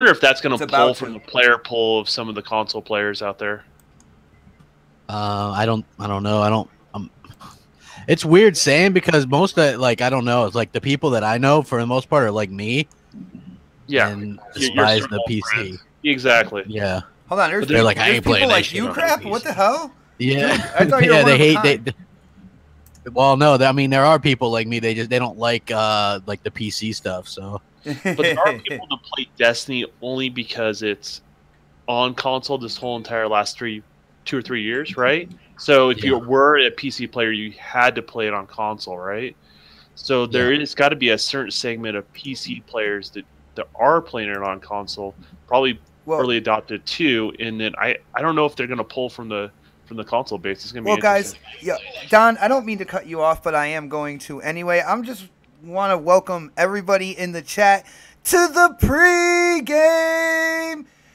wonder if that's going to about pull to. from the player pool of some of the console players out there. Uh, I don't. I don't know. I don't. Um, it's weird saying because most of like I don't know. It's like the people that I know for the most part are like me Yeah, and Your- your despise the PC. friends. exactly. Yeah. Hold on, there's, they're like, I ain't playing like you, crap. What the hell? Yeah. I thought you were yeah. They hate. They, they- well, no. I mean, there are people like me. They just they don't like uh like the PC stuff. So But there are people that play Destiny only because it's on console this whole entire last three, two or three years, right? So if you were a PC player, you had to play it on console, right? So there there is got to be a certain segment of PC players that, that are playing it on console, probably well, early adopted too. And then I, I don't know if they're going to pull from the from the console base. It's going to be well, guys, interesting. yeah, Don, I don't mean to cut you off, but I am going to anyway. I'm just want to welcome everybody in the chat to the pregame.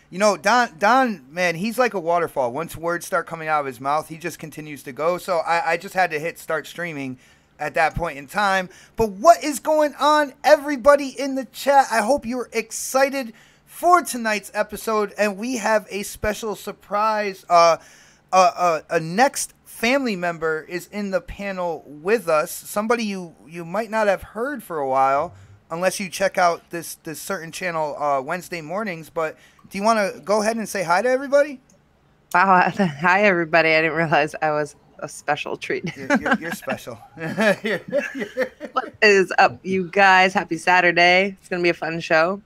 You know, Don, Don, man, he's like a waterfall. Once words start coming out of his mouth, he just continues to go. So I, I just had to hit start streaming at that point in time. But what is going on, everybody in the chat? I hope you're excited for tonight's episode, and we have a special surprise. Uh, uh, uh, a next family member is in the panel with us. Somebody you you might not have heard for a while, unless you check out this this certain channel uh, Wednesday mornings. But do you want to go ahead and say hi to everybody? Wow. Hi, everybody. I didn't realize I was a special treat. You're, you're, you're special. What is up, you guys? Happy Saturday. It's going to be a fun show.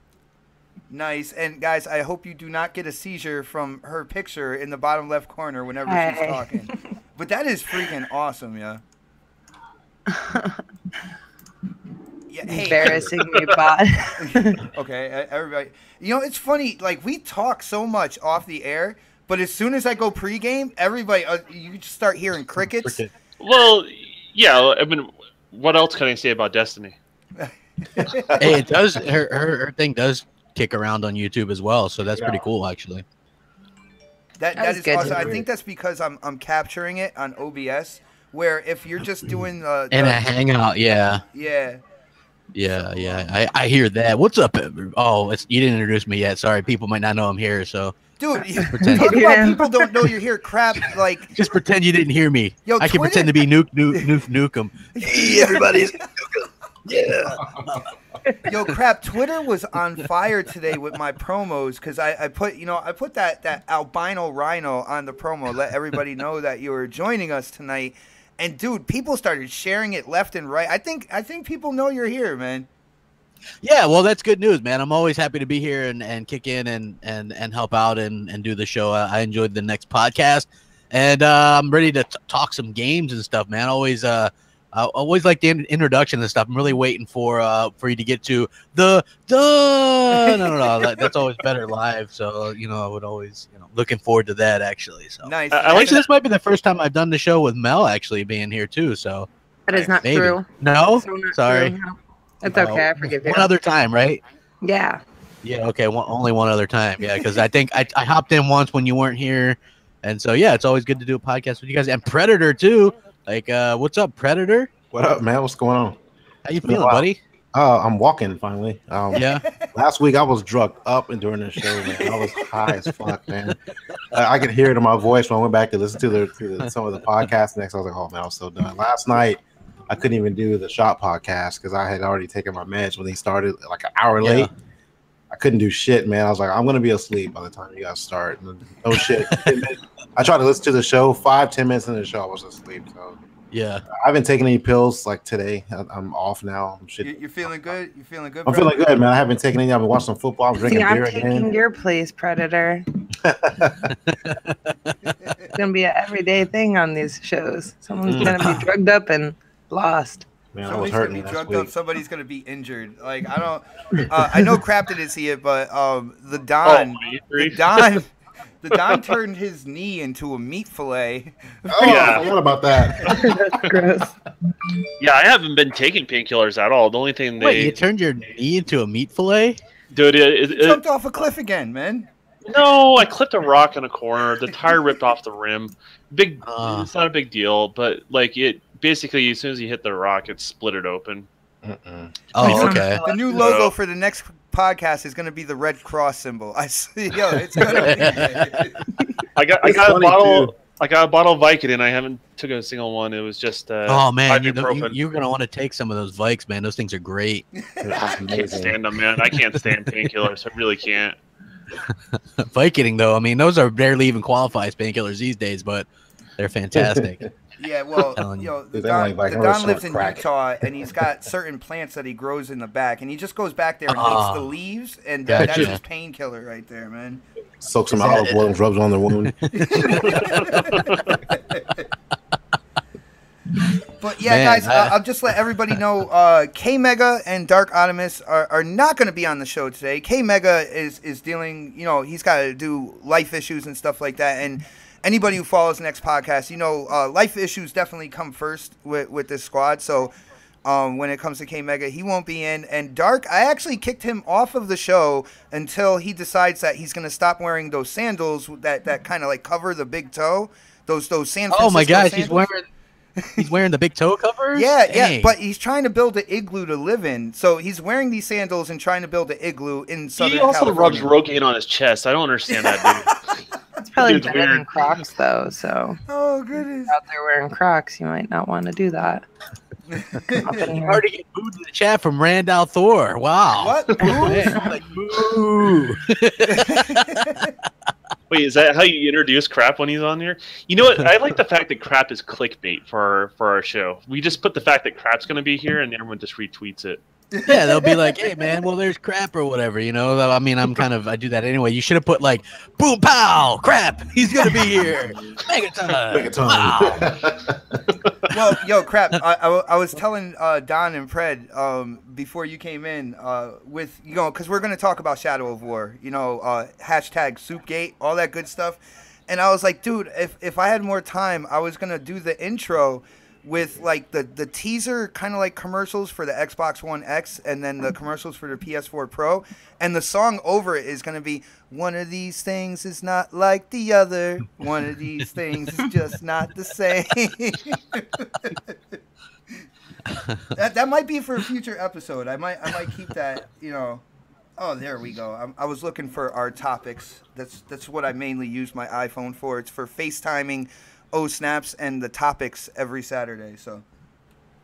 Nice. And guys, I hope you do not get a seizure from her picture in the bottom left corner whenever she's talking. But that is freaking awesome, yeah. Yeah, hey, Embarrassing me, bot. okay, everybody. You know, it's funny. Like we talk so much off the air, but as soon as I go pregame, everybody, uh, you just start hearing crickets. Cricket. Well, yeah. I mean, what else can I say about Destiny? hey, it does. Her, her her thing does kick around on YouTube as well. So that's pretty cool, actually. That That that was is good awesome. I think that's because I'm I'm capturing it on OBS. Where if you're just doing the, And the- a hangout, yeah, yeah, yeah, yeah. I, I hear that. What's up? Oh, it's you didn't introduce me yet. Sorry, people might not know I'm here. So dude, you, Pretend. talk about Yeah. people don't know you're here. Crap, like just pretend you didn't hear me. Yo, I can Twitter- pretend to be Nuke Nuke Nuke Nukem. Hey, everybody's. Nukem. Yeah. Yo, crap! Twitter was on fire today with my promos because I, I put you know I put that that albino rhino on the promo. Let everybody know that you were joining us tonight. And dude, people started sharing it left and right. I think I think people know you're here, man. Yeah, well, that's good news, man. I'm always happy to be here and, and kick in and, and, and help out and, and do the show. I, I enjoyed the next podcast, and uh, I'm ready to talk some games and stuff, man. Always, uh, I always like the in- introduction and stuff. I'm really waiting for uh for you to get to the done. No, no, no. That, that's always better live. So you know, I would always you know looking forward to that actually. So Nice. I- I actually, this might be the first time I've done the show with Mel actually being here too. So That is not maybe true. no, So not sorry. true, no. It's No. okay. I forgive you. one other time, right? Yeah. Yeah, okay, one, only one other time. Yeah, because I think I, I hopped in once when you weren't here, and so yeah, it's always good to do a podcast with you guys and Predator too. Like, uh, what's up, Predator? What up, man? What's going on? How you feeling, buddy? Uh, I'm walking finally. Um, Yeah, Last week I was drugged up and during the show, man. I was high as fuck, man. I, I could hear it in my voice when I went back to listen to the, to the some of the podcasts. Next, I was like, oh man, I was so done. Last night I couldn't even do the shot podcast because I had already taken my meds when they started like an hour Yeah. late. I couldn't do shit, man. I was like, I'm gonna be asleep by the time you guys start. And no shit. I tried to listen to the show. Five, ten minutes into the show, I was asleep. So yeah. I haven't taken any pills like today. I- I'm off now. I'm shit. You- You're feeling good. You're feeling good. I'm bro? feeling good, man. I haven't taken any. I've been watching some football. I'm drinking See, I'm beer taking again. your place, Predator. It's gonna be an everyday thing on these shows. Someone's gonna be mm. drugged up and lost. Man, I was Somebody's gonna be drugged week. up. Somebody's gonna be injured. Like I don't. Uh, I know Crap didn't see it, but um, the Don, Oh, the. Don, the Don turned his knee into a meat fillet. Oh, Yeah. I forgot about that. That's. Yeah, I haven't been taking painkillers at all. The only thing they Wait, you turned your knee into a meat fillet? dude, it, it, it- Jumped off a cliff again, man. no, I clipped a rock in a corner. The tire ripped off the rim. Big, Ah. it's not a big deal, but like it basically, as soon as you hit the rock, it split it open. Mm-mm. Oh, okay. The new logo for the next podcast is gonna be the Red Cross symbol. I see. Yo, it's gonna be. I got I got a bottle. too. I got a bottle of Vicodin. I haven't took a single one. It was just uh, oh man, you, you, you're gonna want to take some of those Vikes, man. Those things are great. I can't stand them, man. I can't stand painkillers. I really can't. Vicodin, though, I mean, those are barely even qualified as painkillers these days, but they're fantastic. Yeah, well, you know, the Don, like- the Don lives in crack? Utah, and he's got certain plants that he grows in the back, and he just goes back there and Ah. eats the leaves, and that, that's his painkiller right there, man. Soaks some olive oil and rubs on the wound. But yeah, Man, guys, I- uh, I'll just let everybody know uh, K Mega and Dark Optimus are, are not going to be on the show today. K Mega is is dealing, you know, he's got to do life issues and stuff like that. And anybody who follows the next podcast, you know, uh, life issues definitely come first with with this squad. So. Um, when it comes to K Mega, he won't be in. And Dark, I actually kicked him off of the show until he decides that he's gonna stop wearing those sandals that, that kind of like cover the big toe. Those those San oh my gosh, he's wearing he's wearing the big toe covers. Yeah, yeah, but he's trying to build an igloo to live in. So he's wearing these sandals and trying to build an igloo in Southern He also California. rubs Rogaine on his chest. I don't understand that, dude. It's probably Dude's better than weird. Crocs though. So oh goodness! out there wearing Crocs, you might not want to do that. Up in You already get booed in the chat from Randall Thor. Wow. What? Man, I'm like, boo. Wait, is that how you introduce crap when he's on here? You know what? I like the fact that crap is clickbait for our for our show. We just put the fact that crap's going to be here, and everyone just retweets it. Yeah, they'll be like, "Hey, man, well, there's crap or whatever." You know, I mean, I'm kind of I do that anyway. You should have put like, "Boom, pow, crap, he's gonna be here." Megaton. Megaton. Wow. well, yo, crap! I, I, I was telling uh, Don and Pred um, before you came in uh, with you know because we're gonna talk about Shadow of War. You know, uh, hashtag Soupgate, all that good stuff. And I was like, dude, if if I had more time, I was gonna do the intro with like the the teaser kind of like commercials for the Xbox One X and then the commercials for the PS4 Pro and the song over it is going to be one of these things is not like the other. One of these things is just not the same. That that might be for a future episode. I might I might keep that you know. Oh there we go. I'm, I was looking for our topics. That's that's what I mainly use my iPhone for. It's for FaceTiming oh snaps and the topics every Saturday so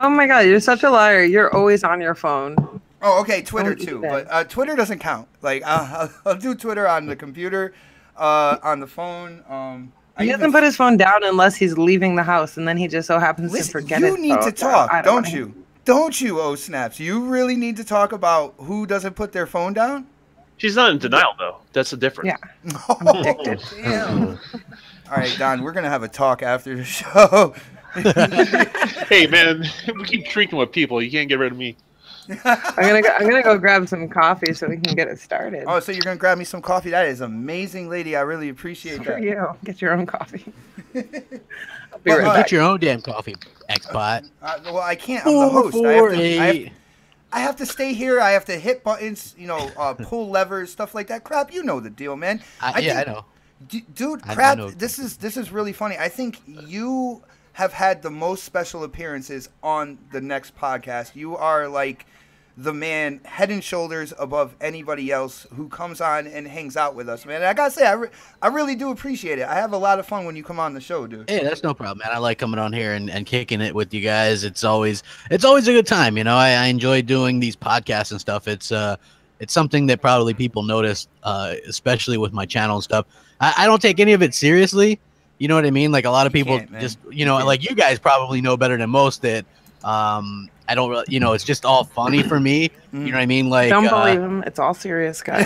Oh my god, you're such a liar. You're always on your phone. Oh, okay, Twitter Don't too, but uh, Twitter doesn't count. Like uh, I'll, I'll do Twitter on the computer, uh, on the phone. Um, He doesn't put his phone down unless he's leaving the house, and then he just so happens Listen, to forget you it. need Oh, to talk, I don't wanna- you? Don't you? Oh snaps! You really need to talk about who doesn't put their phone down. She's not in denial though. That's the difference. Yeah. Oh, addicted. damn. All right, Don, we're gonna have a talk after the show. Hey man, we keep drinking with people. You can't get rid of me. I'm gonna go. I'm gonna go grab some coffee so we can get it started. oh, so you're gonna grab me some coffee? That is amazing, lady. I really appreciate for that. you. Get your own coffee. I'll be Well, right uh, Get back. your own damn coffee, Xbot. Uh, well, I can't. I'm the Four, host. I have, four, to, I, have. I have to stay here. I have to hit buttons, you know, uh, pull levers, stuff like that. Crap, you know the deal, man. I, yeah, think- I know. D- dude, crap. This is this is really funny. I think you have had the most special appearances on the next podcast. You are like the man head and shoulders above anybody else who comes on and hangs out with us, man. And I gotta say, I, re- I really do appreciate it. I have a lot of fun when you come on the show, dude. Hey, that's no problem, man. I like coming on here and, and kicking it with you guys. It's always it's always a good time, you know. I, I enjoy doing these podcasts and stuff. It's uh it's something that probably people notice, uh, especially with my channel and stuff. I, I don't take any of it seriously. You know what I mean? Like a lot of You people can't, just you You know, can't. like you guys probably know better than most that um I don't really you know, it's just all funny for me. You know what I mean? Like Don't uh, believe him. It's all serious, guys.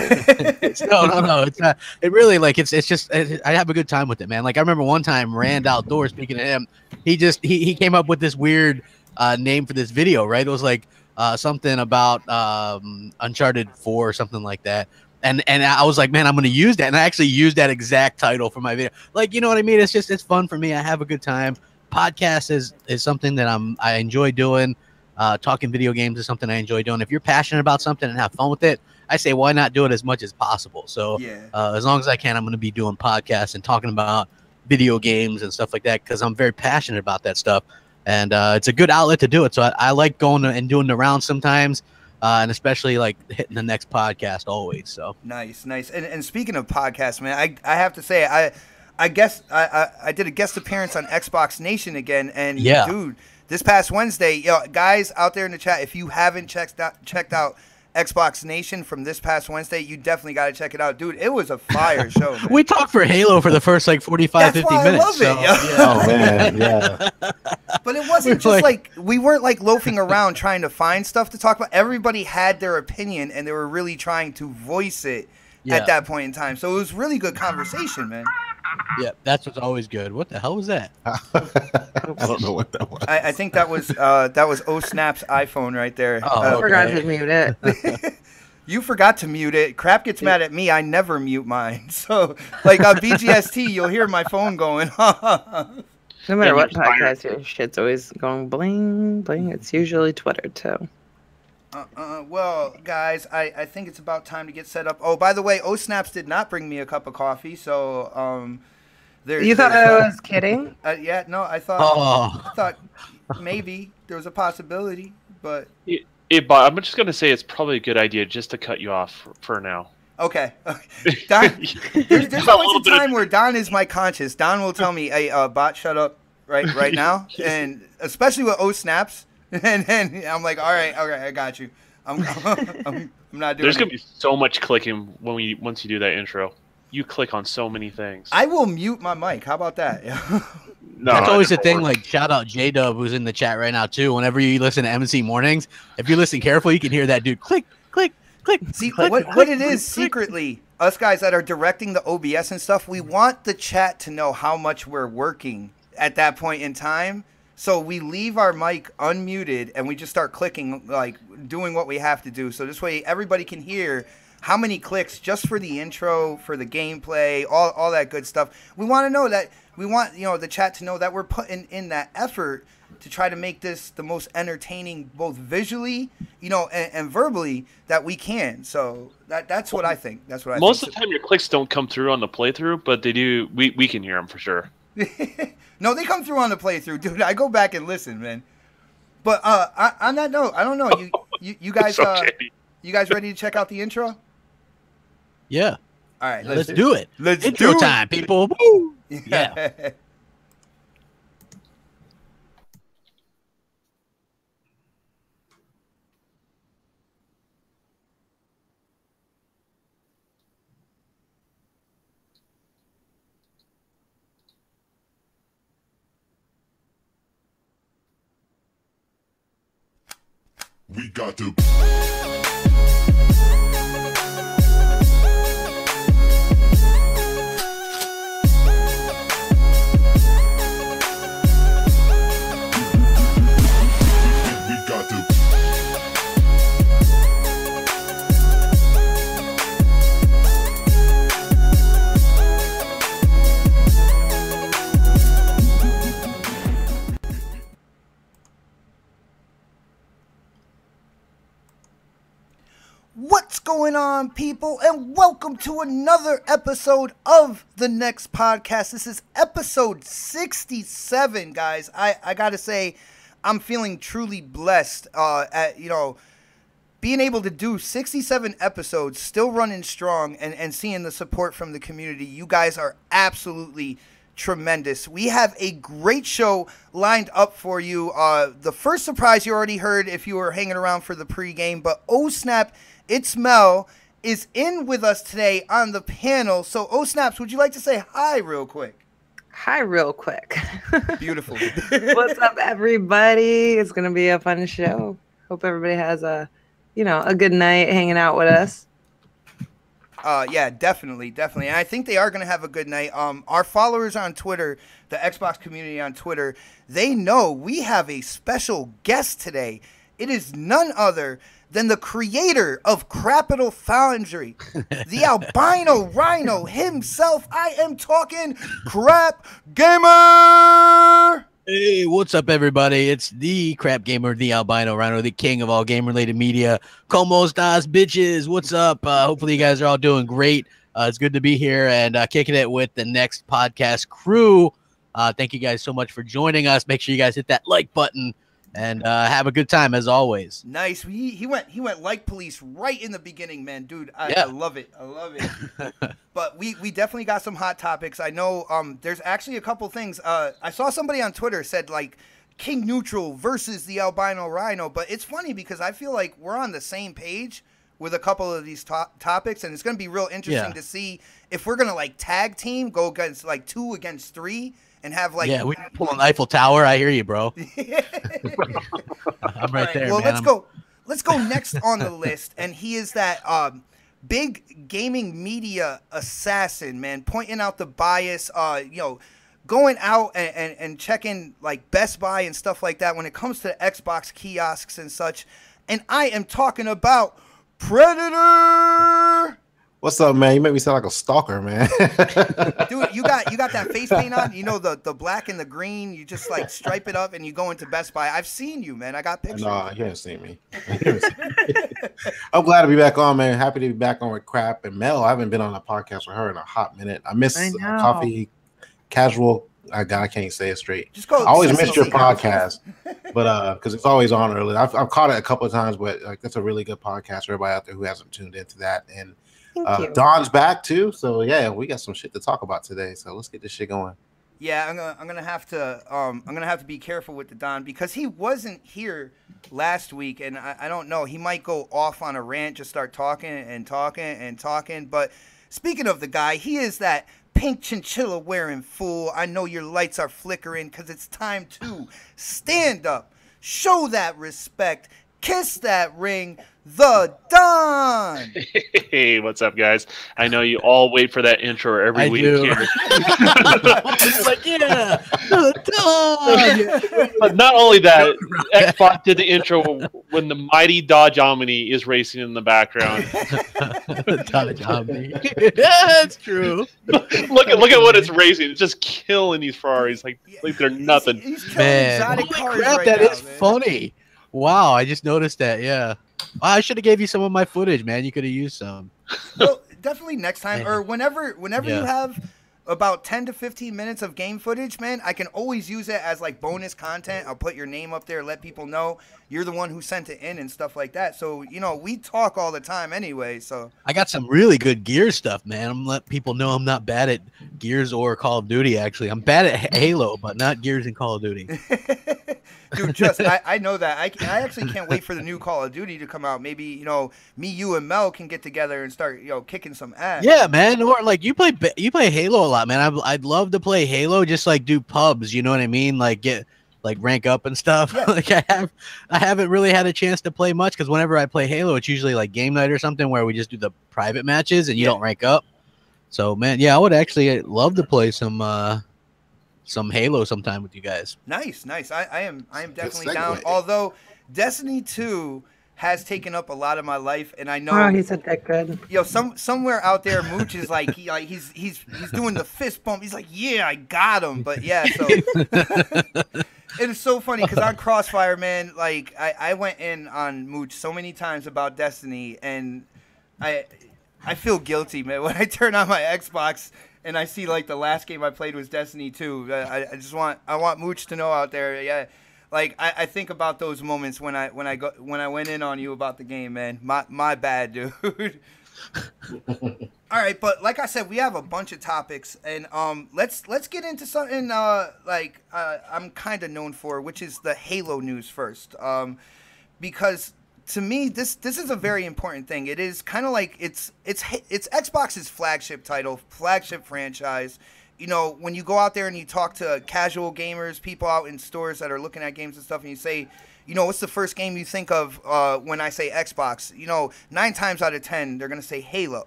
it's, no, no, no. It's not. It really like it's. It's just. It, I have a good time with it, man. Like I remember one time, Rand Outdoors. Speaking to him, he just he he came up with this weird uh, name for this video. Right? It was like uh, something about um, Uncharted Four or something like that. And and I was like, man, I'm gonna use that. And I actually used that exact title for my video. Like, you know what I mean? It's just it's fun for me. I have a good time. Podcast is is something that I'm I enjoy doing. Uh, talking video games is something I enjoy doing. If you're passionate about something and have fun with it, I say why not do it as much as possible. So Yeah. uh, as long as I can, I'm going to be doing podcasts and talking about video games and stuff like that because I'm very passionate about that stuff, and uh, it's a good outlet to do it. So I, I like going and doing the rounds sometimes. Uh, and especially like hitting the next podcast always. So Nice, nice. And and speaking of podcasts, man, I I have to say I I guess I I, I did a guest appearance on Xbox Nation again, and Yeah. dude, this past Wednesday, yo, guys out there in the chat, if you haven't checked out checked out Xbox Nation from this past Wednesday, you definitely got to check it out, dude. It was a fire show. Man. we talked for Halo for the first like 45, That's 50 why I minutes. love it, so, yo. yeah. Oh man, yeah. But it wasn't We're just like- like, we weren't like loafing around trying to find stuff to talk about. Everybody had their opinion and they were really trying to voice it Yeah. at that point in time. So it was really good conversation, man. Yeah, that's what's always good. What the hell was that? I don't know what that was. I, I think that was uh, that was O Snap's iPhone right there. Oh, Uh, I forgot to mute it. You forgot to mute it. Crap gets mad at me. I never mute mine. So like on BGST, you'll hear my phone going. No matter And what podcast your shit's always going bling bling. It's usually Twitter too. Uh, uh, well, guys, I, I think it's about time to get set up. Oh, by the way, O Snaps did not bring me a cup of coffee, so um, there. You thought there's- I was kidding? Uh, yeah, no, I thought Oh, I thought maybe there was a possibility, but It, but I'm just gonna say it's probably a good idea just to cut you off for, for now. okay. Don, there's, there's always little a bit of- time where Don is my conscience. Don will tell me, "Hey, uh, bot, shut up right right now," and especially with O snaps, and then I'm like, "All right, all right, I got you." I'm I'm, I'm not doing. There's gonna be so much clicking when we once you do that intro. You click on so many things. I will mute my mic. How about that? no, that's always the thing. works. Like, shout out J Dub, who's in the chat right now too. Whenever you listen to MC Mornings, if you listen carefully, you can hear that dude click, click, click. See click, what click, what it click, is click. secretly. Us guys that are directing the OBS and stuff, we want the chat to know how much we're working at that point in time. So we leave our mic unmuted and we just start clicking, like doing what we have to do. So this way everybody can hear how many clicks just for the intro, for the gameplay, all, all that good stuff. We want to know that we want you know the chat to know that we're putting in that effort to try to make this the most entertaining, both visually, you know, and, and verbally that we can. So that that's what I think. That's what I most of the time your clicks don't come through on the playthrough, but they do. We we can hear them for sure. no, they come through on the playthrough, dude. I go back and listen, man. But uh, I, on that note, I don't know. You you, you guys It's uh, you guys ready to check out the intro? Yeah, All right, let's do it. Let's Intro do it. time, people. Woo! Yeah. We got to. Going on, people? And welcome to another episode of the next podcast. This is episode 67, guys. I, I gotta say, I'm feeling truly blessed uh, at, you know, being able to do 67 episodes, still running strong, and, and seeing the support from the community. You guys are absolutely tremendous. We have a great show lined up for you. Uh, the first surprise you already heard if you were hanging around for the pregame, but oh snap, it's Mel is in with us today on the panel. So oh snaps, would you like to say hi real quick? Hi, real quick. Beautiful. What's up, everybody? It's gonna be a fun show. Hope everybody has a, you know, a good night hanging out with us. Uh, yeah, definitely, definitely. And I think they are going to have a good night. Um, our followers on Twitter, the Xbox community on Twitter, they know we have a special guest today. It is none other than the creator of crapital Foundry, the albino rhino himself. I am talking crap gamer. Hey, what's up, everybody? It's the crap gamer, the albino rhino, the king of all game related media. Como estas, bitches? What's up? Uh, hopefully, you guys are all doing great. Uh, it's good to be here and uh, kicking it with the next podcast crew. Uh, thank you guys so much for joining us. Make sure you guys hit that like button, and uh, have a good time as always. Nice. He he went he went like police right in the beginning, man, dude. I, Yeah. I love it. I love it. but we we definitely got some hot topics. I know um there's actually a couple things. Uh, I saw somebody on Twitter said like King Neutral versus the albino rhino, but it's funny because I feel like we're on the same page with a couple of these to- topics, and it's going to be real interesting Yeah. to see if we're gonna like tag team, go against like two against three, and have like yeah, we can pull an Eiffel Tower. I hear you, bro. I'm right right, there, Well, man. let's I'm- go. Let's go next on the list, and he is that um, big gaming media assassin, man, pointing out the bias. Uh, you know, going out and, and, and checking like Best Buy and stuff like that when it comes to Xbox kiosks and such. And I am talking about Predator. What's up, man? You make me sound like a stalker, man. Dude, you got you got that face paint on. You know the the black and the green. You just like stripe it up and you go into Best Buy. I've seen you, man. I got pictures. no, you haven't seen me. Haven't seen me. I'm glad to be back on, man. Happy to be back on with Crap and Mel. I haven't been on a podcast with her in a hot minute. I miss I uh, coffee, casual. I, I can't say it straight. Just go. I always just miss your podcast, but uh, because it's always on early. I've, I've caught it a couple of times, but like that's a really good podcast. for Everybody out there who hasn't tuned into that, and Thank uh, you. Don's back too. So yeah, we got some shit to talk about today. So let's get this shit going. Yeah, I'm gonna I'm gonna have to um I'm gonna have to be careful with the Don because he wasn't here last week, and I, I don't know he might go off on a rant, just start talking and talking and talking. But speaking of the guy, he is that pink chinchilla wearing fool. I know your lights are flickering because it's time to stand up, show that respect, kiss that ring. The Don. Hey, what's up, guys? I know you all wait for that intro every I week. do. here. It's like, yeah, the dog. but not only that, Xbox did the intro when the mighty Dodge Omni is racing in the background. Dodge Omni. yeah, that's true. look at look at what it's racing. It's just killing these Ferraris like like they're nothing. He's, he's Man, holy crap, right that now, is man. funny. Wow, I just noticed that. Yeah, Wow, I should have gave you some of my footage, man. You could have used some. well, definitely next time or whenever whenever you have about 10 to 15 minutes of game footage, man, I can always use it as like bonus content. I'll put your name up there, let people know you're the one who sent it in and stuff like that. So, you know, we talk all the time anyway, so I got some really good Gears stuff, man. I'm let people know I'm not bad at Gears or Call of Duty. Actually, I'm bad at Halo, but not Gears and Call of Duty. Dude, just I, I know that. I, I actually can't wait for the new Call of Duty to come out. Maybe, you know, me, you, and Mel can get together and start, you know, kicking some ass. Yeah, man. Or like you play you play Halo a lot, man. I'd, I'd love to play Halo, just like do pubs. You know what I mean? Like get like rank up and stuff. Yeah. like I have, I haven't really had a chance to play much because whenever I play Halo, it's usually like game night or something where we just do the private matches and you Yeah. don't rank up. So man, yeah, I would actually love to play some uh some Halo sometime with you guys. Nice, nice. I, I am I am definitely down. Although Destiny 2 has taken up a lot of my life and I know Oh, he said that good. yo some somewhere out there Mooch is like he like he's he's he's doing the fist bump. He's like, "Yeah, I got him." But yeah, so it is so funny cuz on Crossfire, man, like I I went in on Mooch so many times about Destiny and I I feel guilty, man, when I turn on my Xbox and I see like the last game I played was Destiny 2. I, I just want I want Mooch to know out there, yeah. Like I, I think about those moments when I when I go when I went in on you about the game, man. My my bad, dude. All right, but like I said, we have a bunch of topics, and um, let's let's get into something uh like uh, I'm kind of known for, which is the Halo news first. Um, because to me, this this is a very important thing. It is kind of like it's it's it's Xbox's flagship title, flagship franchise. You know, when you go out there and you talk to casual gamers, people out in stores that are looking at games and stuff, and you say, you know, what's the first game you think of uh, when I say Xbox? You know, nine times out of ten, they're gonna say Halo.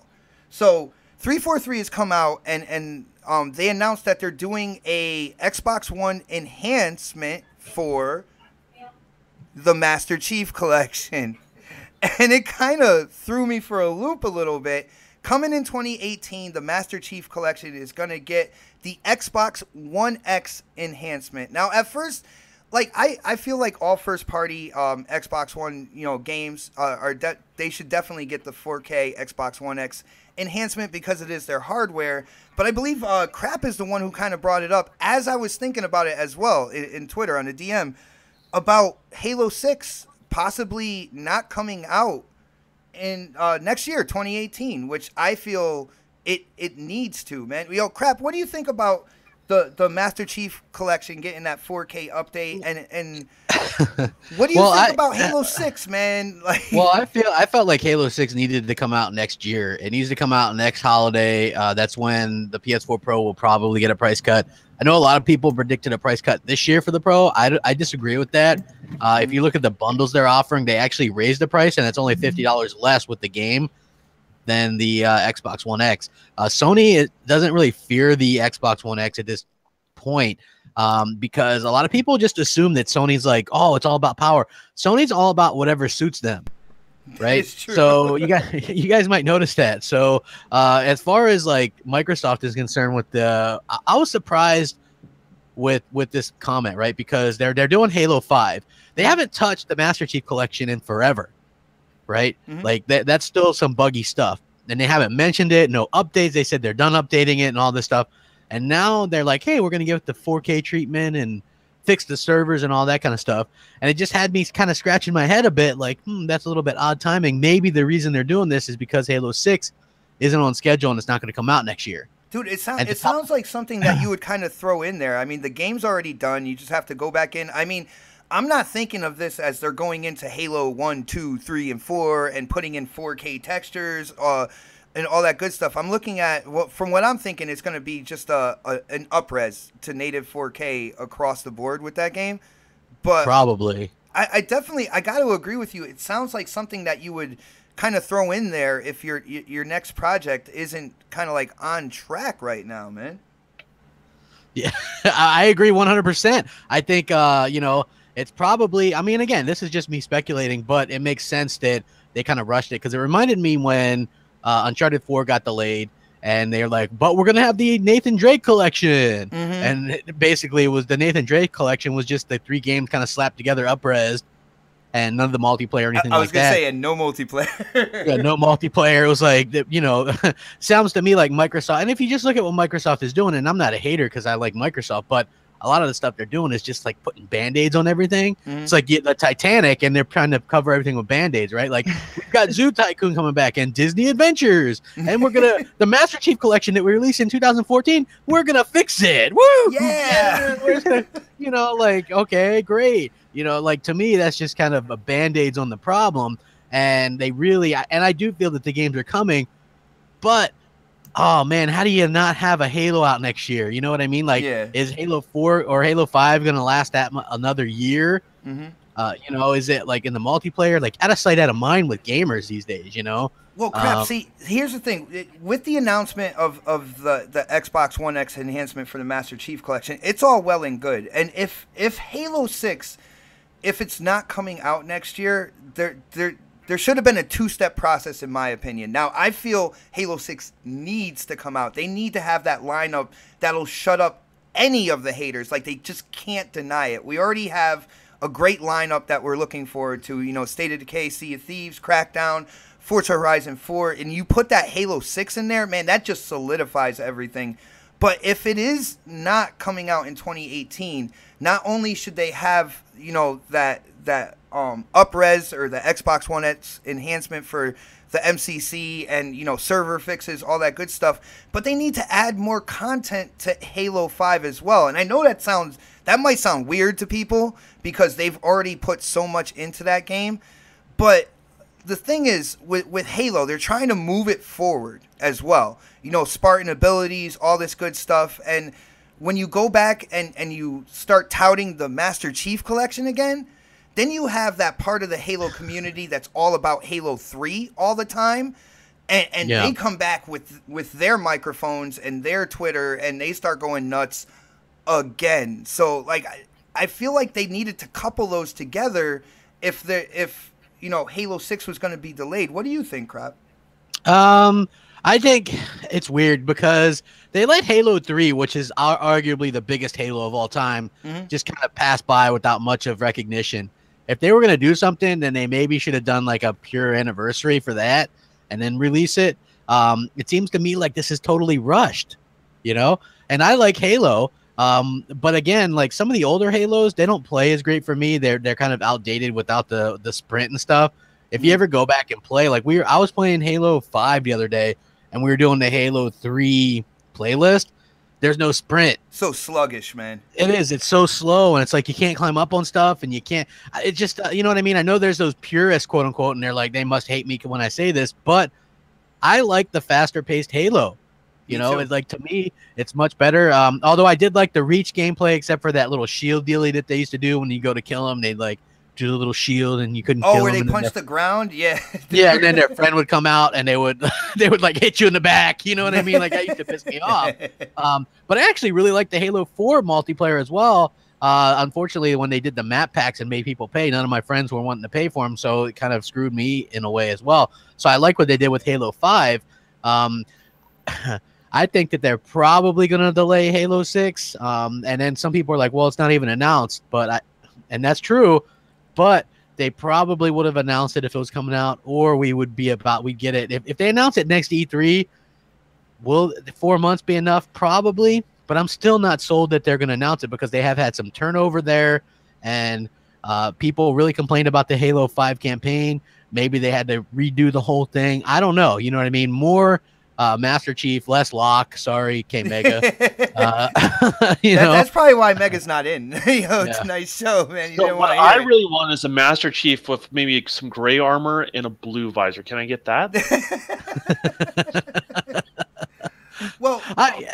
So 343 has come out and and um, they announced that they're doing a Xbox One enhancement for the Master Chief collection. And it kind of threw me for a loop a little bit. Coming in 2018, the Master Chief collection is going to get the Xbox One X enhancement. Now, at first, like I, I feel like all first party um, Xbox One you know games uh, are de- they should definitely get the 4K Xbox One X enhancement because it is their hardware. But I believe uh, Crap is the one who kind of brought it up as I was thinking about it as well in, in Twitter on the DM. About Halo Six possibly not coming out in uh, next year, 2018, which I feel it it needs to, man. Yo, crap. What do you think about the the Master Chief collection getting that 4K update and and what do you Well, think I- about Halo Six, man? Like, well, I feel I felt like Halo Six needed to come out next year. It needs to come out next holiday. Uh, that's when the PS4 Pro will probably get a price cut. I know a lot of people predicted a price cut this year for the Pro. I, I disagree with that. Uh, if you look at the bundles they're offering, they actually raised the price, and it's only fifty dollars less with the game than the uh, Xbox One X. Uh, Sony it doesn't really fear the Xbox One X at this point um, because a lot of people just assume that Sony's like, oh, it's all about power. Sony's all about whatever suits them, right? So you guys, you guys might notice that. So uh, as far as like Microsoft is concerned, with the, I, I was surprised with with this comment, right? Because they're they're doing Halo Five. They haven't touched the Master Chief Collection in forever, right? Mhm. Like that that's still some buggy stuff, and they haven't mentioned it. No updates. They said they're done updating it and all this stuff. And now they're like, hey, we're gonna give it the 4K treatment and fix the servers and all that kind of stuff. And it just had me kind of scratching my head a bit, like, hmm, that's a little bit odd timing. Maybe the reason they're doing this is because Halo 6 isn't on schedule and it's not going to come out next year. Dude, it sounds it top- sounds like something that you would kind of throw in there. I mean, the game's already done. You just have to go back in. I mean, I'm not thinking of this as they're going into Halo 1, 2, 3, and 4 and putting in 4K textures uh, and all that good stuff. I'm looking at, what from what I'm thinking, it's going to be just a, a an upres to native 4K across the board with that game. But Probably. I, I definitely I got to agree with you. It sounds like something that you would kind of throw in there if your your your next project isn't kind of like on track right now, man. Yeah, I agree 100%. I think, uh, you know, it's probably, I mean, again, this is just me speculating, but it makes sense that they kind of rushed it because it reminded me when uh, Uncharted 4 got delayed and they're like, but we're going to have the Nathan Drake collection. Mhm. And it- basically, it was the Nathan Drake collection was just the three games kind of slapped together, upres, and none of the multiplayer or I, anything I was like gonna that. say, and no multiplayer. yeah, no multiplayer. It was like, you know, sounds to me like Microsoft. And if you just look at what Microsoft is doing, and I'm not a hater because I like Microsoft, but a lot of the stuff they're doing is just like putting band aids on everything. Mhm. It's like yeah, the Titanic, and they're trying to cover everything with band aids, right? Like we've got Zoo Tycoon coming back and Disney Adventures, and we're gonna the Master Chief collection that we released in 2014. We're gonna fix it. Woo! Yeah. gonna- you know, like okay, great. You know, like to me, that's just kind of a band aids on the problem. And they really, and I do feel that the games are coming, but oh man, how do you not have a Halo out next year? You know what I mean? Like, Yeah. is Halo Four or Halo Five gonna last that mu- another year? Mhm. Uh, you know, is it like in the multiplayer? Like out of sight, out of mind with gamers these days. You know? Well, crap. Um, see, here's the thing. It- With the announcement of, of the, the Xbox One X enhancement for the Master Chief Collection, it's all well and good. And if if Halo Six, if it's not coming out next year, there there there should have been a two step process, in my opinion. Now, I feel Halo Six needs to come out. They need to have that lineup that'll shut up any of the haters. Like they just can't deny it. We already have a great lineup that we're looking forward to. You know, State of Decay, Sea of Thieves, Crackdown, Forza Horizon 4, and you put that Halo 6 in there, man, that just solidifies everything. But if it is not coming out in 2018, not only should they have, you know, that that um upres or the Xbox One X enhancement for the MCC and you know server fixes, all that good stuff, but they need to add more content to Halo 5 as well. And I know that sounds that might sound weird to people because they've already put so much into that game, but the thing is with with Halo, they're trying to move it forward as well. You know, Spartan abilities, all this good stuff, and when you go back and and you start touting the Master Chief collection again, then you have that part of the Halo community that's all about Halo 3 all the time. And, and Yeah. they come back with with their microphones and their Twitter and they start going nuts again. So like I, I feel like they needed to couple those together if the if you know Halo 6 was going to be delayed. What do you think, Crap? Um, I think it's weird because they let Halo 3, which is arguably the biggest Halo of all time, Mhm. just kind of pass by without much of recognition. If they were going to do something, then they maybe should have done like a pure anniversary for that and then release it. Um, it seems to me like this is totally rushed, you know? And I like Halo. Um, but again, like some of the older Halos, they don't play as great for me. They're they're kind of outdated without the the sprint and stuff. If you Mhm. ever go back and play, like we were, I was playing Halo Five the other day, and we were doing the Halo Three playlist. There's no sprint. So sluggish, man. It is. It's so slow, and it's like you can't climb up on stuff, and you can't. It just, uh, you know what I mean. I know there's those purists, quote unquote, and they're like they must hate me when I say this, but I like the faster paced Halo. You Me know, it's like to me, it's much better. Um, although I did like the reach gameplay, except for that little shield dealy that they used to do when you go to kill them, they'd like do the little shield, and you couldn't. Oh, kill where they and then punch the ground? Yeah. yeah, and then their friend would come out, and they would they would like hit you in the back. You know what I mean? Like that used to piss me off. Um, but I actually really like the Halo 4 multiplayer as well. Uh, unfortunately, when they did the map packs and made people pay, none of my friends were wanting to pay for them, so it kind of screwed me in a way as well. So I like what they did with Halo 5. Um, I think that they're probably going to delay Halo 6. Um, and then some people are like, well, it's not even announced, but I, and that's true, but they probably would have announced it if it was coming out, or we would be about, we'd get it. If, if they announce it next E3, will four months be enough? Probably, but I'm still not sold that they're going to announce it because they have had some turnover there, and uh, people really complained about the Halo Five campaign. Maybe they had to redo the whole thing. I don't know. You know what I mean? More uh, Master Chief, less Locke. Sorry, K Mega. uh, you That- know, that's probably why Mega's not in. Yo, it's Yeah. a nice show, man. You So what I hear really want is a Master Chief with maybe some gray armor and a blue visor. Can I get that? well, I,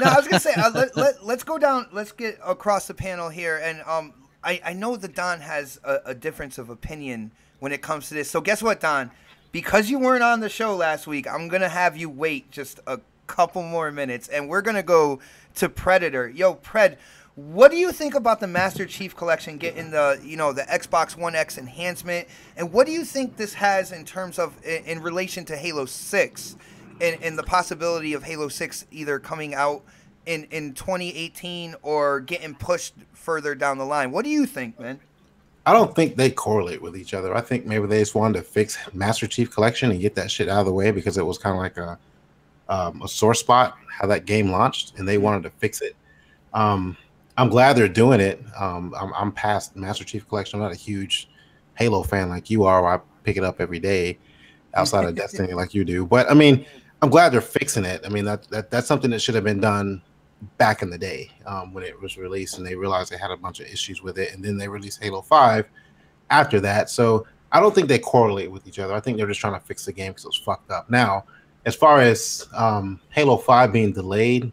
no, I was gonna say uh, let, let, let's go down. Let's get across the panel here, and um, I I know that Don has a, a difference of opinion when it comes to this. So guess what, Don? Because you weren't on the show last week, I'm gonna have you wait just a couple more minutes, and we're gonna go to Predator. Yo, Pred. What do you think about the Master Chief Collection getting the, you know, the Xbox One X enhancement, and what do you think this has in terms of in, in relation to Halo Six, and, and the possibility of Halo Six either coming out in in 2018 or getting pushed further down the line? What do you think, man? I don't think they correlate with each other. I think maybe they just wanted to fix Master Chief Collection and get that shit out of the way because it was kind of like a um, a sore spot how that game launched, and they wanted to fix it. Um, I'm glad they're doing it. Um, I'm, I'm past Master Chief Collection. I'm not a huge Halo fan like you are. Where I pick it up every day outside of Destiny like you do. But I mean, I'm glad they're fixing it. I mean, that, that that's something that should have been done back in the day um, when it was released, and they realized they had a bunch of issues with it, and then they released Halo Five after that. So I don't think they correlate with each other. I think they're just trying to fix the game because it was fucked up. Now, as far as um, Halo Five being delayed,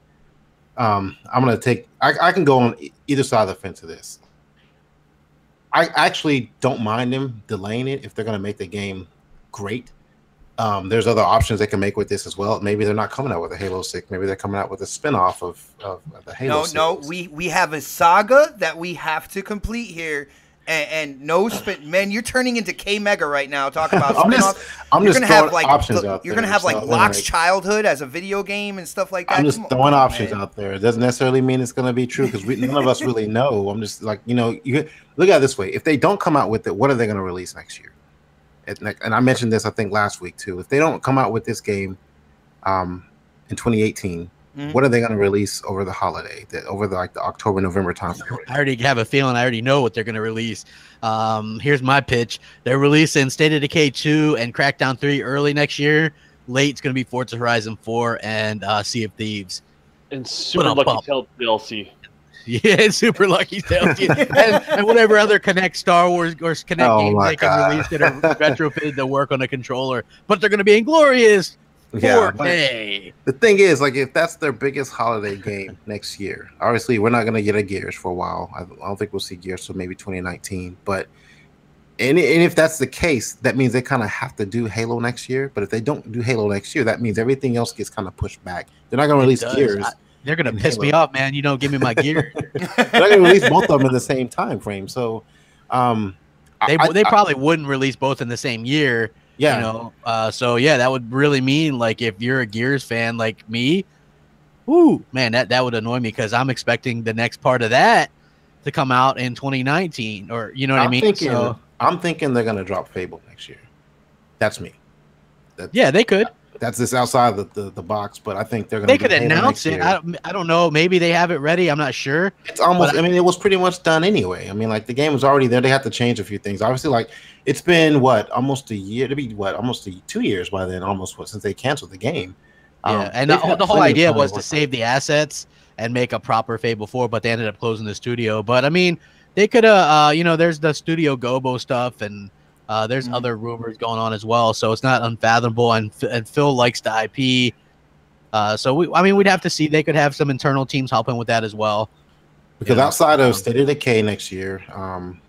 um, I'm gonna take. I, I can go on either side of the fence of this. I actually don't mind them delaying it if they're gonna make the game great. Um, there's other options they can make with this as well. Maybe they're not coming out with a Halo Six. Maybe they're coming out with a spin-off of, of, the Halo. No, no, we we have a saga that we have to complete here. And, and no spin, man, you're turning into K Mega right now. Talking about I'm just-. I'm you're just gonna have throwing like options the- you're gonna have like Locke's childhood as a video game and stuff like that. I'm just Come throwing on, options man. out there. It doesn't necessarily mean it's going to be true because none of us really know. I'm just like, you know, you look at it this way: if they don't come out with it, what are they going to release next year? And, and I mentioned this, I think, last week too. If they don't come out with this game um, in 2018, Mhm. what are they going to release over the holiday, the, over the like the October November time period? I already have a feeling. I already know what they're going to release. Um, here's my pitch: they're releasing State of Decay 2 and Crackdown 3 early next year. Late, it's going to be Forza Horizon 4 and uh, Sea of Thieves. And Super But, Lucky Bob- Tail DLC. Yeah, super lucky Tales. Yeah. and, and whatever other Kinect Star Wars or Kinect Oh games they can God. release that are retrofitted to work on a controller, but they're going to be inglorious. Yeah, 4K. the thing is, like, if that's their biggest holiday game next year, obviously we're not going to get a Gears for a while. I, I don't think we'll see Gears till maybe 2019. But and, and if that's the case, that means they kind of have to do Halo next year. But if they don't do Halo next year, that means everything else gets kind of pushed back. They're not going to release does. Gears. I- They're going to and piss me off, man. You don't give me my gear. They're to release both of them in the same time frame. So, um, they I- they I- probably wouldn't release both in the same year. yeah, You know, uh, so yeah, that would really mean like if you're a Gears fan like me, ooh, man, that that would annoy me because I'm expecting the next part of that to come out in 2019, or you know what i I'm mean. thinking, So I'm thinking they're going to drop Fable next year. That's me. That, yeah, they could. That's this outside the, the, the box. But I think they're going to. They could announce it. I don't, I don't know. Maybe they have it ready. I'm not sure. It's almost. But- I mean, it was pretty much done anyway. I mean, like the game was already there. They had to change a few things. Obviously, like it's been what almost a year. To be what almost a, two years by then, almost what since they canceled the game. Yeah, Um, and the, the whole idea was to save the assets and make a proper Fable 4, but they ended up closing the studio. But I mean, they could have, uh, you know, there's the Studio Gobo stuff, and uh, there's Mhm. other rumors going on as well. So it's not unfathomable. And and Phil likes the IP. Uh, so we, I mean, we'd have to see. They could have some internal teams helping with that as well. Because Yeah. outside Um, of State of Decay next year, um,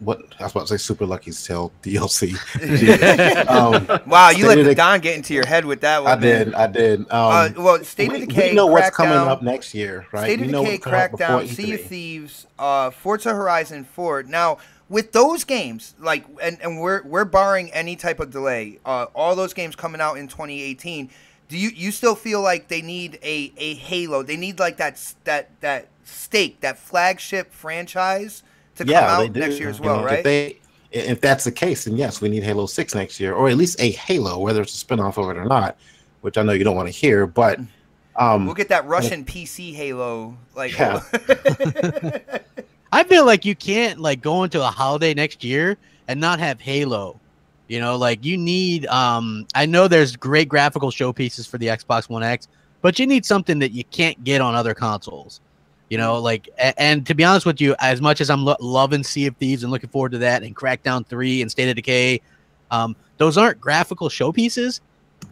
what I was about to say, Super Lucky's Tale DLC. um, wow, you State let the Dec- Don get into your head with that one. I man. did, I did. Um, Uh, well, State we, of Decay, we know what's coming Crackdown- up next year, right? State of know Decay, what's coming up before Crackdown, Sea of Thieves, uh, Forza Horizon 4. Now, with those games, like, and, and we're we're barring any type of delay, uh, all those games coming out in 2018. Do you you still feel like they need a, a Halo? They need like that that that stake, that flagship franchise to come yeah, they out next year as You well, know, right? If, they, if that's the case, then yes, we need Halo Six next year, or at least a Halo, whether it's a spinoff of it or not. Which I know you don't want to hear, but um, we'll get that Russian PC Halo, like. Yeah. I feel like you can't like go into a holiday next year and not have Halo. You know, like you need um I know there's great graphical showpieces for the Xbox One X, but you need something that you can't get on other consoles. You know, like a- and to be honest with you, as much as I'm lo- loving Sea of Thieves and looking forward to that and Crackdown 3 and State of Decay, um those aren't graphical showpieces.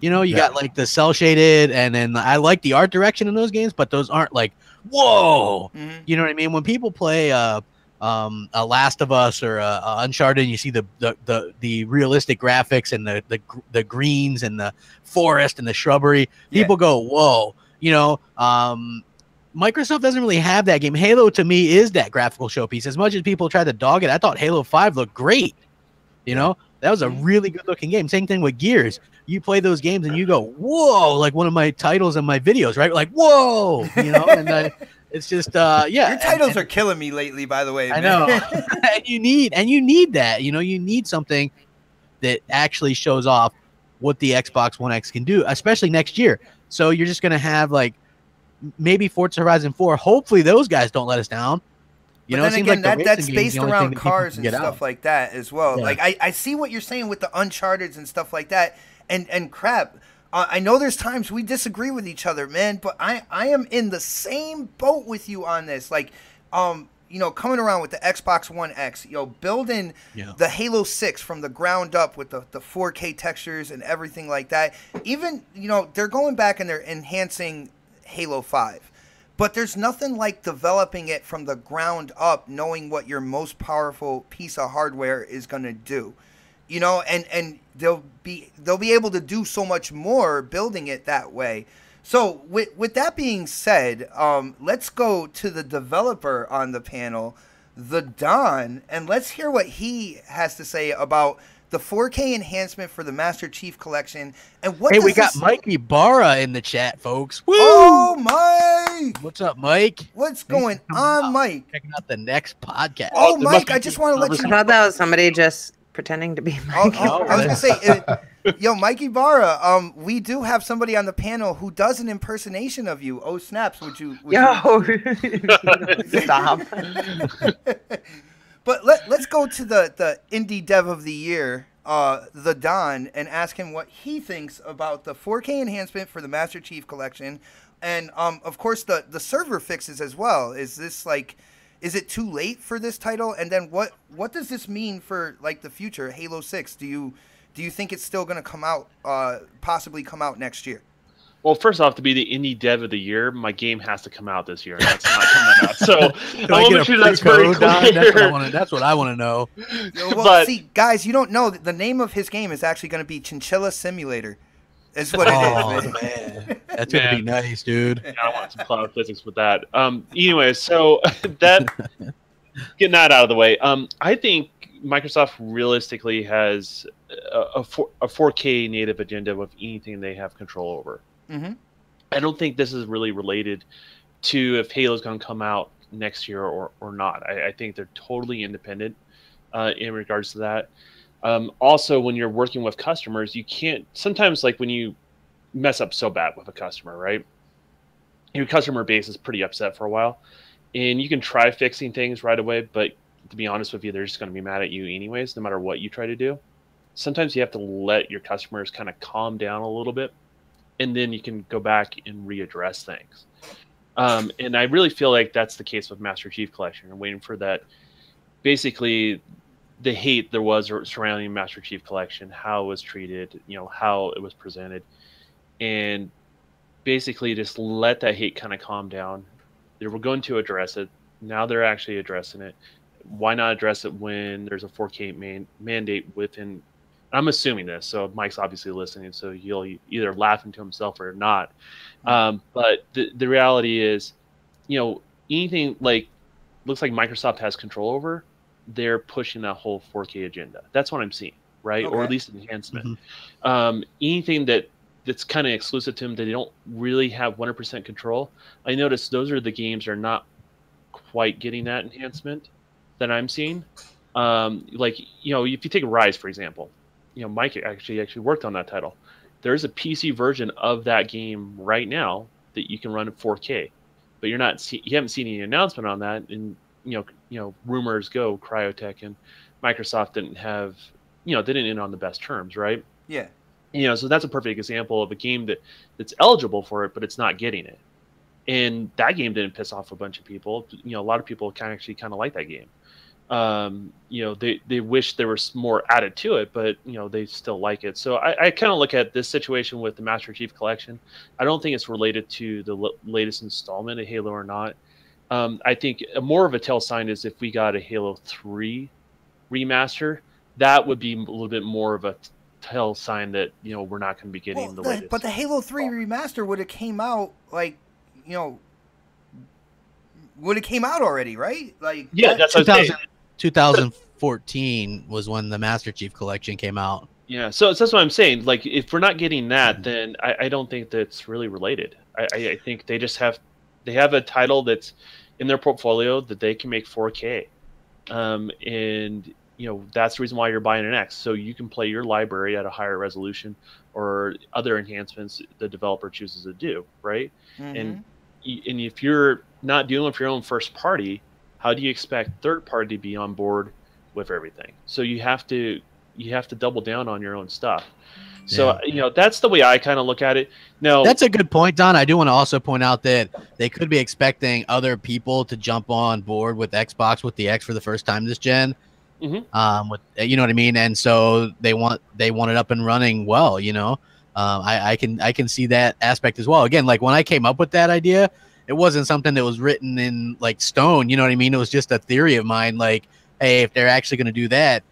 You know, you Yeah. got like the cell shaded and then I like the art direction in those games, but those aren't like whoa, Mhm. you know what I mean? When people play uh, um, a Last of Us or uh, Uncharted, and you see the, the the the realistic graphics and the the gr- the greens and the forest and the shrubbery, Yeah. people go, "Whoa!" You know, um, Microsoft doesn't really have that game. Halo to me is that graphical showpiece. As much as people try to dog it, I thought Halo Five looked great. You know, that was a Mhm. really good looking game. Same thing with Gears. You play those games and you go, "Whoa!" Like one of my titles in my videos, right? Like, "Whoa!" You know, and uh, it's just, uh, yeah. Your titles are killing me lately, by the way. I man. know. and you need and you need that. You know, you need something that actually shows off what the Xbox One X can do, especially next year. So you're just gonna have like maybe Forza Horizon 4. Hopefully those guys don't let us down. You but know, it then seems again, like that, that's based the only thing around cars and stuff out. like that as well. Yeah. Like I, I see what you're saying with the Uncharted's and stuff like that. And and crap, uh, I know there's times we disagree with each other, man. But I I am in the same boat with you on this. Like, um, you know, coming around with the Xbox One X, you know, building Yeah. the Halo 6 from the ground up with the, the 4K textures and everything like that. Even, you know, they're going back and they're enhancing Halo 5. But there's nothing like developing it from the ground up, knowing what your most powerful piece of hardware is going to do. You know, and and they'll be they'll be able to do so much more building it that way. So with with that being said, um, let's go to the developer on the panel, the Don, and let's hear what he has to say about the 4K enhancement for the Master Chief Collection and what. Hey, does we got this- Mike Ybarra in the chat, folks. Woo! Oh, Mike! What's up, Mike? What's Thanks going on, out. Mike? Checking out the next podcast. Oh, there Mike, I just want to let you I thought that was somebody just pretending to be Oh, Mike. oh, I was gonna say, uh, yo, Mike Ybarra. Um, we do have somebody on the panel who does an impersonation of you. Oh snaps! Would you? Would Yo, stop. But let let's go to the the indie dev of the year, uh, the Don, and ask him what he thinks about the 4K enhancement for the Master Chief Collection, and um, of course the the server fixes as well. Is this like? Is it too late for this title? And then what what does this mean for like the future Halo Six? Do you do you think it's still going to come out, uh, possibly come out next year? Well, first off, to be the indie dev of the year, my game has to come out this year. That's not coming out. So I I want to make sure that's very code, That's what I clear. want to. That's what I want to know. Well, But- see, guys, you don't know that the name of his game is actually going to be Chinchilla Simulator. Is what it oh is, man. man, that's gonna be nice, dude. Yeah, I want some cloud physics with that. Um, anyway, so that getting that out of the way. Um, I think Microsoft realistically has a, a, four, a 4K native agenda with anything they have control over. Mhm. I don't think this is really related to if Halo's going to come out next year or, or not. I, I think they're totally independent uh, in regards to that. Um, also, when you're working with customers, you can't sometimes like when you mess up so bad with a customer, right? Your customer base is pretty upset for a while, and you can try fixing things right away, but to be honest with you, they're just going to be mad at you anyways, no matter what you try to do. Sometimes you have to let your customers kind of calm down a little bit, and then you can go back and readdress things. Um, and I really feel like that's the case with Master Chief Collection. I'm waiting for that. Basically, the hate there was surrounding Master Chief Collection, how it was treated, you know, how it was presented, and basically just let that hate kind of calm down. They were going to address it. Now they're actually addressing it. Why not address it when there's a 4K man- mandate within? I'm assuming this, so Mike's obviously listening, so he'll either laughing to himself or not. Um, but the the reality is, you know, anything like looks like Microsoft has control over, they're pushing that whole 4K agenda. That's what I'm seeing, right? Okay. Or at least enhancement. Mm-hmm. Um, anything that that's kind of exclusive to them that they don't really have 100% control. I notice those are the games that are not quite getting that enhancement that I'm seeing. Um, like you know, if you take Ryse for example, you know Mike actually actually worked on that title. There's a PC version of that game right now that you can run at 4K, but you're not see, you haven't seen any announcement on that. And you know you know rumors go Crytek and Microsoft didn't have you know they didn't end on the best terms, right? Yeah you know so that's a perfect example of a game that that's eligible for it but it's not getting it and that game didn't piss off a bunch of people you know a lot of people kind of actually kind of like that game um, you know they they wish there was more added to it but you know they still like it so i, I kind of look at this situation with the master chief collection i don't think it's related to the l- latest installment of halo or not um, i think more of a tell sign is if we got a halo 3 remaster that would be a little bit more of a tell sign that you know we're not going to be getting well, the, the latest. But the Halo Three remaster would have came out like you know would have came out already, right? Like yeah, that's 2000, 2014 was when the Master Chief Collection came out. Yeah, so, so that's what I'm saying. Like, if we're not getting that, mm-hmm. then I, I don't think that's really related. I, I, I think they just have they have a title that's in their portfolio that they can make 4K, um, and you know that's the reason why you're buying an X, so you can play your library at a higher resolution or other enhancements the developer chooses to do, right? Mm-hmm. And and if you're not dealing with your own first party, how do you expect third party to be on board with everything? So you have to you have to double down on your own stuff. So yeah. you know that's the way I kind of look at it. No, that's a good point, Don. I do want to also point out that they could be expecting other people to jump on board with Xbox with the X for the first time this gen. Mm-hmm. Um, with you know what I mean, and so they want they want it up and running well. You know, um, I, I can I can see that aspect as well. Again, like when I came up with that idea, it wasn't something that was written in like stone. You know what I mean? It was just a theory of mine. Like, hey, if they're actually going to do that,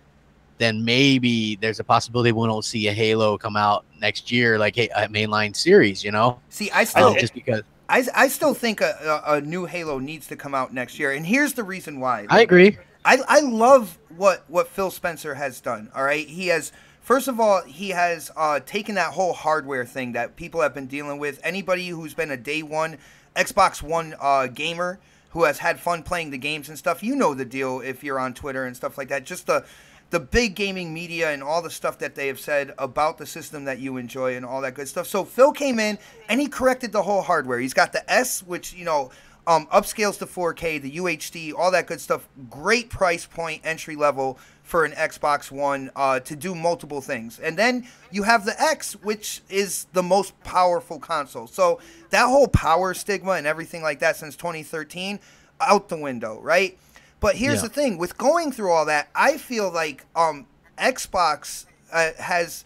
then maybe there's a possibility we won't see a Halo come out next year, like a mainline series. You know? See, I still um, just because. I, I still think a, a, a, new Halo needs to come out next year, and here's the reason why. I agree. I, I love what what Phil Spencer has done. All right, he has first of all he has uh, taken that whole hardware thing that people have been dealing with. Anybody who's been a day one Xbox One uh, gamer who has had fun playing the games and stuff, you know the deal if you're on Twitter and stuff like that. Just the the big gaming media and all the stuff that they have said about the system that you enjoy and all that good stuff. So Phil came in and he corrected the whole hardware. He's got the S, which you know um, upscales to 4K, the UHD, all that good stuff. Great price point, entry level for an Xbox One uh, to do multiple things. And then you have the X, which is the most powerful console. So that whole power stigma and everything like that since 2013, out the window, right? But here's yeah. the thing: with going through all that, I feel like um, Xbox uh, has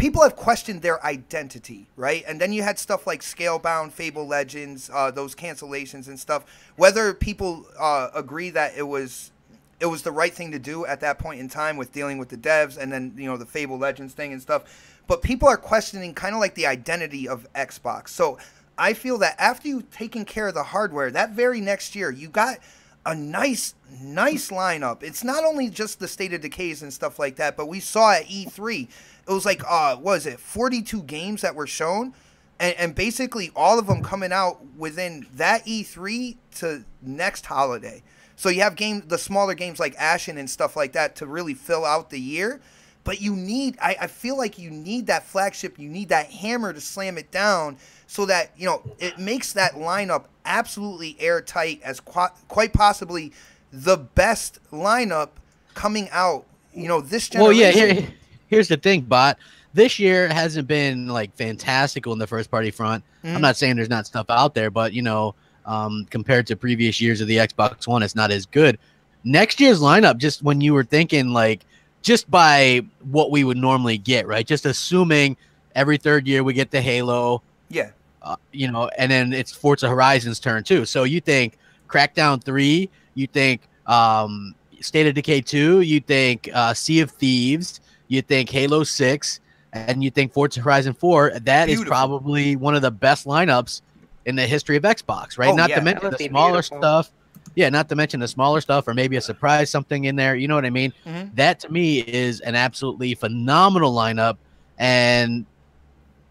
people have questioned their identity, right? And then you had stuff like Scalebound, Fable Legends, uh, those cancellations and stuff. Whether people uh, agree that it was it was the right thing to do at that point in time with dealing with the devs and then you know the Fable Legends thing and stuff, but people are questioning kind of like the identity of Xbox. So I feel that after you've taken care of the hardware, that very next year you got a nice nice lineup. It's not only just the state of decays and stuff like that, but we saw at E3 it was like uh was it 42 games that were shown and, and basically all of them coming out within that E3 to next holiday. So you have game the smaller games like Ashen and stuff like that to really fill out the year. but you need I, I feel like you need that flagship, you need that hammer to slam it down so that, you know, it makes that lineup absolutely airtight as qu- quite possibly the best lineup coming out, you know, this Well, generation. yeah. Here, here's the thing, bot. This year hasn't been like fantastical in the first party front. Mhm. I'm not saying there's not stuff out there, but you know, um, compared to previous years of the Xbox One, it's not as good. Next year's lineup, just when you were thinking like, just by what we would normally get, right? Just assuming every third year we get the Halo, yeah. uh, you know, and then it's Forza Horizon's turn too. So you think Crackdown three, you think um, State of Decay two, you think uh, Sea of Thieves, you think Halo six, and you think Forza Horizon four. That is Beautiful. probably one of the best lineups in the history of Xbox, right? Oh, not yeah. to mention the smaller beautiful. stuff. Yeah, not to mention the smaller stuff, or maybe a surprise something in there. You know what I mean? Mhm. That to me is an absolutely phenomenal lineup, and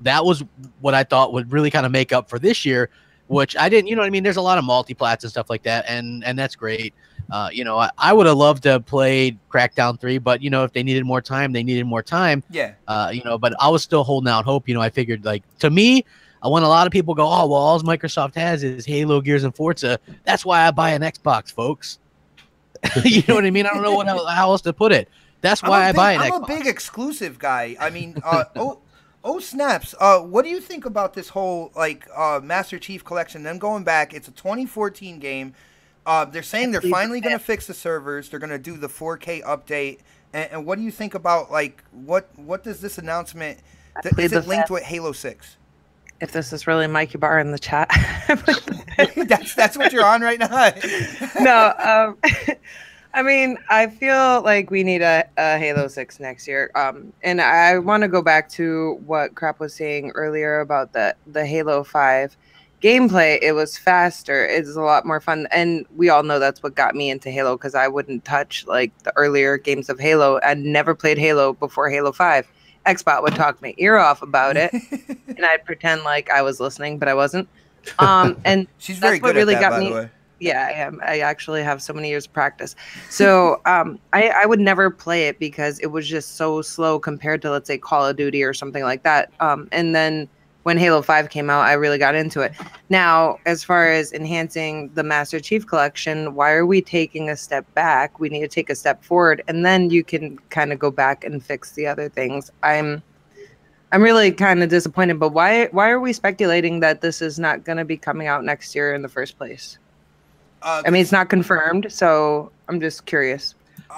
that was what I thought would really kind of make up for this year, which I didn't. You know what I mean? There's a lot of multiplats and stuff like that, and and that's great. Uh, you know, I, I would have loved to have played Crackdown three, but you know, if they needed more time, they needed more time. Yeah. Uh, you know, but I was still holding out hope. You know, I figured like to me, uh, when a lot of people go, oh well, all Microsoft has is Halo, Gears, and Forza. That's why I buy an Xbox, folks. you know what I mean? I don't know what how, how else to put it. That's why I big, buy an I'm Xbox. a big exclusive guy. I mean, uh, oh, oh snaps! Uh, what do you think about this whole like uh, Master Chief Collection? Them going back, it's a 2014 game. Uh, they're saying they're finally going to fix the servers. They're going to do the 4K update. And, and what do you think about like what what does this announcement? Th- is it linked with Halo Six? If this is really Mikey Bar in the chat. that's that's what you're on right now. no, um, I mean, I feel like we need a, a Halo 6 next year. Um, and I want to go back to what Crap was saying earlier about the, the Halo 5 gameplay. It was faster, it's a lot more fun. And we all know that's what got me into Halo because I wouldn't touch like the earlier games of Halo. I'd never played Halo before Halo 5. Xbot would talk my ear off about it, and I'd pretend like I was listening, but I wasn't. Um, and She's That's very what really at that, got me- yeah, I am. I actually have so many years of practice. So um, I, I would never play it because it was just so slow compared to, let's say, Call of Duty or something like that. Um, and then when Halo 5 came out, I really got into it. Now, as far as enhancing the Master Chief Collection, why are we taking a step back? We need to take a step forward, and then you can kind of go back and fix the other things. I'm. I'm really kind of disappointed, but why why are we speculating that this is not going to be coming out next year in the first place? Uh, I mean, it's not confirmed, so I'm just curious.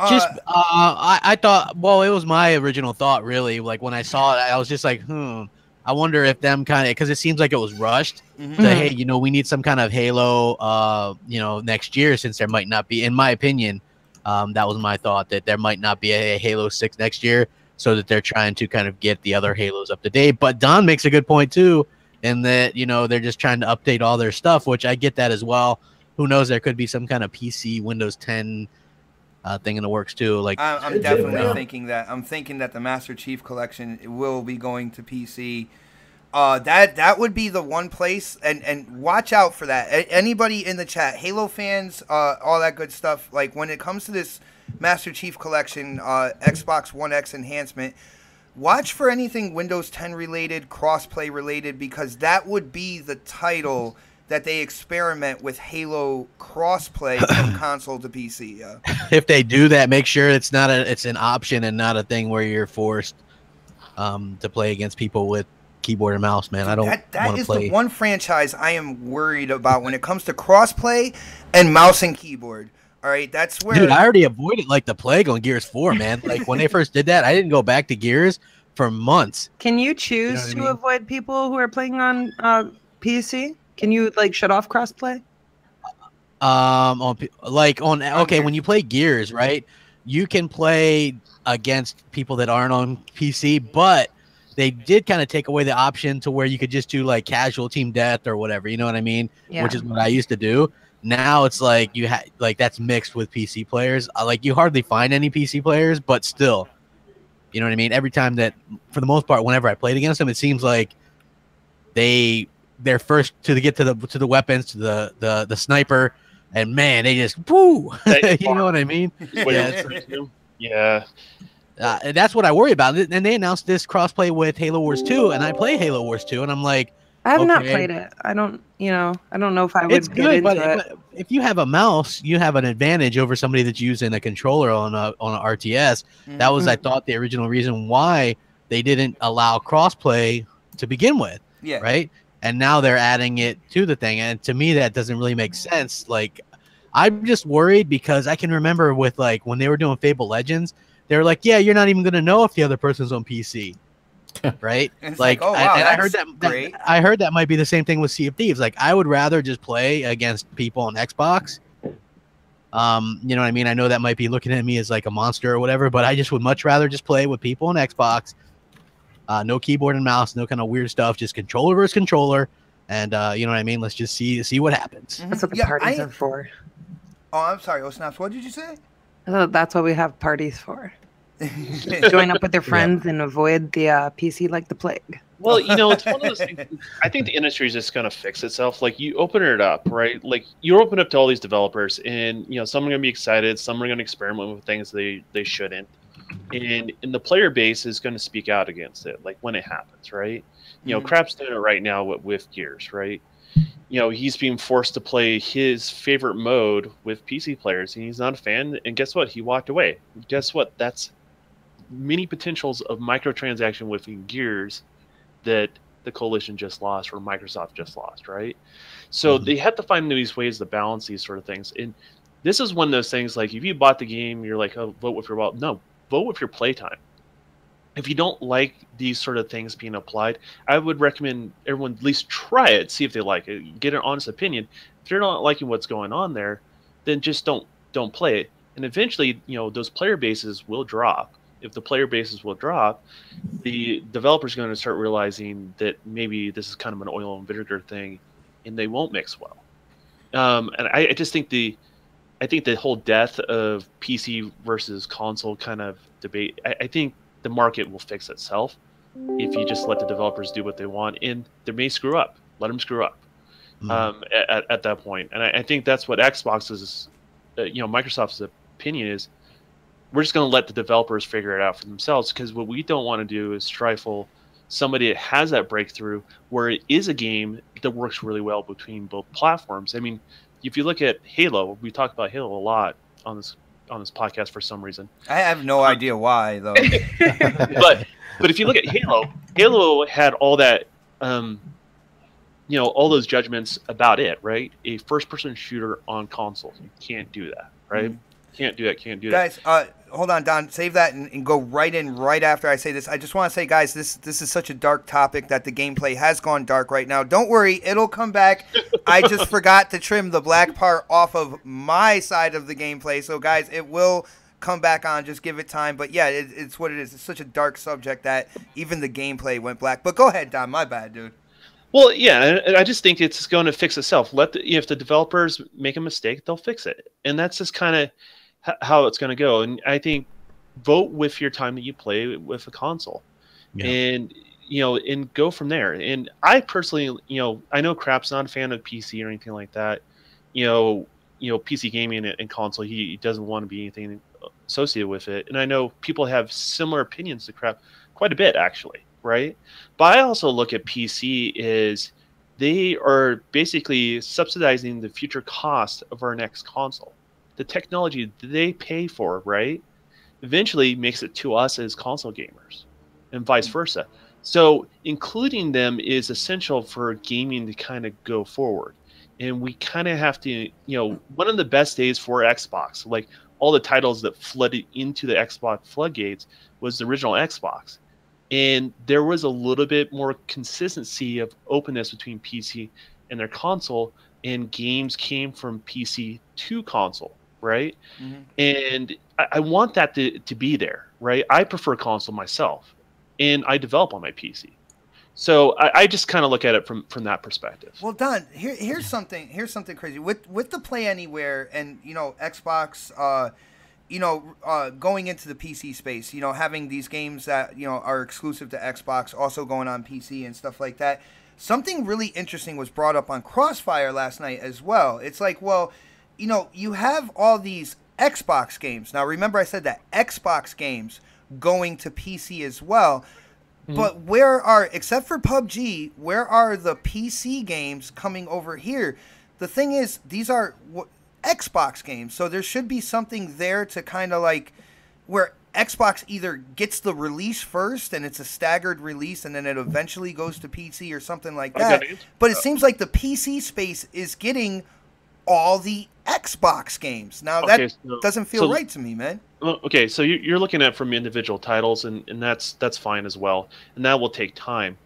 just uh, uh, I, I thought well it was my original thought really like when i saw it i was just like hmm i wonder if them kind of because it seems like it was rushed. Mhm. to, hey you know we need some kind of halo uh you know next year since there might not be in my opinion um that was my thought that there might not be a, halo 6 next year so that they're trying to kind of get the other halos up to date. But don makes a good point too in that you know they're just trying to update all their stuff which i get that as well. Who knows there could be some kind of pc windows 10 uh, thing in the works too like I, I'm definitely know. thinking that. I'm thinking that the Master Chief collection will be going to PC. Uh, that that would be the one place, and and watch out for that. A- anybody in the chat, Halo fans, uh, all that good stuff. Like when it comes to this Master Chief collection, uh, Xbox One X enhancement, watch for anything Windows 10 related, crossplay related, because that would be the title that they experiment with Halo crossplay from console to PC. Yeah. if they do that, make sure it's not a it's an option and not a thing where you're forced um to play against people with keyboard and mouse, man. I don't that that want to is play. the one franchise I am worried about when it comes to crossplay and mouse and keyboard. All right, that's where Dude, I already avoided like the plague on Gears 4, man. Like when they first did that, I didn't go back to Gears for months. Can you choose what I to mean? avoid people who are playing on uh, PC? Can you like shut off crossplay? Um on like on okay, when you play Gears, right? You can play against people that aren't on PC, but they did kind of take away the option to where you could just do like casual team death or whatever, you know what I mean? Yeah. which is what I used to do. Now it's like you had like that's mixed with PC players. Uh, Like you hardly find any PC players, but still, you know what I mean. Every time that, for the most part, whenever I played against them, it seems like they they're first to get to the to the weapons to the the the sniper, and man, they just woo. You know what I mean? Yeah, you're referring to? yeah. Uh, and that's what I worry about. And they announced this crossplay with Halo Wars 2, and I play Halo Wars 2, and I'm like, I have not played it. I don't, you know, I don't know if I would it's get good, into but, it. but if you have a mouse, you have an advantage over somebody that's using a controller on a on an RTS. That was, I Mhm. thought, the original reason why they didn't allow crossplay to begin with, yeah. right? And now they're adding it to the thing, and to me, that doesn't really make sense. Like, I'm just worried because I can remember with like when they were doing Fable Legends, they were like, "Yeah, you're not even gonna know if the other person's on PC." right? It's like, like, oh, I- wow, and I heard that, that- I heard that might be the same thing with Sea of Thieves. Like, I would rather just play against people on Xbox. Um, you know what I mean? I know that might be looking at me as like a monster or whatever, but I just would much rather just play with people on Xbox. Uh, no keyboard and mouse, no kind of weird stuff, just controller versus controller, and uh, you know what I mean. Let's just see see what happens. Mhm. That's what the Yeah, parties I- are for. Oh, I'm sorry. Oh, snaps. What did you say? I That's what we have parties for. Join up with your friends and avoid the uh, PC like the plague. Well, you know, it's one of those things. I think the industry is just going to fix itself. Like you open it up, right? Like you're open up to all these developers, and you know, some are going to be excited, some are going to experiment with things they they shouldn't, and and the player base is going to speak out against it, like when it happens, right? You know, Mhm. Crap's doing it right now with, with Gears, right? You know, he's being forced to play his favorite mode with PC players, and he's not a fan. And guess what? He walked away. Guess what? That's many potentials of microtransaction within Gears that the coalition just lost or Microsoft just lost, right? So Mhm. they have to find these ways to balance these sort of things. And this is one of those things like if you bought the game, you're like, oh, vote with your wallet. No, vote with your playtime. If you don't like these sort of things being applied, I would recommend everyone at least try it, see if they like it, get an honest opinion. If you're not liking what's going on there, then just don't don't play it. And eventually, you know, those player bases will drop. If the player bases will drop, the developers going to start realizing that maybe this is kind of an oil and vinegar thing, and they won't mix well. Um, and I, I just think the, I think the whole death of PC versus console kind of debate. I, I think the market will fix itself if you just let the developers do what they want, and they may screw up. Let them screw up Mm. um, at, at that point. And I, I think that's what Xbox's, uh, you know, Microsoft's opinion is. We're just going to let the developers figure it out for themselves because what we don't want to do is stifle somebody that has that breakthrough where it is a game that works really well between both platforms. I mean, if you look at Halo, we talk about Halo a lot on this on this podcast for some reason. I have no idea why though. but but if you look at Halo, Halo had all that, um, you know, all those judgments about it, right? A first-person shooter on consoles, you can't do that, right? Can't do that. Can't do that. guys, uh, hold on, Don. Save that and, and go right in right after I say this. I just want to say, guys, this this is such a dark topic that the gameplay has gone dark right now. Don't worry, it'll come back. I just forgot to trim the black part off of my side of the gameplay, so guys, it will come back on. Just give it time. But yeah, it, it's what it is. It's such a dark subject that even the gameplay went black. But go ahead, Don. My bad, dude. Well, yeah, I just think it's going to fix itself. Let the, if the developers make a mistake, they'll fix it, and that's just kind of how it's going to go. And I think vote with your time that you play with a console, Yeah. and you know, and go from there. And I personally, you know, I know Crap's not a fan of PC or anything like that. You know, you know, PC gaming and, and console, he, he doesn't want to be anything associated with it. And I know people have similar opinions to Crap quite a bit, actually, right? But I also look at PC is they are basically subsidizing the future cost of our next console. The technology they pay for, right, eventually makes it to us as console gamers, and vice mm. versa. So including them is essential for gaming to kind of go forward. And we kind of have to, you know, one of the best days for Xbox, like all the titles that flooded into the Xbox floodgates, was the original Xbox and there was a little bit more consistency of openness between PC and their console, and games came from PC to console, right? Mhm. And I, I want that to, to be there, right? I prefer console myself, and I develop on my PC. So I, I just kind of look at it from from that perspective. Well, Don, here, here's something. Here's something crazy with with the Play Anywhere and you know Xbox. Uh, you know, uh, going into the PC space, you know, having these games that you know are exclusive to Xbox, also going on PC and stuff like that. Something really interesting was brought up on Crossfire last night as well. It's like, well, you know, you have all these Xbox games. Now, remember, I said that Xbox games going to PC as well. Mhm. But where are, except for PUBG, where are the PC games coming over here? The thing is, these are w- Xbox games, so there should be something there to kind of like where Xbox either gets the release first and it's a staggered release and then it eventually goes to PC or something like that. But it seems like the PC space is getting all the Xbox games. Now Okay, that so- doesn't feel so- right to me, man. Okay, so you- you're looking at from individual titles, and, and that's that's fine as well, and that will take time.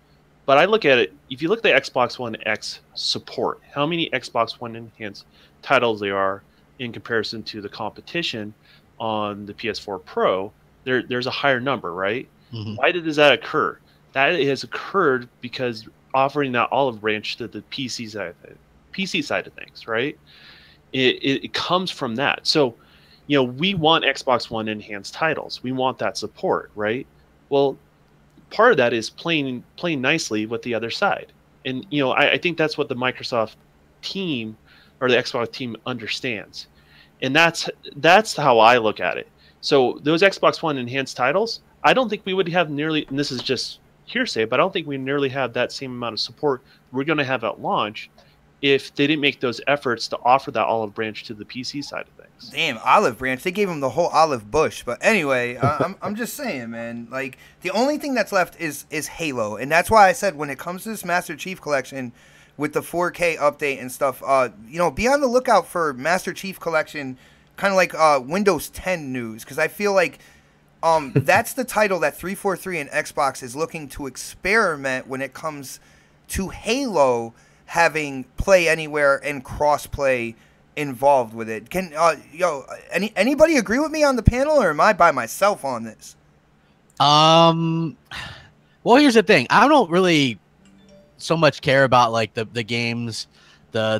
But I look at it. If you look at the Xbox One X support, how many Xbox One enhanced titles there are in comparison to the competition on the PS4 Pro, there there's a higher number, right? Mhm. Why did, does that occur? That has occurred because offering that olive branch to the PC side, PC side of things, right? It, it, comes from that. So, you know, we want Xbox One enhanced titles. We want that support, right? Well, part of that is playing playing nicely with the other side, and you know, I, I think that's what the Microsoft team or the Xbox team understands, and that's that's how I look at it. So those Xbox One enhanced titles, I don't think we would have nearly, and this is just hearsay, but I don't think we nearly have that same amount of support we're going to have at launch if they didn't make those efforts to offer that olive branch to the PC side of things. Damn, olive branch. They gave him the whole olive bush. But anyway, I'm, I'm just saying, man. Like the only thing that's left is is Halo, and that's why I said when it comes to this Master Chief collection, with the 4K update and stuff, uh, you know, be on the lookout for Master Chief collection, kind of like uh, Windows 10 news, because I feel like. Um, that's the title that 343 and Xbox is looking to experiment when it comes to Halo having play anywhere and crossplay involved with it. Can uh, yo any anybody agree with me on the panel, or am I by myself on this? Um, well, here's the thing. I don't really so much care about like the the games the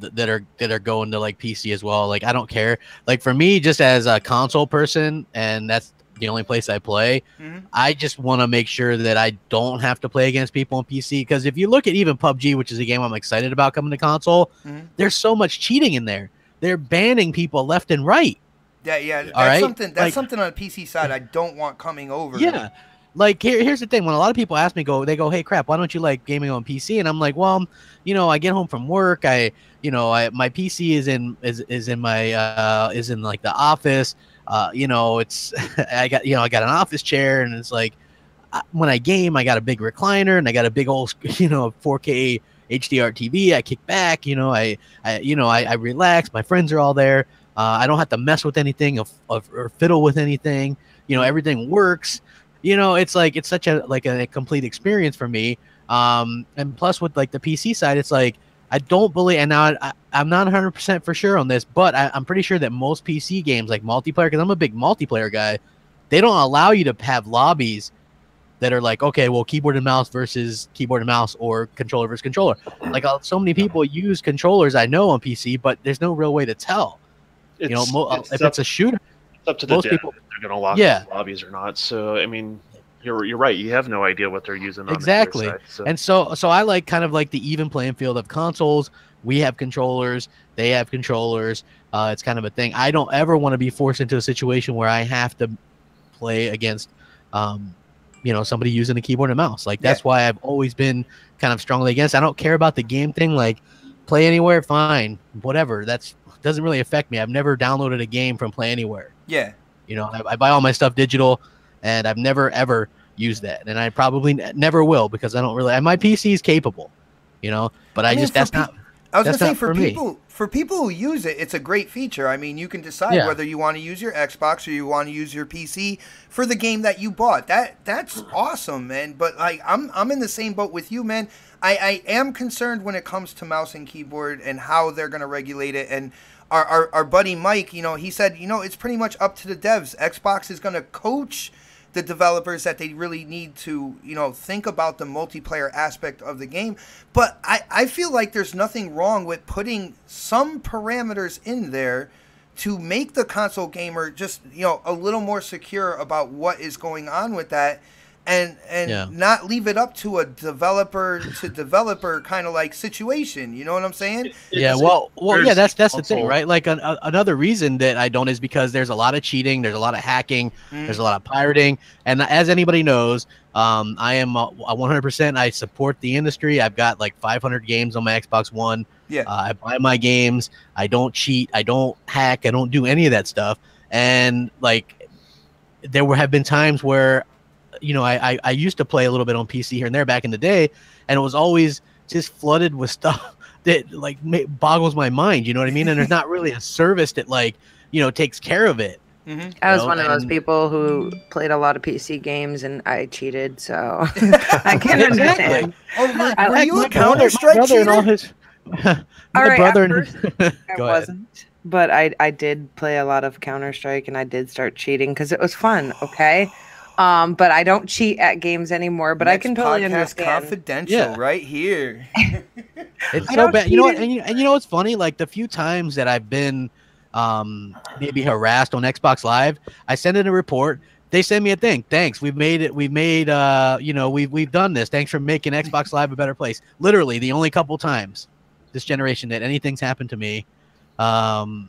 the that are that are going to like PC as well. Like I don't care. Like for me, just as a console person, and that's the only place I play. Mhm. I just want to make sure that I don't have to play against people on PC. Because if you look at even PUBG, which is a game I'm excited about coming to console, Mhm. there's so much cheating in there. They're banning people left and right. Yeah, yeah. That's All right, something. That's like- something on the PC side I don't want coming over. Yeah. Like here, here's the thing. When a lot of people ask me, go, they go, "Hey, crap, why don't you like gaming on PC?" And I'm like, "Well, you know, I get home from work. I, you know, I my PC is in is is in my uh is in like the office. Uh, you know, it's I got you know I got an office chair, and it's like I- when I game, I got a big recliner and I got a big old you know 4K HDR TV. I kick back, you know, I I you know I, I relax. My friends are all there. Uh, I don't have to mess with anything of, or fiddle with anything. You know, everything works you know it's like it's such a like a, complete experience for me um and plus with like the pc side it's like i don't believe and now I, i'm not 100% for sure on this but I, i'm pretty sure that most pc games like multiplayer because i'm a big multiplayer guy they don't allow you to have lobbies that are like okay well keyboard and mouse versus keyboard and mouse or controller versus controller like uh, so many people use controllers i know on pc but there's no real way to tell It's, you know mo- uh, it's if up, it's a shooter it's up to the most people- they're going to lock Yeah. lobbies or not. So, I mean, you're you're right. You have no idea what they're using. On the Exactly. side, so. And so so I like kind of like the even playing field of consoles. We have controllers, they have controllers. Uh, it's kind of a thing. I don't ever want to be forced into a situation where I have to play against um, you know, somebody using a keyboard and mouse. Like that's why I've always been kind of strongly against. I don't care about the game thing like play anywhere fine, whatever. That's doesn't really affect me. I've never downloaded a game from play anywhere. Yeah. You know, I, I buy all my stuff digital, and I've never ever used that, and I probably n- never will because I don't really. And my PC is capable, you know, but I, I mean, just that's pe- not. I was gonna say for, for me. people for people who use it, it's a great feature. I mean, you can decide Yeah. whether you want to use your Xbox or you want to use your PC for the game that you bought. That that's awesome, man. But like, I'm I'm in the same boat with you, man. I, I am concerned when it comes to mouse and keyboard and how they're gonna regulate it. And our, our our buddy Mike, you know, he said, you know, it's pretty much up to the devs. Xbox is gonna coach the developers that they really need to, you know, think about the multiplayer aspect of the game. But I, I feel like there's nothing wrong with putting some parameters in there to make the console gamer just, you know, a little more secure about what is going on with that. And and Yeah. not leave it up to a developer to developer kind of like situation. You know what I'm saying? yeah well well yeah that's that's the thing right like an, a, another reason that i don't is because there's a lot of cheating there's a lot of hacking Mm. there's a lot of pirating and as anybody knows um, i am uh, 100% i support the industry i've got like 500 games on my xbox one Yeah. uh, i buy my games i don't cheat i don't hack i don't do any of that stuff and like there were have been times where you know I, I i used to play a little bit on pc here and there back in the day and it was always just flooded with stuff that like ma- boggles my mind you know what i mean and there's not really a service that like you know takes care of it hmm I was know, one of those and- people who played a lot of PC games and I cheated, so I can Exactly. understand. Oh, were, I were like you my a brother, Counter my Strike brother and all his my All right, brother and first, I wasn't, but I I did play a lot of Counter Strike and I did start cheating because it was fun. Okay, um, but I don't cheat at games anymore. But I can totally podcast understand. confidential Yeah. right here. It's I so bad. You know what? And you, and you know what's funny? Like the few times that I've been um maybe harassed on Xbox Live, I send in a report. They send me a thing. Thanks. We've made it. We've made uh you know we've we've done this. Thanks for making Xbox Live a better place. Literally the only couple times this generation that anything's happened to me. Um,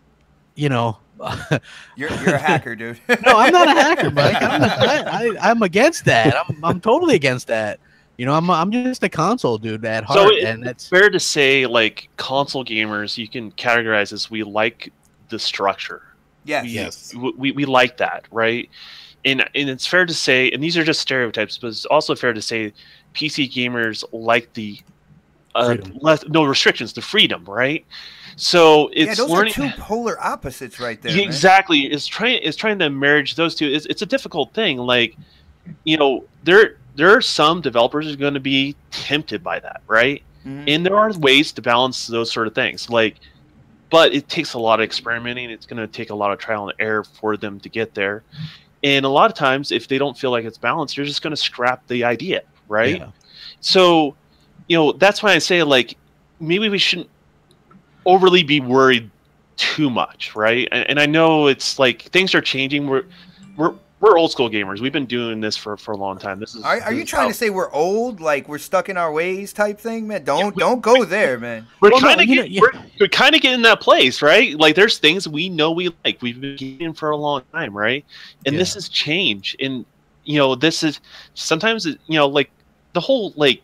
you know. You're you're a hacker, dude. no, I'm not a hacker, Mike. I'm, I, I, I'm against that. I'm, I'm totally against that. You know, I'm, I'm just a console dude at heart, So it- and that's fair to say, like console gamers, you can categorize as we like the structure. Yes. We, Yes. we, we, we like that, right? And and it's fair to say, and these are just stereotypes, but it's also fair to say, PC gamers like the uh, less no restrictions, the freedom, right? So it's Yeah, those learning are two polar opposites right there. Yeah, man. exactly it's trying it's trying to merge those two it's, it's a difficult thing like you know there there are some developers who are going to be tempted by that right Mhm. and there are ways to balance those sort of things like but it takes a lot of experimenting it's going to take a lot of trial and error for them to get there and a lot of times if they don't feel like it's balanced they're just going to scrap the idea right Yeah. so you know that's why i say like maybe we shouldn't overly be worried too much right? And, and i know it's like things are changing. We're we're we're old school gamers. We've been doing this for for a long time. This is Are, are this you is trying how- to say we're old, like we're stuck in our ways, type thing, man? Don't we- don't go there, man. we're Well, no, kind of you know, yeah. we're, we're kind of getting in that place right? Like there's things we know we like. We've been getting for a long time right? And this is change and you know this is sometimes you know like the whole like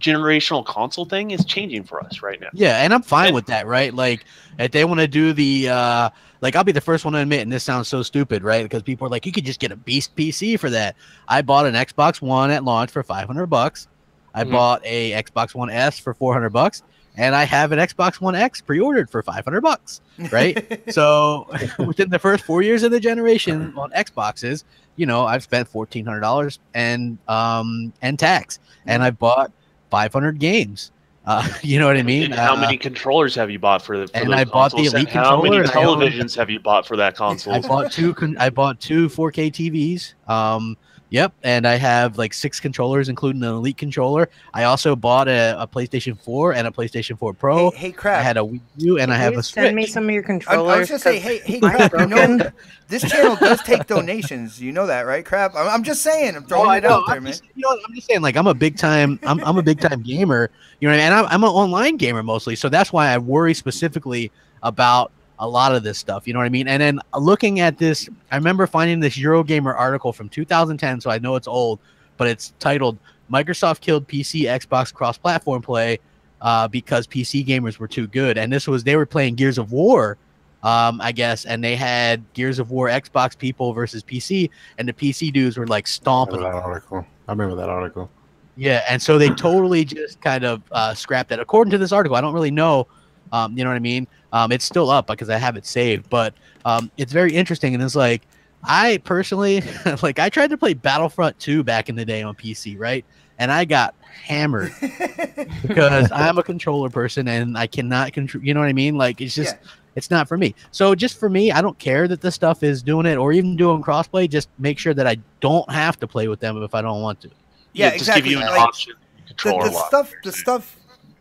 generational console thing is changing for us right now Yeah, and I'm fine And- with that, right? Like, if they want to do the, uh, like, I'll be the first one to admit, and this sounds so stupid, right? Because people are like, you could just get a beast PC for that. I bought an Xbox One at launch for 500 bucks. I Mhm. bought a Xbox One S for 400 bucks, and I have an Xbox One X pre-ordered for 500 bucks, right? so within the first four years of the generation on Xboxes, you know, I've spent fourteen hundred dollars and um and tax, and I bought 500 games. Uh, you know what I mean? And how Uh, many controllers have you bought for the? For and I bought the consoles? Elite And How many televisions have you bought for that console? I bought two. I bought two 4K TVs. Um, yep, and I have like six controllers, including an Elite controller. I also bought a, a PlayStation 4 and a PlayStation 4 Pro. hey, hey, I had a Wii U, and I Can have you a send me some of your controllers. I was gonna say, 'cause hey, hey, mine's crap. You know, this channel does take donations. You know that, right, crap? I'm, I'm just saying. I'm throwing Oh, it know. out there, I'm man. just, you know, I'm just saying, like, I'm a big time, I'm, I'm a big time gamer. You know, what I mean? and I'm, I'm an online gamer mostly, so that's why I worry specifically about a lot of this stuff. You know what I mean? And then looking at this, I remember finding this Eurogamer article from 2010, so I know it's old, but it's titled "Microsoft Killed PC Xbox Cross-Platform Play uh, Because PC Gamers Were Too Good," and this was they were playing Gears of War. Um, I guess, and they had Gears of War Xbox people versus PC, and the PC dudes were like I stomping remember that article. I remember that article. yeah, and so they totally just kind of uh, scrapped that. According to this article, I don't really know. Um, you know what I mean? Um, it's still up because I have it saved, but um, it's very interesting. And it's like, I personally, like, I tried to play Battlefront 2 back in the day on PC, right? And I got hammered because I'm a controller person and I cannot control. You know what I mean? Like, it's just, it's not for me. So just for me, I don't care that this stuff is doing it or even doing crossplay. Just make sure that I don't have to play with them if I don't want to. Yeah, just exactly. give you an Like, option. the, the stuff the stuff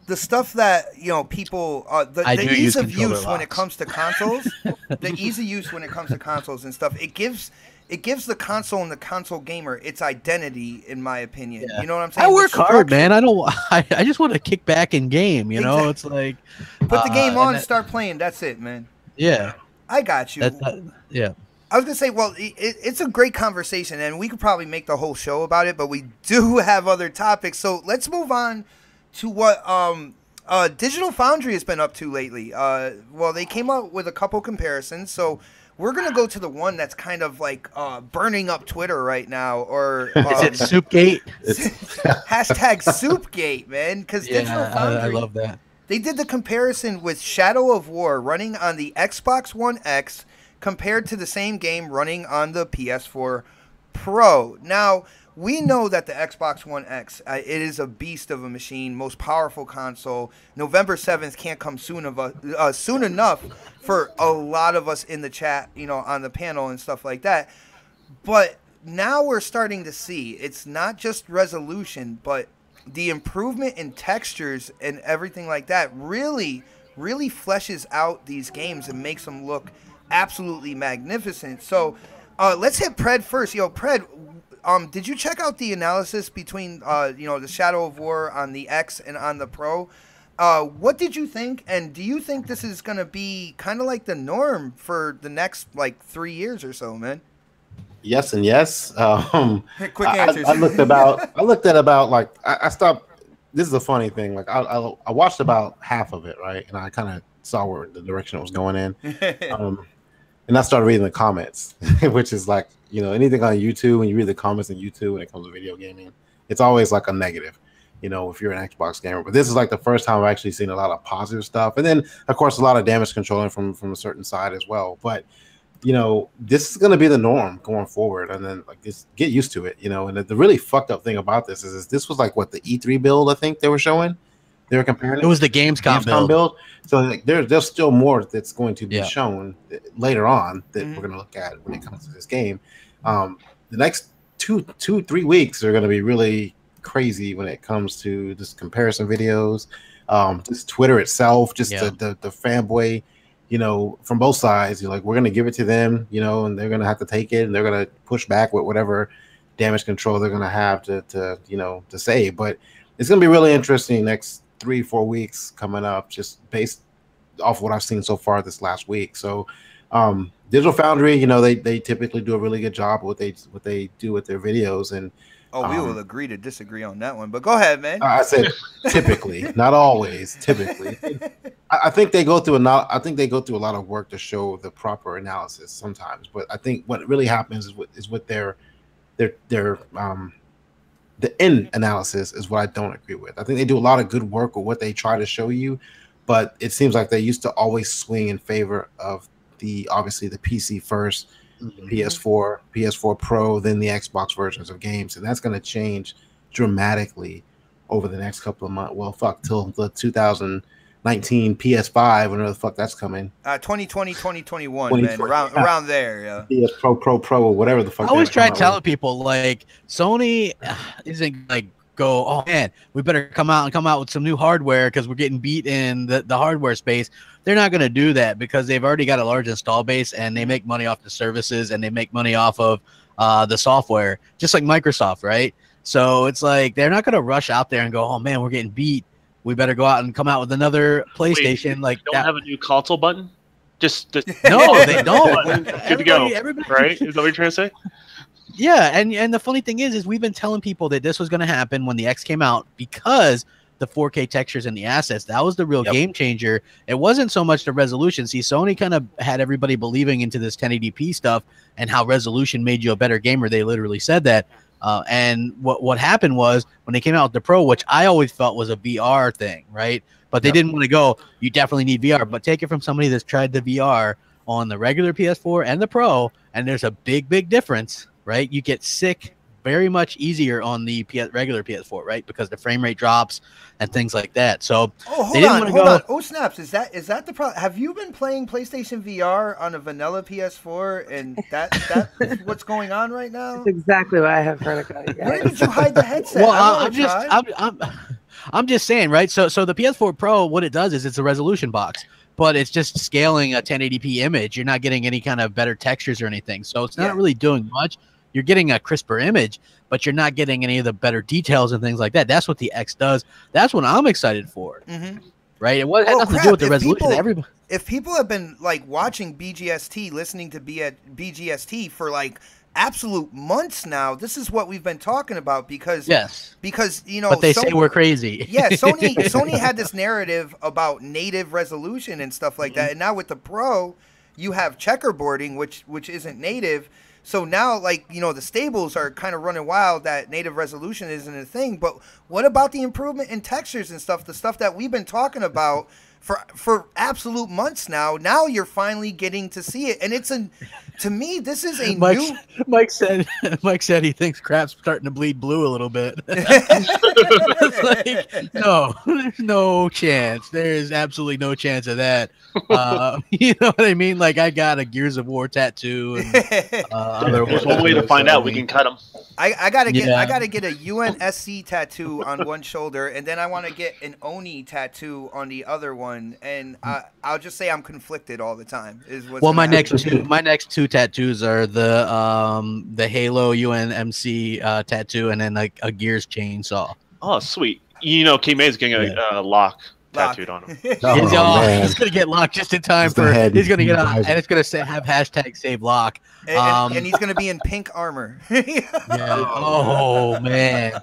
the stuff that you know people uh, the, the ease use of controller use when it comes to consoles the ease of use when it comes to consoles and stuff it gives it gives the console and the console gamer its identity, in my opinion. Yeah. You know what I'm saying? I work hard, man. I don't. I, I just want to kick back in game. You know, it's like Put the uh, game and on and that- start playing. That's it, man. Yeah, I got you. that, that, yeah. I was gonna say, well, it, it's a great conversation, and we could probably make the whole show about it, but we do have other topics. So let's move on to what um, uh, Digital Foundry has been up to lately. Uh, well, they came out with a couple comparisons, so we're gonna go to the one that's kind of like uh, burning up Twitter right now, or um, Is it Soupgate? It's, hashtag Soupgate, man? Because Digital Yeah, I, I love that. they did the comparison with Shadow of War running on the Xbox One X compared to the same game running on the PS4 Pro. Now, we know that the Xbox One X, uh, it is a beast of a machine, most powerful console. November 7th can't come soon of us, uh, soon enough for a lot of us in the chat, you know, on the panel and stuff like that. But now we're starting to see it's not just resolution, but the improvement in textures and everything like that really, really fleshes out these games and makes them look absolutely magnificent. So uh, let's hit Pred first. Yo, Pred, um, did you check out the analysis between uh, you know the Shadow of War on the X and on the Pro? Uh, what did you think? And do you think this is gonna be kind of like the norm for the next like three years or so, man? yes and yes. Um, Quick I- I- answers. I, looked about. I looked at about like I, I stopped. This is a funny thing. Like I, I, I watched about half of it, right, and I kind of saw where the direction it was going in. Um, and I started reading the comments, which is like you know anything on YouTube when you read the comments on YouTube when it comes to video gaming, it's always like a negative. You know, if you're an Xbox gamer, but this is like the first time I've actually seen a lot of positive stuff, and then of course a lot of damage controlling from from a certain side as well. But you know, this is going to be the norm going forward, and then like just get used to it. You know, and the, the really fucked up thing about this is, is this was like what the E3 build I think they were showing. They were comparing It was the Gamescom, Gamescom build. So like, there, there's still more that's going to be Yeah. shown later on that Mhm. we're going to look at when it comes to this game. Um, the next two, two, three weeks are going to be really crazy when it comes to just comparison videos, um, just Twitter itself, just Yeah. the, the the fanboy, you know, from both sides. You're like, we're going to give it to them, you know, and they're going to have to take it, and they're going to push back with whatever damage control they're going to have to, to, you know, to say. But it's going to be really interesting next three, four weeks coming up, just based off what I've seen so far this last week. So, um, Digital Foundry, you know, they they typically do a really good job what they what they do with their videos, and oh, we um, will agree to disagree on that one, but go ahead, man. I said typically, not always, typically. I, I think they go through a lot. I think they go through a lot of work to show the proper analysis sometimes. But I think what really happens is with is with their their their um the end analysis is what I don't agree with. I think they do a lot of good work with what they try to show you, but it seems like they used to always swing in favor of the obviously the PC first, mm-hmm. PS4, PS4 Pro, then the Xbox versions of games, and that's going to change dramatically over the next couple of months. Well, fuck, till the 2019 PS5, whenever the fuck that's coming. Uh, 2020, 2021, man, around yeah. around there, yeah. PS Pro, Pro, Pro, or whatever the fuck. I always try coming out telling with. people like Sony isn't like go, oh man, we better come out and come out with some new hardware because we're getting beat in the, the hardware space. They're not going to do that because they've already got a large install base and they make money off the services and they make money off of uh, the software, just like Microsoft, right? So it's like they're not going to rush out there and go, oh man, we're getting beat. We better go out and come out with another PlayStation. like Don't that. have a new console button. Just, just no, they don't. Good to go, everybody- right? Is that what you're trying to say? Yeah, and and the funny thing is, is we've been telling people that this was going to happen when the X came out because the 4K textures and the assets that was the real Yep. game changer. It wasn't so much the resolution. See, Sony kind of had everybody believing into this 1080p stuff and how resolution made you a better gamer. They literally said that. Uh, and what what happened was when they came out with the Pro, which I always felt was a VR thing, right? But they Yep. didn't want to go. You definitely need VR, but take it from somebody that's tried the VR on the regular PS4 and the Pro, and there's a big, big difference, right? You get sick very much easier on the PS, regular PS4, right? Because the frame rate drops and things like that. So Oh, hold didn't on, hold go- on. Oh, snaps! Is that is that the problem? Have you been playing PlayStation VR on a vanilla PS4, and that that's what's going on right now? That's exactly what I have heard about you Where did you hide the headset? well, I I wanna I'm just. I'm, I'm, I'm just saying, right? So, so the PS4 Pro, what it does is it's a resolution box, but it's just scaling a 1080p image. You're not getting any kind of better textures or anything. So it's not Yeah. really doing much. You're getting a crisper image, but you're not getting any of the better details and things like that. That's what the X does. That's what I'm excited for, hmm right? It had Oh, nothing to do with the if resolution. people- Everybody, if people have been like watching BGST, listening to B at BGST for like absolute months now, this is what we've been talking about because yes, because you know but they so- say we're crazy. yeah, Sony Sony had this narrative about native resolution and stuff like that, and now with the Pro, you have checkerboarding, which which isn't native. So now, like you know, the stables are kind of running wild that native resolution isn't a thing. But what about the improvement in textures and stuff? The stuff that we've been talking about for for absolute months now. Now you're finally getting to see it, and it's a to me this is a Mike, new. Mike said Mike said he thinks crap's starting to bleed blue a little bit. It's like, no, there's no chance. There is absolutely no chance of that. Uh, you know what I mean? Like I got a Gears of War tattoo. And, uh, There's one way to find So, out. We can cut them. I, I gotta get I gotta get a UNSC tattoo on one shoulder, and then I want to get an Oni tattoo on the other one, and I, I'll just say I'm conflicted all the time. Is what's Well, gonna my next two, my next two tattoos are the um the Halo UNSC uh, tattoo, and then like a Gears chainsaw. Oh, sweet. You know, K May's getting a uh, Locke Locke. Tattooed on him. Oh, he's, oh, he's gonna get locked just in time Just for. head He's gonna get a, visor. and it's gonna say have hashtag save lock. and, and- Um, and he's gonna be in pink armor. Yeah. Oh man.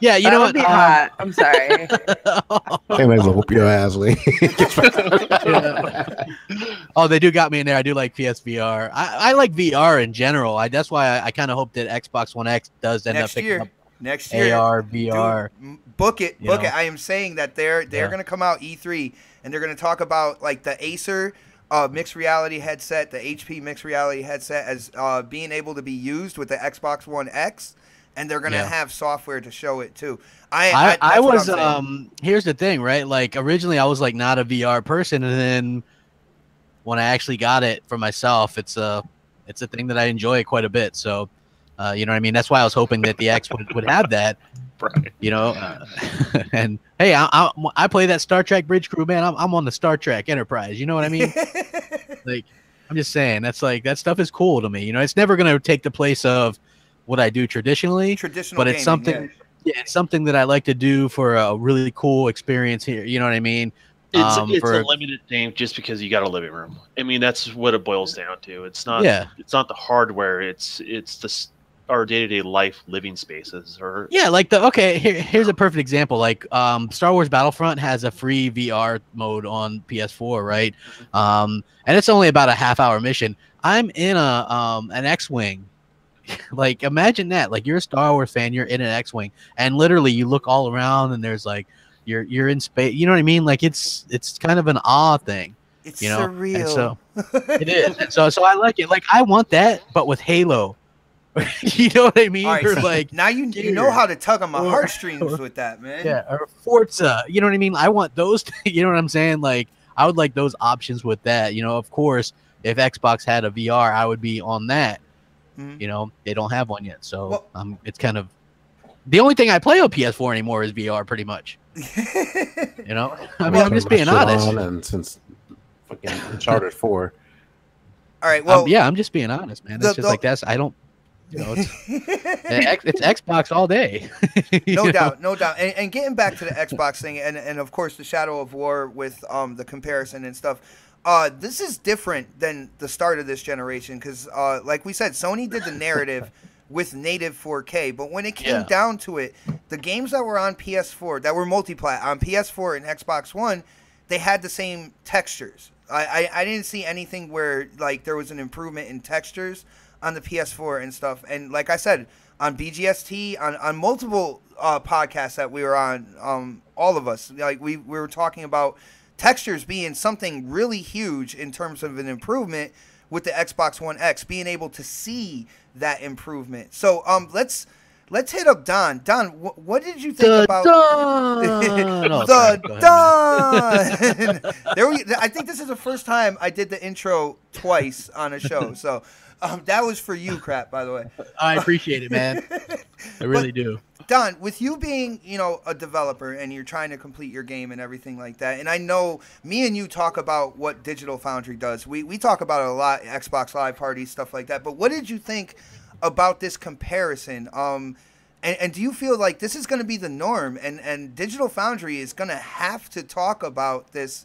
Yeah. You that know what? be um, hot. I'm sorry. Hey, man, whoop your ass, Lee. yeah. oh, they do got me in there. I do like PSVR. I, I like VR in general. I that's why I, I kind of hope that Xbox One X does end Next up picking year. Next year, up AR, VR. m- book it, book know? it. I am saying that they're they're Yeah. gonna come out E3 and they're gonna talk about like the Acer uh, mixed reality headset, the HP mixed reality headset, as uh, being able to be used with the Xbox One X, and they're gonna Yeah. have software to show it too. I I, I, I, was um here's the thing, right? Like originally I was like not a VR person and then when I actually got it for myself, it's a it's a thing that I enjoy quite a bit. So uh, you know what I mean? That's why I was hoping that the X would, would have that, Right. you know. Uh, and hey, I, I I play that Star Trek Bridge Crew, man. I'm I'm on the Star Trek Enterprise. You know what I mean? like I'm just saying that's like that stuff is cool to me. You know, it's never gonna take the place of what I do traditionally. Traditional, but it's gaming, something yeah. yeah, it's something that I like to do for a really cool experience here. You know what I mean? It's, Um, it's for- a limited thing just because you got a living room. I mean, that's what it boils down to. It's not. Yeah. It's not the hardware. It's it's the s- our day to day life living spaces. Or Yeah, like the okay. Here, here's a perfect example. Like, um, Star Wars Battlefront has a free VR mode on PS4, right? Um, and it's only about a half hour mission. I'm in a um an X-wing. like, imagine that. Like, you're a Star Wars fan. You're in an X-wing, and literally, you look all around, and there's like, you're you're in space. You know what I mean? Like, it's it's kind of an awe thing. It's you know, and so- It is. And so so I like it. Like, I want that, but with Halo. you know what I mean? All right, Or so like now you you know how to tug on my Or- heartstrings or- with that, man. yeah, or Forza. You know what I mean? I want those. You know what I'm saying? Like, I would like those options with that. You know, of course, if Xbox had a VR, I would be on that. Mhm. You know, they don't have one yet, so Well- um, it's kind of the only thing I play on PS4 anymore is VR, pretty much. You know, I mean, I'm just being honest. And since fucking Uncharted 4. All right, Well, well, yeah, I'm just being honest, man. It's the- just the- like that's I don't. You know, it's, it's Xbox all day. No know? doubt, no doubt. And, and getting back to the Xbox thing, and, and of course the Shadow of War with um the comparison and stuff. Uh, this is different than the start of this generation because, uh, like we said, Sony did the narrative with native 4K, but when it came Yeah. down to it, the games that were on PS4 that were multiplat on PS4 and Xbox One, they had the same textures. I, I, I didn't see anything where like there was an improvement in textures on the PS4 and stuff. And like I said, on BGST, on, on multiple uh, podcasts that we were on, um, all of us, like we, we were talking about textures being something really huge in terms of an improvement with the Xbox One X, being able to see that improvement. So um, let's let's hit up Don. Don, wh- what did you think The about? dawn. Oh, sorry, the go. Don. there we. I think this is the first time I did the intro twice on a show. So um, that was for you, crap. By the way, I appreciate it, man. I really do. Don, with you being, you know, a developer and you're trying to complete your game and everything like that, and I know me and you talk about what Digital Foundry does. We we talk about it a lot, Xbox Live parties, stuff like that. But what did you think about this comparison? Um, and, and do you feel like this is going to be the norm? And and Digital Foundry is going to have to talk about this,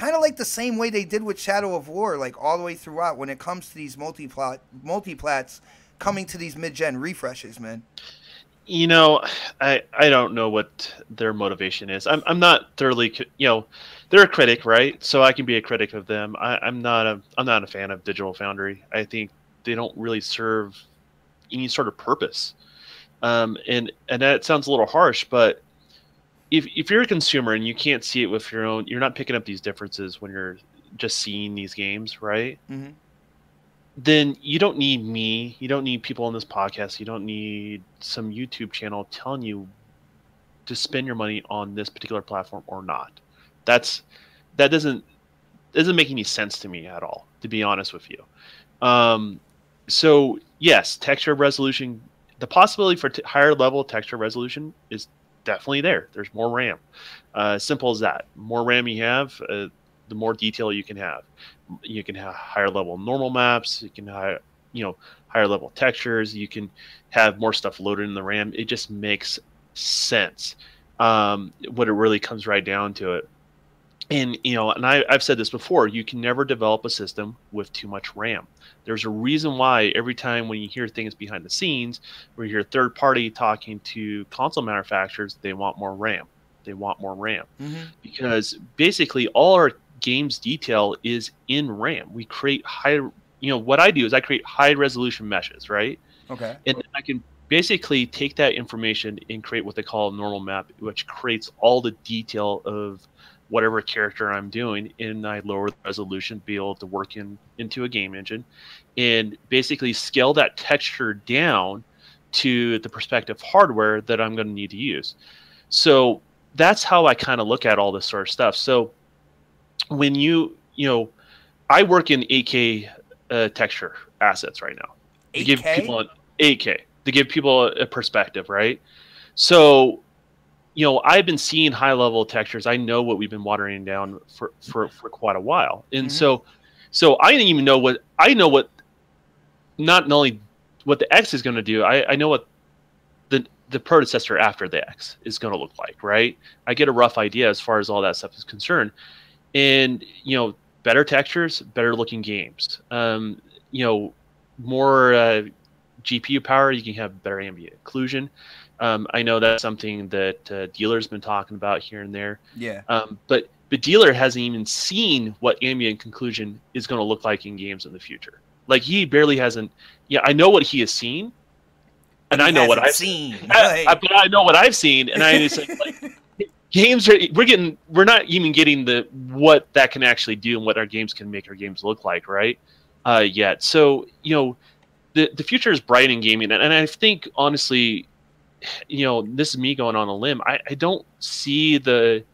kind of like the same way they did with Shadow of War, like all the way throughout when it comes to these multi-plat multi-plats coming to these mid-gen refreshes, man. You know, I I don't know what their motivation is. I'm I'm not thoroughly, you know, they're a critic, right? So I can be a critic of them. I, I'm not a I'm not a fan of Digital Foundry. I think they don't really serve any sort of purpose. Um, and and that sounds a little harsh, but if if you're a consumer and you can't see it with your own, you're not picking up these differences when you're just seeing these games, right? Mhm. Then you don't need me. You don't need people on this podcast. You don't need some YouTube channel telling you to spend your money on this particular platform or not. That's that doesn't doesn't make any sense to me at all, to be honest with you. Um, so yes, texture resolution, the possibility for t- higher level texture resolution is definitely there. There's more RAM. Uh, simple as that. More RAM you have, uh, the more detail you can have. You can have higher level normal maps. You can have, you know, higher level textures. You can have more stuff loaded in the RAM. It just makes sense. Um, what it really comes right down to it. And you know, and I, I've said this before. You can never develop a system with too much RAM. There's a reason why every time when you hear things behind the scenes, where you hear third party talking to console manufacturers, they want more RAM. They want more RAM Mhm. because basically all our games detail is in RAM. We create high, you know, what I do is I create high resolution meshes, right? Okay. And I can basically take that information and create what they call a normal map, which creates all the detail of whatever character I'm doing, and I lower the resolution, be able to work in into a game engine, and basically scale that texture down to the perspective hardware that I'm going to need to use. So that's how I kind of look at all this sort of stuff. So when you you know, I work in 8K uh, texture assets right now to give people an 8K to give people a, a perspective, right? So, you know, I've been seeing high level textures. I know what we've been watering down for for, for quite a while, and Mhm. so, so I didn't even know what I know what not only what the X is going to do. I I know what the the predecessor after the X is going to look like, right? I get a rough idea as far as all that stuff is concerned, and you know, better textures, better looking games. Um, you know, more uh, GPU power, you can have better ambient occlusion. Um, I know that's something that uh, dealers been talking about here and there, Yeah. um, but but dealer hasn't even seen what ambient occlusion is going to look like in games in the future. Like he barely hasn't. Yeah, I know what he has seen, and He I know what I've seen. I, I, but I know what I've seen, and I like games are we're getting we're not even getting the what that can actually do and what our games can make our games look like, right? Uh, yet, so you know, the the future is bright in gaming, and, and I think honestly, you know, this is me going on a limb. I, I don't see the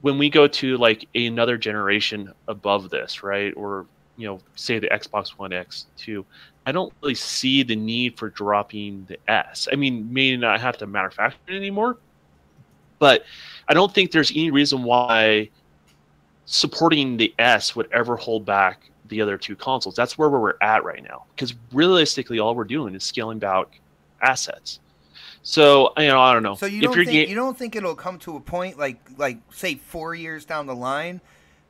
when we go to like another generation above this, right? Or you know, say the Xbox One X two. I don't really see the need for dropping the S. I mean, may not have to manufacture it anymore, but I don't think there's any reason why supporting the S would ever hold back the other two consoles. That's where we're at right now. Because realistically, all we're doing is scaling back assets. So you know, I don't know. So you If don't you're think ga- you don't think it'll come to a point like like say four years down the line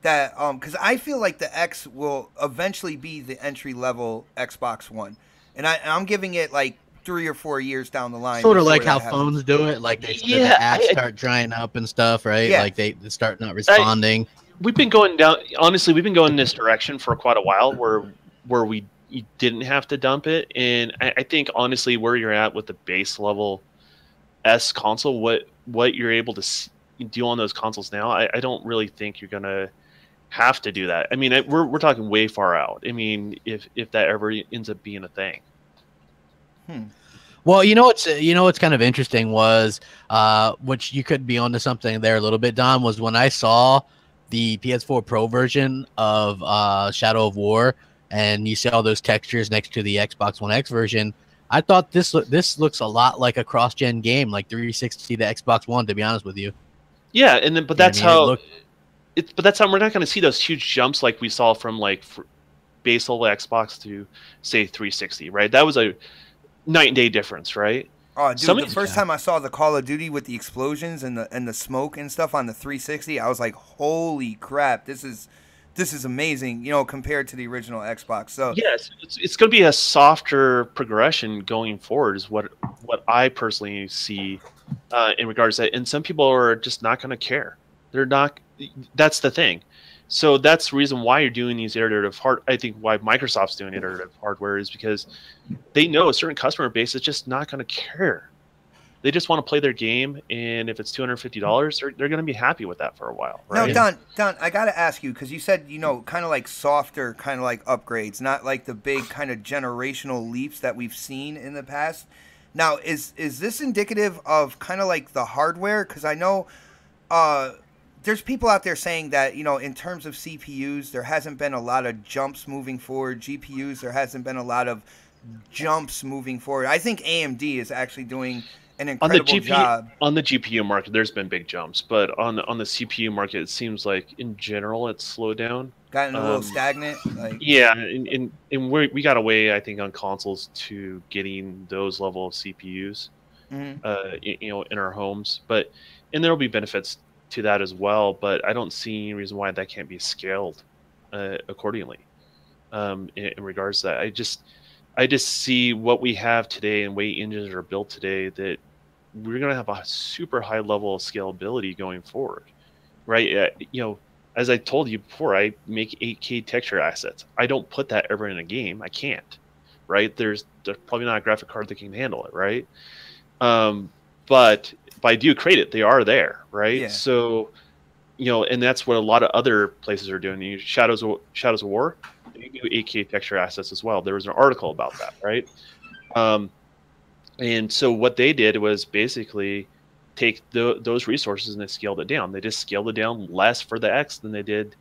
that um because I feel like the X will eventually be the entry level Xbox One, and I I'm giving it like three or four years down the line. Sort of like how happens. phones do it, like they Yeah, the apps I- start drying up and stuff, right? Yeah. Like they, they start not responding. we've been going down honestly we've been going in this direction for quite a while where where we you didn't have to dump it. And I, I think honestly where you're at with the base level s console what what you're able to s- do on those consoles now i, I don't really think you're gonna have to do that. I mean it, we're, we're talking way far out. I mean if if that ever ends up being a thing. Well, you know what's you know what's kind of interesting was, uh, which you could be onto something there a little bit, Don, was when I saw the PS4 Pro version of uh, Shadow of War, and you see all those textures next to the Xbox One X version. I thought this loo- this looks a lot like a cross-gen game, like 360 to Xbox One. To be honest with you, Yeah, and then but You know what that's I mean? It how look- it's but that's how we're not going to see those huge jumps like we saw from like fr- base level Xbox to say 360, right? That was a night and day difference, right? Oh, dude! Some the first Yeah. time I saw the Call of Duty with the explosions and the and the smoke and stuff on the 360, I was like, "Holy crap! This is this is amazing!" You know, compared to the original Xbox. So Yes, it's, it's going to be a softer progression going forward, is what what I personally see uh, in regards to that. And some people are just not going to care. They're not. That's the thing. So that's the reason why you're doing these iterative hard. I think why Microsoft's doing iterative hardware is because they know a certain customer base is just not going to care. They just want to play their game, and if it's two hundred fifty dollars, they're, they're going to be happy with that for a while, Now, right? Don, Don, I gotta ask you because you said you know kind of like softer, kind of like upgrades, not like the big kind of generational leaps that we've seen in the past. Now, is is this indicative of kind of like the hardware? Because I know uh, there's people out there saying that you know in terms of CPUs, there hasn't been a lot of jumps moving forward. GPUs, there hasn't been a lot of jumps moving forward. I think AMD is actually doing an on the incredible GPU job. on the GPU market, there's been big jumps, but on the on the CPU market, it seems like in general it's slowed down. Gotten a little um, stagnant. Like, Yeah, and and, and we we got away, I think, on consoles to getting those level of CPUs, mhm. uh, y- you know, in our homes. But and there will be benefits to that as well. But I don't see any reason why that can't be scaled uh, accordingly. Um, in, in regards to that, I just I just see what we have today and way engines are built today that we're going to have a super high level of scalability going forward, right? Uh, you know, as I told you before, I make 8K texture assets. I don't put that ever in a game. I can't, right? There's, there's probably not a graphic card that can handle it, right? Um, but if I do create it, they are there, right? Yeah. So, you know, and that's what a lot of other places are doing. You Shadows of Shadows of War, they do 8K texture assets as well. There was an article about that, right? Um, and so what they did was basically take tho- those resources and they scaled it down. They just scaled it down less for the X than they did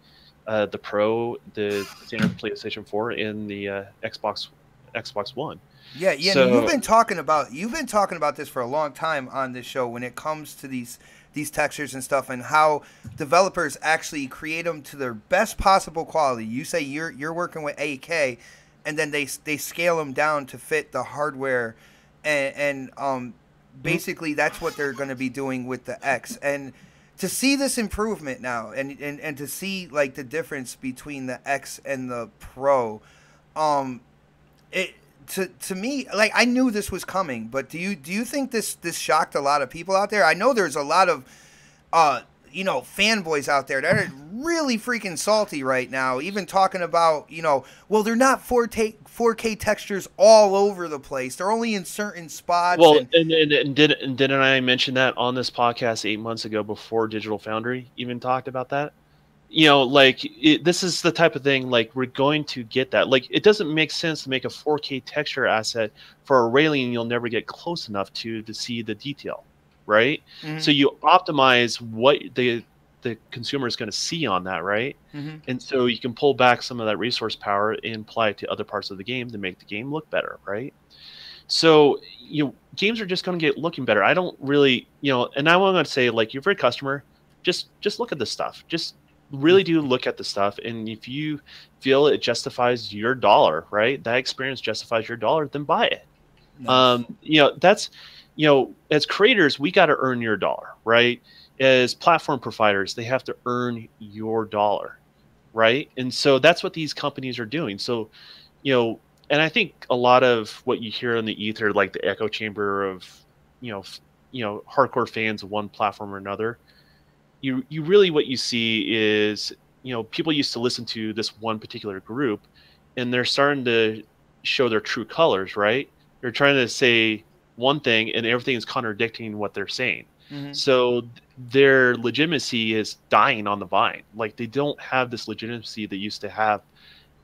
uh, the Pro, the standard PlayStation 4, and the uh, Xbox Xbox One. Yeah, yeah. So- you've been talking about you've been talking about this for a long time on this show when it comes to these these textures and stuff and how developers actually create them to their best possible quality. You say you're you're working with 8K, and then they they scale them down to fit the hardware, and and um basically that's what they're going to be doing with the X and. To see this improvement now, and, and, and to see like the difference between the X and the Pro, um, it to to me like I knew this was coming, but do you do you think this this shocked a lot of people out there? I know there's a lot of uh you know fanboys out there that are really freaking salty right now, even talking about you know well they're not 4K 4K textures all over the place. They're only in certain spots. Well, and- and, and, and, did, and didn't I mention that on this podcast eight months ago before Digital Foundry even talked about that? You know, like it, this is the type of thing like we're going to get that. Like it doesn't make sense to make a 4K texture asset for a railing you'll never get close enough to to see the detail, right? Mhm, So you optimize what the the consumer is going to see on that, right? mhm. And so you can pull back some of that resource power and apply it to other parts of the game to make the game look better, right? So you know, games are just going to get looking better. I don't really, you know, and I want to say like you're a customer, just just look at this stuff. Just really do look at the stuff, and if you feel it justifies your dollar, right? That experience justifies your dollar, then buy it Nice. um, you know that's you know as creators we got to earn your dollar right as platform providers they have to earn your dollar right and so that's what these companies are doing so you know and i think a lot of what you hear in the ether like the echo chamber of you know f- you know hardcore fans of one platform or another you you really what you see is you know people used to listen to this one particular group and they're starting to show their true colors right they're trying to say one thing and everything is contradicting what they're saying Mhm. so their legitimacy is dying on the vine like they don't have this legitimacy they used to have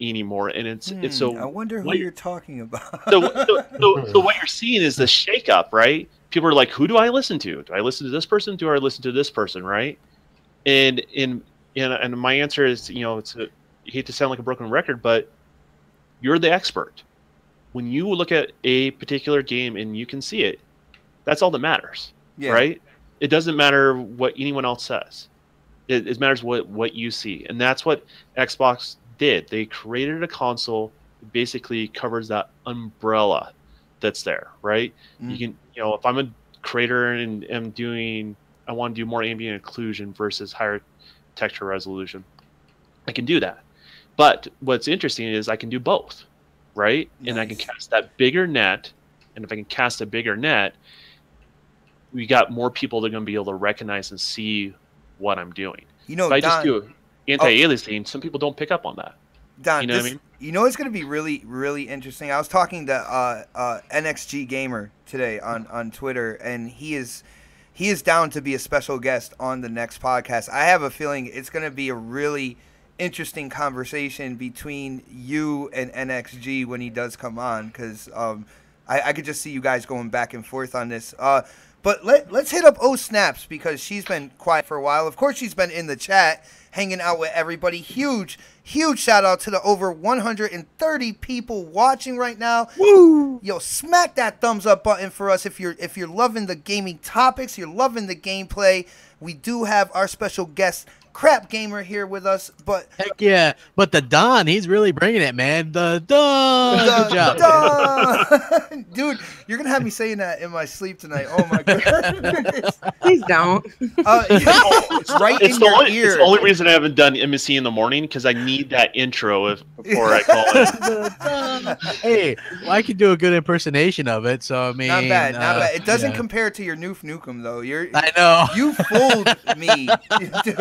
anymore and it's it's Hmm, so I wonder who what- you're talking about. so, so, so, so what you're seeing is the shakeup, right? People are like, who do I listen to? Do I listen to this person? Do I listen to this person? Right? And in and, and my answer is, you know, it's a, I hate to sound like a broken record, but you're the expert. when you look at a particular game and you can see it, that's all that matters, Yeah. right? It doesn't matter what anyone else says. It, it matters what what you see, and that's what Xbox did. They created a console that basically covers that umbrella that's there, right? Mm. You can, you know, if I'm a creator and am doing, I want to do more ambient occlusion versus higher texture resolution, I can do that. But what's interesting is I can do both, right? And I can cast that bigger net. And if I can cast a bigger net, we got more people that are going to be able to recognize and see what I'm doing. You know, if I Don, just do anti-aliasing, some people don't pick up on that. Don, You know what I mean? You know it's going to be really, really interesting. I was talking to uh, uh, NXG Gamer today on, on Twitter, and he is he is down to be a special guest on the next podcast. I have a feeling it's going to be a really interesting conversation between you and NXG when he does come on, because um, I, I could just see you guys going back and forth on this. Uh, but let, let's hit up O Snaps because she's been quiet for a while. Of course, she's been in the chat hanging out with everybody. Huge, huge shout out to the over 130 people watching right now. Woo! Yo, smack that thumbs up button for us if you're if you're loving the gaming topics, you're loving the gameplay. We do have our special guest, Crap Gamer, here with us, but Heck yeah. But the Don, he's really bringing it, man. The Don. Good job. Duh. Dude, you're gonna have me saying that in my sleep tonight. Oh my god, Please don't. Uh, it's right It's in the, your only, ear. it's the only reason I haven't done MSC in the morning because I need that intro if, before I call it. Hey, well, I can do a good impersonation of it. So I mean, not bad, not uh, bad. It doesn't yeah. compare to your Noof Nukem though. You're I know. you fooled me, dude.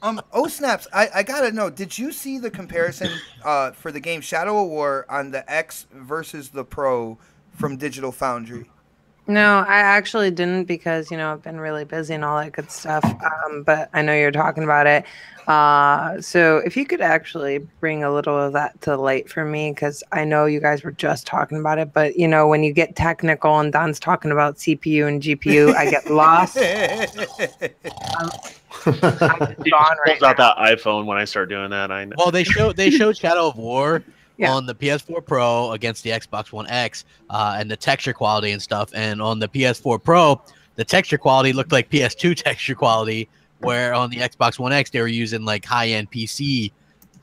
Um, oh snaps! I, I gotta know. Did you see the comparison uh, for the game Shadow of War on the X versus the Pro from Digital Foundry? No, I actually didn't because you know I've been really busy and all that good stuff. Um, but I know you're talking about it. Uh, so if you could actually bring a little of that to light for me, because I know you guys were just talking about it, but you know when you get technical and Don's talking about CPU and GPU, I get lost. I'm He gone right pulls out that iPhone when I start doing that. I know. Well, they showed they showed Shadow of War Yeah. on the PS4 Pro against the Xbox One X, uh, and the texture quality and stuff. And on the PS4 Pro, the texture quality looked like PS2 texture quality, where on the Xbox One X they were using like high end PC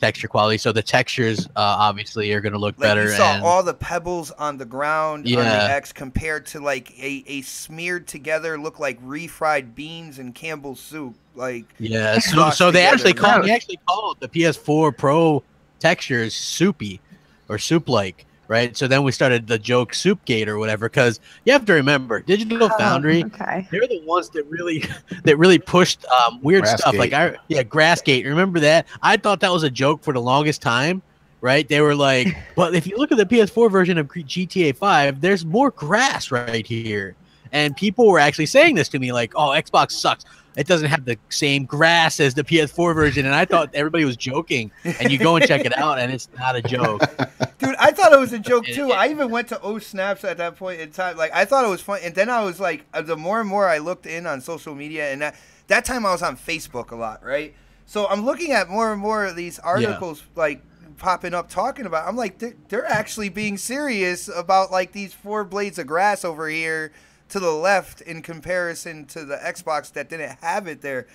texture quality. So the textures uh, obviously are going to look Like better. you saw and all the pebbles on the ground on the X compared to like a, a smeared together look like refried beans and Campbell's soup. Like yeah, so, so they together. actually call Gross. they actually called the PS4 Pro textures soupy or soup like. Right, so then we started the joke Soupgate or whatever, because you have to remember, Digital Oh, Foundry, okay. they're the ones that really that really pushed um, weird stuff. Like I yeah Grassgate remember that? I thought that was a joke for the longest time right? They were like but if you look at the PS4 version of GTA 5 there's more grass right here. And people were actually saying this to me like oh Xbox sucks it doesn't have the same grass as the PS4 version and I thought everybody was joking and you go and check it out and it's not a joke Dude, I thought it was a joke too. I even went to O Snaps at that point in time. Like I thought it was fun, and then I was like, uh, the more and more I looked in on social media, and that that time I was on Facebook a lot, right? So I'm looking at more and more of these articles like popping up talking about. I'm like, they're, they're actually being serious about like these four blades of grass over here to the left in comparison to the Xbox that didn't have it there.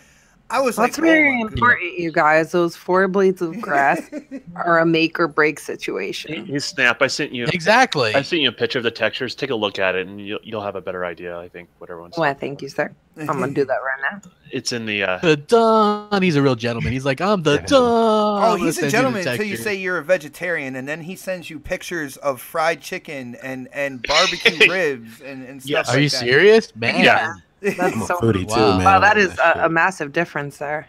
I was That's like, very oh my important, you guys. Those four blades of grass are a make or break situation. You snap. I sent you. exactly I sent you a picture of the textures. Take a look at it, and you'll, you'll have a better idea. I think what everyone's. Well, thank you, sir. I'm gonna do that right now. It's in the. Uh, the Don he's a real gentleman he's like I'm the Yeah. Don Oh, he's a gentleman until you say you're a vegetarian, and then he sends you pictures of fried chicken and and barbecue ribs and, and stuff. Yes. Are you that. serious, man? Yeah. I'm That's a so. foodie too, man. Wow, I that love is a, a massive difference there.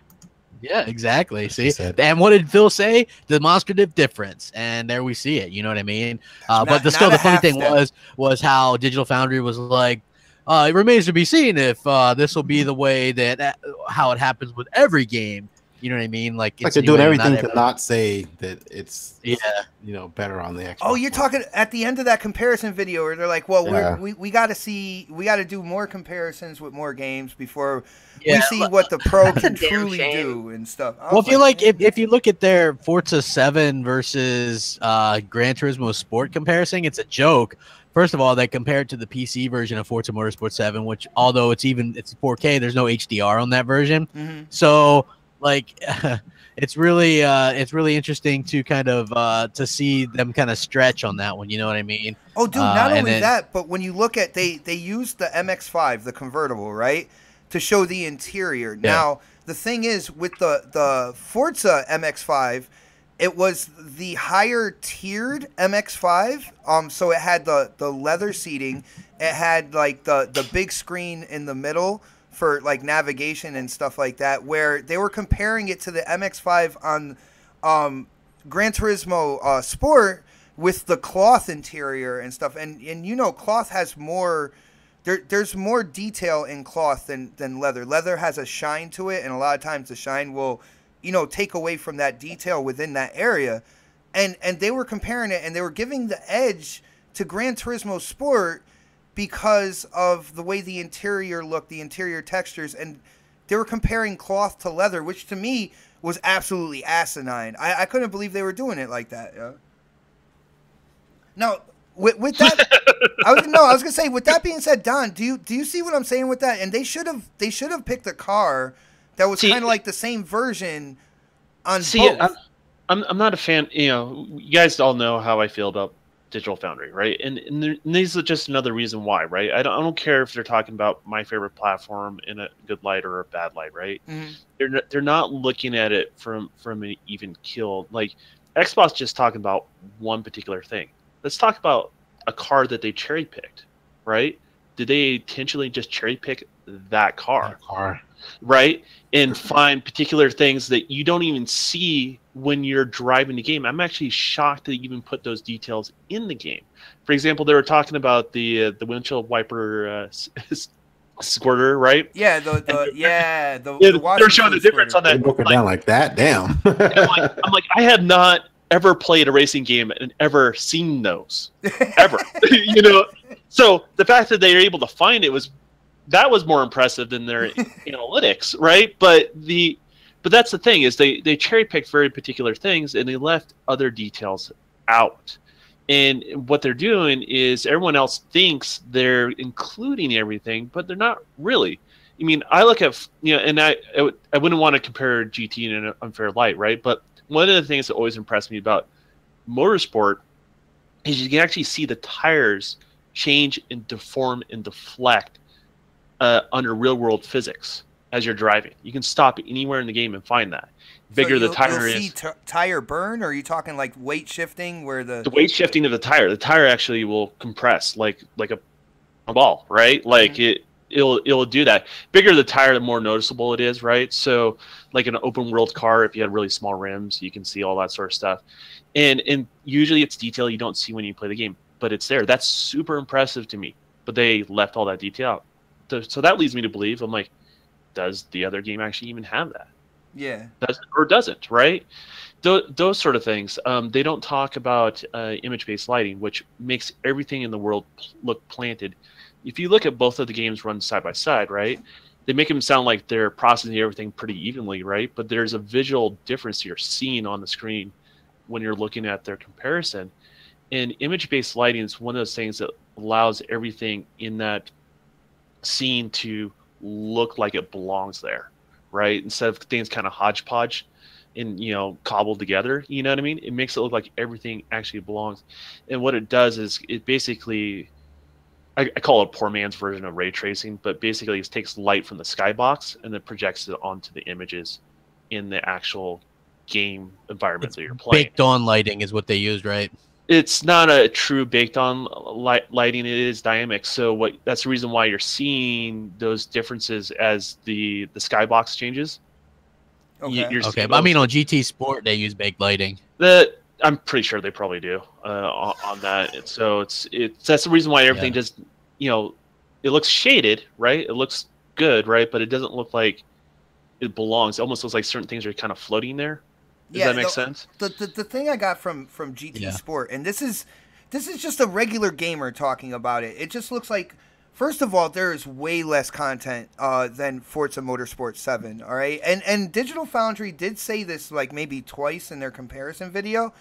Yeah, exactly. See, and what did Phil say? Demonstrative difference, and there we see it. You know what I mean? Uh, Not- but the still, the funny thing step. was was how Digital Foundry was like. Uh, it remains to be seen if uh, this will be the way that uh, how it happens with every game. You know what I mean? Like, Like they're doing everything not to not say that it's Yeah. you know better on the Xbox. Oh, you're talking at the end of that comparison video where they're like, "Well, Yeah. we're, we we got to see, we got to do more comparisons with more games before Yeah, we see what the pro can truly shame. do and stuff." Well, was if you like, if, if you look at their Forza Seven versus uh, Gran Turismo Sport comparison, it's a joke. First of all, they compare it to the PC version of Forza Motorsport Seven, which although it's even it's 4K, there's no HDR on that version. Mhm. So like, it's really uh, it's really interesting to kind of uh, to see them kind of stretch on that one. You know what I mean? Oh, dude! Uh, Not and only then- that, but when you look at they they used the MX-5, the convertible, right, to show the interior. Now the thing is with the the Forza MX-5, it was the higher tiered MX-5. Um, so it had the the leather seating. It had like the the big screen in the middle for like navigation and stuff like that. Where they were comparing it to the MX-5 on um, Gran Turismo uh, Sport with the cloth interior and stuff. And and you know, cloth has more. There, there's more detail in cloth than, than leather. Leather has a shine to it, and a lot of times the shine will, you know, take away from that detail within that area. And and they were comparing it, and they were giving the edge to Gran Turismo Sport because of the way the interior looked, the interior textures, and they were comparing cloth to leather, which to me was absolutely asinine. I, I couldn't believe they were doing it like that. Yeah. Now, with, with that, I was no, I was gonna say. With that being said, Don, do you do you see what I'm saying with that? And they should have they should have picked a car that was kind of like the same version on See, both. I'm, I'm I'm not a fan. You know, you guys all know how I feel about Digital Foundry, right? And and, there, and these are just another reason why, right? I don't I don't care if they're talking about my favorite platform in a good light or a bad light, right? Mhm. They're not, they're not looking at it from from an even kill. Like Xbox just talking about one particular thing. Let's talk about a car that they cherry picked, right? Did they intentionally just cherry pick that car? car. Right? And find particular things that you don't even see when you're driving the game. I'm actually shocked that you even put those details in the game. For example, they were talking about the uh, the windshield wiper uh, s- s- squirter, right? yeah, the, the yeah the, Yeah, the they're showing the Washington difference on squirter. They that. broke it like- down like that. Damn. I'm like, I'm like, I have not ever played a racing game and ever seen those ever. you know, so the fact that they were able to find it was that was more impressive than their analytics, right? But the but that's the thing is they they cherry picked very particular things and they left other details out. And what they're doing is everyone else thinks they're including everything, but they're not really. I mean, I look at you know, and I I, would, I wouldn't want to compare GT in an unfair light, right? But one of the things that always impressed me about motorsport is you can actually see the tires change and deform and deflect uh, under real world physics as you're driving. You can stop anywhere in the game and find that. So Bigger the tire is, tire burn, or are you talking like weight shifting where the the weight shifting of the tire. The tire actually will compress like like a, a ball, right? Like it it'll it'll do that. Bigger the tire, the more noticeable it is, right? So like an open world car, if you had really small rims, you can see all that sort of stuff. And and usually it's detail you don't see when you play the game, but it's there. That's super impressive to me. But they left all that detail out. So- So that leads me to believe I'm like, does the other game actually even have that? yeah does or doesn't, right? Th- those sort of things. Um, they don't talk about uh, image-based lighting, which makes everything in the world pl- look planted. If you look at both of the games run side by side, right? They make them sound like they're processing everything pretty evenly, right? But there's a visual difference you're seeing on the screen when you're looking at their comparison. And image-based lighting is one of those things that allows everything in that scene to look like it belongs there right? Instead of things kind of hodgepodge and you know cobbled together, you know what I mean? It makes it look like everything actually belongs. And what it does is it basically, I, I call it a poor man's version of ray tracing, but basically it takes light from the skybox and then projects it onto the images in the actual game environment that you're playing Baked on lighting is what they used, right? It's not a true baked on light, lighting it is dynamic so what that's the reason why you're seeing those differences as the the skybox changes okay You- you're Okay, but I mean on GT Sport they use baked lighting. the i'm pretty sure they probably do uh, on, on that And so it's it's that's the reason why everything Yeah. just you know it looks shaded right it looks good right but it doesn't look like it belongs. It almost looks like certain things are kind of floating there. Does Yeah, that make the- sense? the, the the thing I got from from GT Yeah. Sport, and this is this is just a regular gamer talking about it. It just looks like, first of all, there is way less content uh, than Forza Motorsport Seven. All right, and and Digital Foundry did say this like maybe twice in their comparison video.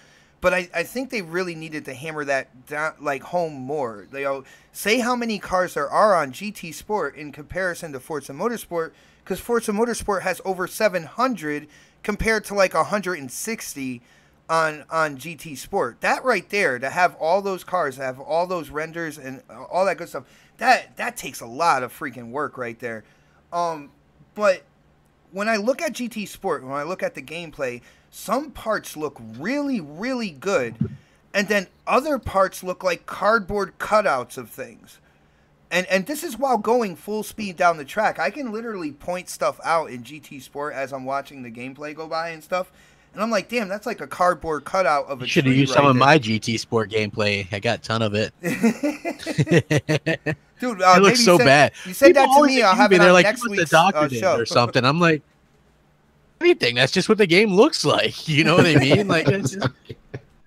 But I, I think they really needed to hammer that down like home more. They all say how many cars there are on GT Sport in comparison to Forza Motorsport, because Forza Motorsport has over 700 compared to like 160 on on GT Sport. That right there, to have all those cars, to have all those renders and all that good stuff, that that takes a lot of freaking work right there. Um, but when I look at GT Sport, when I look at the gameplay, some parts look really, really good, and then other parts look like cardboard cutouts of things. And and this is while going full speed down the track. I can literally point stuff out in GT Sport as I'm watching the gameplay go by and stuff. And I'm like, damn, that's like a cardboard cutout of a should have used right some of my GT Sport gameplay. I got a ton of it. it Dude, uh, maybe looks so said- bad. You said People that to me. I'll have me, it They're like, next week's have uh, show or something. I'm like, anything. That's just what the game looks like. You know what I mean? Like, it's just,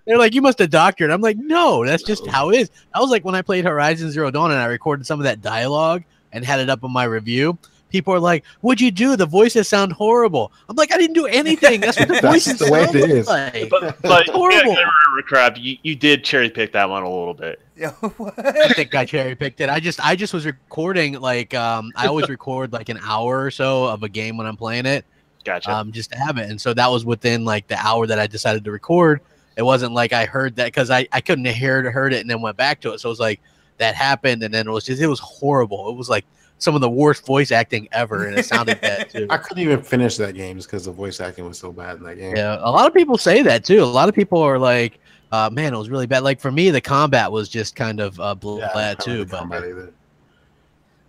they're like, you must have doctored. I'm like, no, that's just how it is. I was like when I played Horizon Zero Dawn and I recorded some of that dialogue and had it up on my review. People are like, "What'd you do? The voices sound horrible." I'm like, "I didn't do anything. That's what the That's voices the way it sound is. like." But but horrible. Yeah, remember, Crap, you, you did cherry pick that one a little bit. Yeah. I think I cherry picked it. I just I just was recording like um I always record like an hour or so of a game when I'm playing it. Gotcha. um, just to have it. And so that was within like the hour that I decided to record. It wasn't like I heard that because I, I couldn't hear heard it and then went back to it. So it was like that happened and then it was just it was horrible. It was like some of the worst voice acting ever, and it sounded bad too. I couldn't even finish that game just because the voice acting was so bad in that game. Yeah, a lot of people say that too. A lot of people are like, uh, "Man, it was really bad." Like for me, the combat was just kind of uh, bl- Yeah, I bad too. like But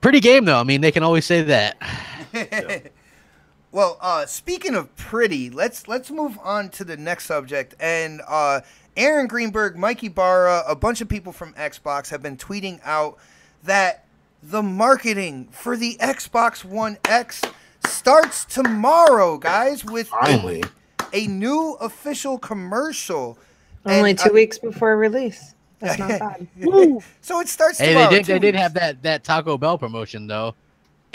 pretty game though. I mean, they can always say that. well, uh, speaking of pretty, let's let's move on to the next subject. And uh, Aaron Greenberg, Mike Ybarra, a bunch of people from Xbox have been tweeting out that the marketing for the Xbox One X starts tomorrow, guys, with a, Finally, a new official commercial. Only And, two uh, weeks before release. That's not bad. so it starts Hey, tomorrow. they did. two They did have that that Taco Bell promotion though.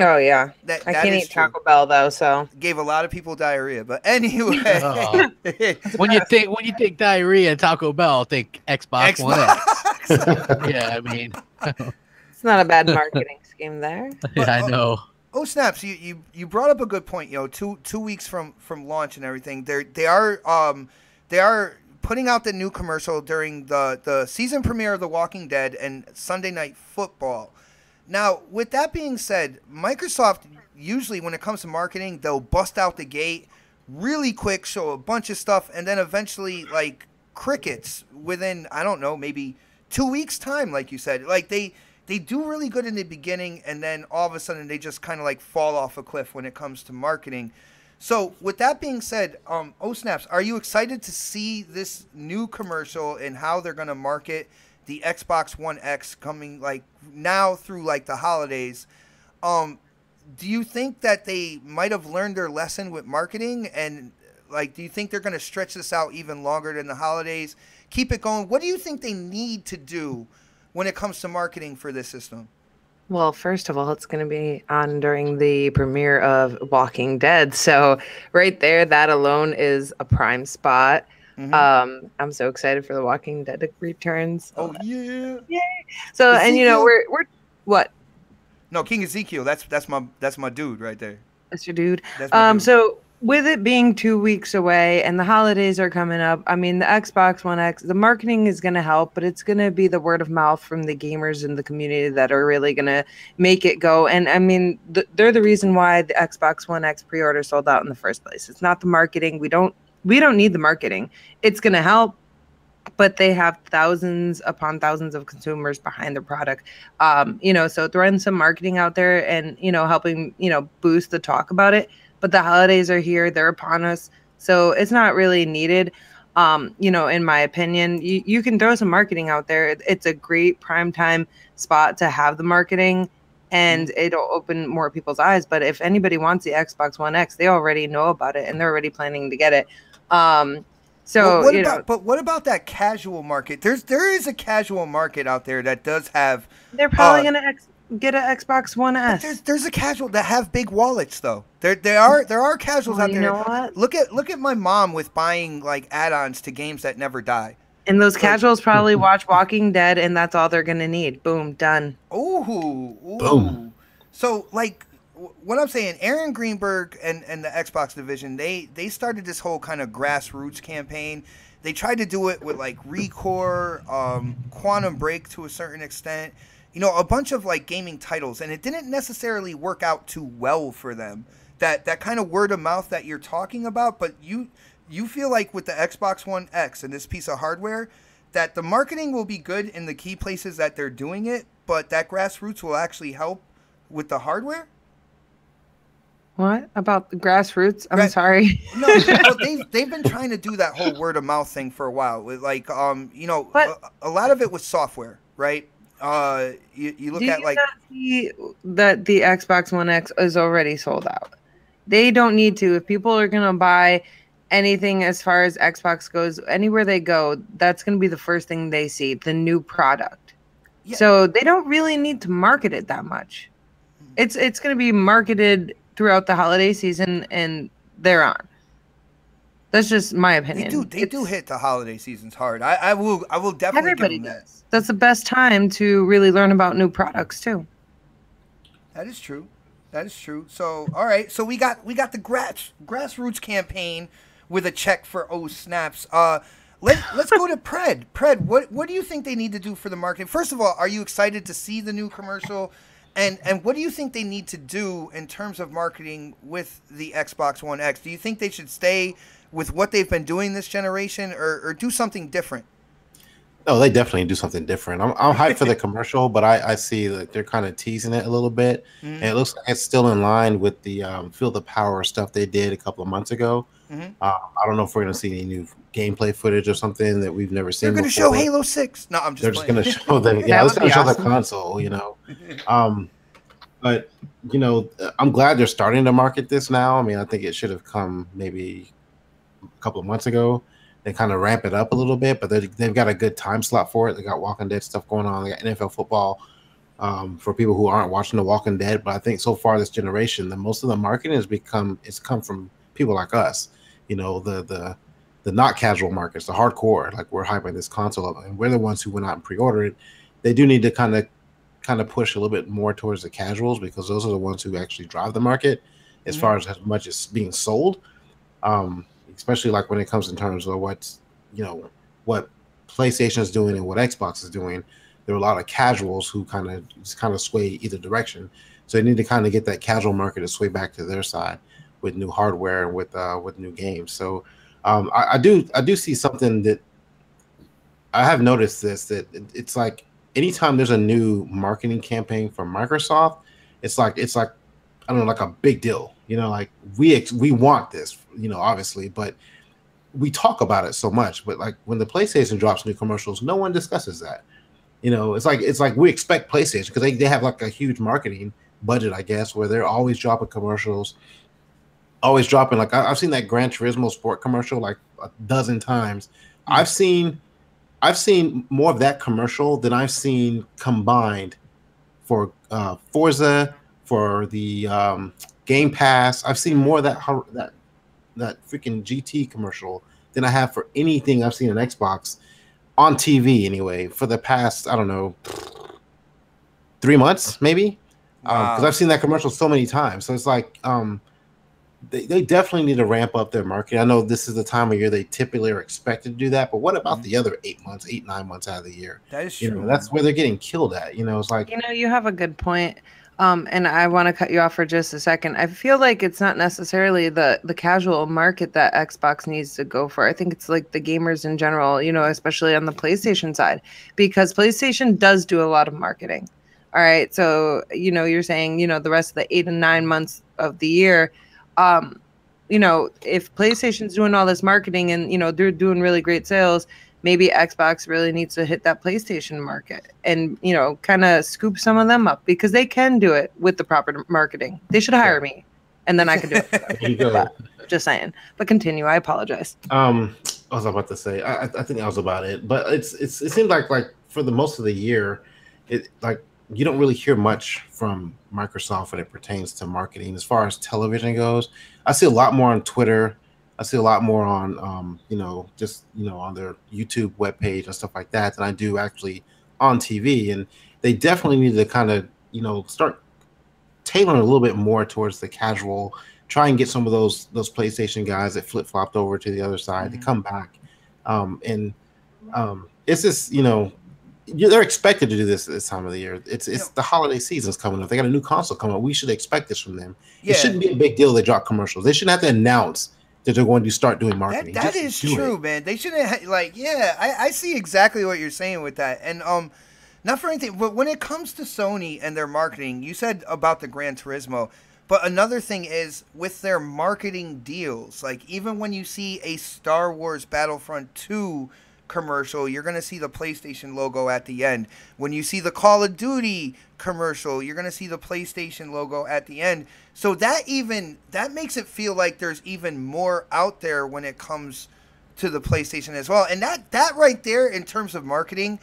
Oh yeah, That, I that can't is eat true. Taco Bell though, so Gave a lot of people diarrhea, but anyway. Oh. when you think when you think diarrhea and Taco Bell, think Xbox, One X. Yeah, I mean, it's not a bad marketing scheme there. yeah, I know. Oh snaps! You, you you brought up a good point. You know, two two weeks from from launch and everything. They they are um they are putting out the new commercial during the the season premiere of The Walking Dead and Sunday Night Football. Now, with that being said, Microsoft usually when it comes to marketing, they'll bust out the gate really quick, show a bunch of stuff, and then eventually like crickets within I don't know maybe two weeks time, like you said. Like they they do really good in the beginning, and then all of a sudden they just kind of like fall off a cliff when it comes to marketing. So, with that being said, um, oh snaps, are you excited to see this new commercial and how they're gonna market the Xbox One X coming like now through like the holidays? Um, do you think that they might have learned their lesson with marketing and like do you think they're going to stretch this out even longer than the holidays keep it going what do you think they need to do when it comes to marketing for this system Well, first of all, it's going to be on during the premiere of Walking Dead. So, right there, that alone is a prime spot. Mhm. Um, I'm so excited for the Walking Dead returns. oh yeah So, and you know, we're we're what, no king ezekiel that's that's my that's my dude right there Mr. Dude? that's Um, dude. so with it being two weeks away and the holidays are coming up, I mean, the Xbox One X, the marketing is going to help, but it's going to be the word of mouth from the gamers in the community that are really going to make it go. And I mean, th- they're the reason why the Xbox One X pre-order sold out in the first place. It's not the marketing. We don't we don't need the marketing. It's going to help, but they have thousands upon thousands of consumers behind the product. Um, you know, so throwing some marketing out there and you know helping you know boost the talk about it but the holidays are here they're upon us so it's not really needed um you know in my opinion you, you can throw some marketing out there it's a great prime time spot to have the marketing and it'll open more people's eyes. But if anybody wants the Xbox One X, they already know about it and they're already planning to get it. Um, so Well, what you about know, but what about that casual market? There's there is a casual market out there that does have they're probably uh, gonna ex- get an Xbox One S. there's there's a casual that have big wallets though. There there are there are casuals Well, out there. you know what? Look at look at my mom with buying like add-ons to games that never die. And those casuals probably watch Walking Dead, and that's all they're gonna need. Boom, done. Ooh, ooh. Boom. So like w- what I'm saying, Aaron Greenberg and, and the Xbox division, they they started this whole kind of grassroots campaign. They tried to do it with like Recore, um, Quantum Break to a certain extent, you know, a bunch of like gaming titles, and it didn't necessarily work out too well for them. That that kind of word of mouth that you're talking about, but you you feel like with the Xbox One X and this piece of hardware, that the marketing will be good in the key places that they're doing it, but that grassroots will actually help with the hardware. What about the grassroots? I'm sorry. No, well, they've they've been trying to do that whole word of mouth thing for a while. Like, um, you know, But- a, a lot of it was software, right? Uh, you, you look at you like, that the Xbox One X is already sold out? They don't need to. If people are gonna buy anything as far as Xbox goes, anywhere they go, that's gonna be the first thing they see, the new product. Yeah. So they don't really need to market it that much. It's it's gonna be marketed throughout the holiday season and thereon. That's just my opinion. they do they do hit the holiday seasons hard. I, I will I will definitely Everybody that. does. That's the best time to really learn about new products too. That is true. That is true. So, all right. So we got we got the grass grassroots campaign with a check for O snaps. Uh, let let's go to Pred. Pred, what what do you think they need to do for the market? First of all, are you excited to see the new commercial? And and what do you think they need to do in terms of marketing with the Xbox One X? Do you think they should stay with what they've been doing this generation, or, or do something different? No, they definitely do something different. I'm, I'm hyped for the commercial, but I, I see that they're kind of teasing it a little bit, and it looks like it's still in line with the um, Feel the Power stuff they did a couple of months ago. Mhm. Uh, I don't know if we're going to see any new gameplay footage or something that we've never seen. They're going to show Halo Six. No, I'm just. They're just going to show the yeah, let's going to show awesome. the console, you know. Um, but you know, I'm glad they're starting to market this now. I mean, I think it should have come maybe a couple of months ago. They kind of ramp it up a little bit, but they- they've got a good time slot for it. They got Walking Dead stuff going on. They got NFL football um, for people who aren't watching The Walking Dead. But I think so far this generation, the most of the marketing has become it's come from people like us. You know, the the the not casual markets, the hardcore. Like we're hyping this console up, and we're the ones who went out and pre-ordered it. They do need to kind of kind of push a little bit more towards the casuals because those are the ones who actually drive the market as far as as much as being sold. Um, especially like when it comes in terms of what's you know what PlayStation is doing and what Xbox is doing. There are a lot of casuals who kind of just kind of sway either direction. So they need to kind of get that casual market to sway back to their side with new hardware and with uh, with new games. So um, I, I do I do see something that I have noticed this that it's like anytime there's a new marketing campaign from Microsoft, it's like it's like I don't know like a big deal. You know, like we we want this, you know, obviously, but we talk about it so much. But like when the PlayStation drops new commercials, no one discusses that. You know, it's like it's like we expect PlayStation because they, they have like a huge marketing budget, I guess, where they're always dropping commercials, always dropping. Like I, I've seen that Gran Turismo sport commercial like a dozen times. I've seen, I've seen more of that commercial than I've seen combined for uh, Forza, for the um, Game Pass. I've seen more of that that that freaking GT commercial than I have for anything I've seen on Xbox on TV anyway for the past I don't know three months maybe because Wow. I've seen that commercial so many times. So it's like um, they, they definitely need to ramp up their marketing. I know this is the time of year they typically are expected to do that, but what about the other eight months, eight nine months out of the year? That is You true. know, that's where they're getting killed at. You know, it's like You know, you have a good point. Um, and I want to cut you off for just a second. I feel like it's not necessarily the the casual market that Xbox needs to go for. I think it's like the gamers in general, you know, especially on the PlayStation side, because PlayStation does do a lot of marketing. All right, so you know, you're saying, you know, the rest of the eight and nine months of the year, um, you know, if PlayStation's doing all this marketing and you know they're doing really great sales, maybe Xbox really needs to hit that PlayStation market and you know kind of scoop some of them up because they can do it with the proper marketing. They should hire me, and then I can do it. There you go. But- Just saying. But continue. I apologize. Um, I was about to say, I, I I think that was about it. But it's it's it seems like like for the most of the year, it like you don't really hear much from Microsoft when it pertains to marketing as far as television goes. I see a lot more on Twitter. I see a lot more on um, you know, just you know, on their YouTube webpage and stuff like that than I do actually on TV. And they definitely need to kind of, you know, start tailoring a little bit more towards the casual try and get some of those those PlayStation guys that flip flopped over to the other side Mhm. to come back. Um, and um, it's just you know they're expected to do this at this time of the year. It's it's Yeah. the holiday season's coming up. They got a new console coming up. We should expect this from them. Yeah. It shouldn't be a big deal. They drop commercials. They shouldn't have to announce that they're going to start doing marketing. That, that is do true, it. man. They shouldn't ha- like. Yeah, I, I see exactly what you're saying with that, and um, not for anything, but when it comes to Sony and their marketing, you said about the Gran Turismo, but another thing is with their marketing deals. Like even when you see a Star Wars Battlefront two commercial, you're gonna see the PlayStation logo at the end. When you see the Call of Duty commercial, you're gonna see the PlayStation logo at the end. So that even that makes it feel like there's even more out there when it comes to the PlayStation as well. And that that right there in terms of marketing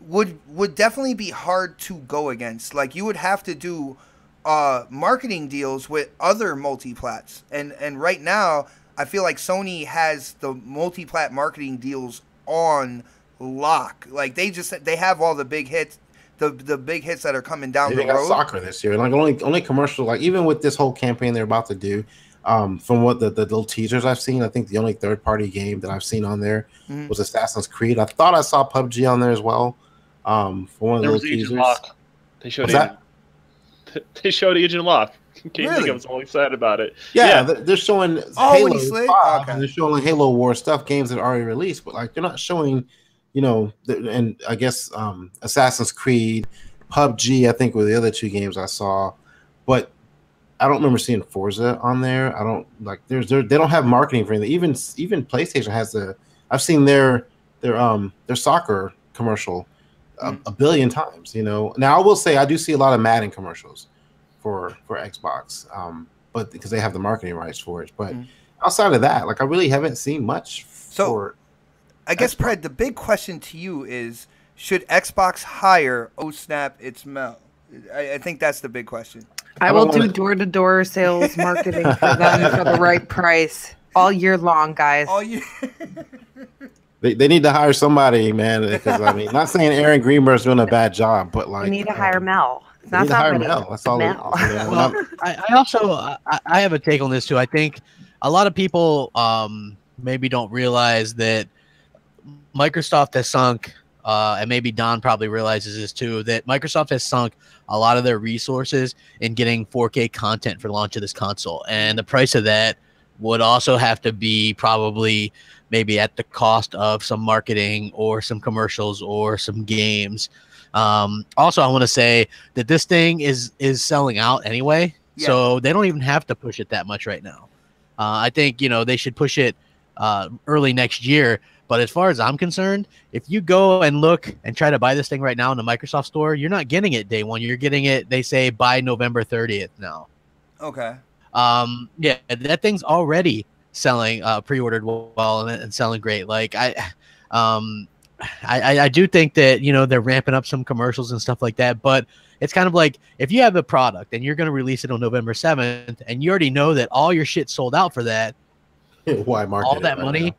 would would definitely be hard to go against. Like you would have to do uh marketing deals with other multiplats. And and right now I feel like Sony has the multiplat marketing deals on lock. Like they just they have all the big hits the the big hits that are coming down They the got road. soccer this year. Like only only commercial. Like even with this whole campaign they're about to do, um, from what the, the little teasers I've seen, I think the only third party game that I've seen on there Mhm. was Assassin's Creed. I thought I saw PUBG on there as well. Um, for one of There those was Agent teasers. Locke. They showed What's that? Agent, They showed Agent Locke. Game Really? I was all excited about it. Yeah, Yeah. they're- they're showing Oh, Halo he slid? 5, Okay. and they're showing Halo War stuff, games that are already released, but like they're not showing, you know, the, and I guess um, Assassin's Creed, PUBG, I think were the other two games I saw, but I don't remember seeing Forza on there. I don't like there's they don't have marketing for anything. Even even PlayStation has the I've seen their their um their soccer commercial a, Mm. a billion times. You know, now I will say I do see a lot of Madden commercials for for Xbox, um, but because they have the marketing rights for it. But Mm. outside of that, like I really haven't seen much So- for. I guess, Xbox. Pred, the big question to you is should Xbox hire Oh Snap It's Mel? I, I think that's the big question. I I will don't do wanna- door to door sales marketing for them for the right price all year long, guys. All you They, they need to hire somebody, man. Because I mean, not saying Aaron Greenberg's doing a bad job, but like we need to hire um, Mel. They That's need to not hire Mel. That's all. Mel. Well, I, I also I, I have a take on this too. I think a lot of people um, maybe don't realize that Microsoft has sunk, uh, and maybe Don probably realizes this too, that Microsoft has sunk a lot of their resources in getting 4K content for launch of this console, and the price of that would also have to be probably maybe at the cost of some marketing or some commercials or some games. Um, also, I want to say that this thing is is selling out anyway, Yeah. so they don't even have to push it that much right now. Uh, I think you know they should push it uh, early next year. But as far as I'm concerned, if you go and look and try to buy this thing right now in the Microsoft store, you're not getting it day one. You're getting it, they say, by November 30th now. okay. Um, yeah, that thing's already selling, uh, pre-ordered well and, and selling great. Like I, um, I, I, I do think that you know they're ramping up some commercials and stuff like that, but it's kind of like if you have a product and you're going to release it on November 7th, and you already know that all your shit sold out for that, why market all that right money. now?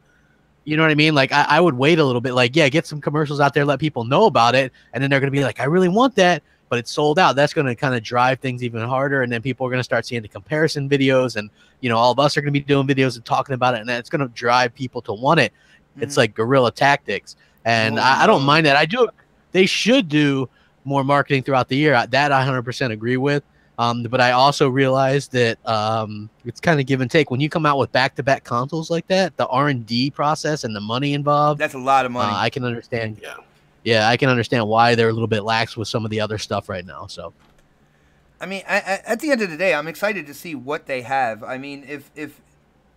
You know what I mean? Like I, I would wait a little bit. Like yeah, get some commercials out there, let people know about it, and then they're gonna be like, I really want that, but it's sold out. That's gonna kind of drive things even harder, and then people are gonna start seeing the comparison videos, and you know all of us are gonna be doing videos and talking about it, and that's gonna drive people to want it. It's Mhm. like guerrilla tactics, and Oh, I, I don't mind that. I do. They should do more marketing throughout the year. That I 100% agree with. Um, but I also realize that um, it's kind of give and take when you come out with back-to-back consoles like that. The R and D process and the money involved, that's a lot of uh, money. I can understand. Yeah. yeah, I can understand why they're a little bit lax with some of the other stuff right now. So I mean, I, I, at the end of the day, I'm excited to see what they have. I mean, if if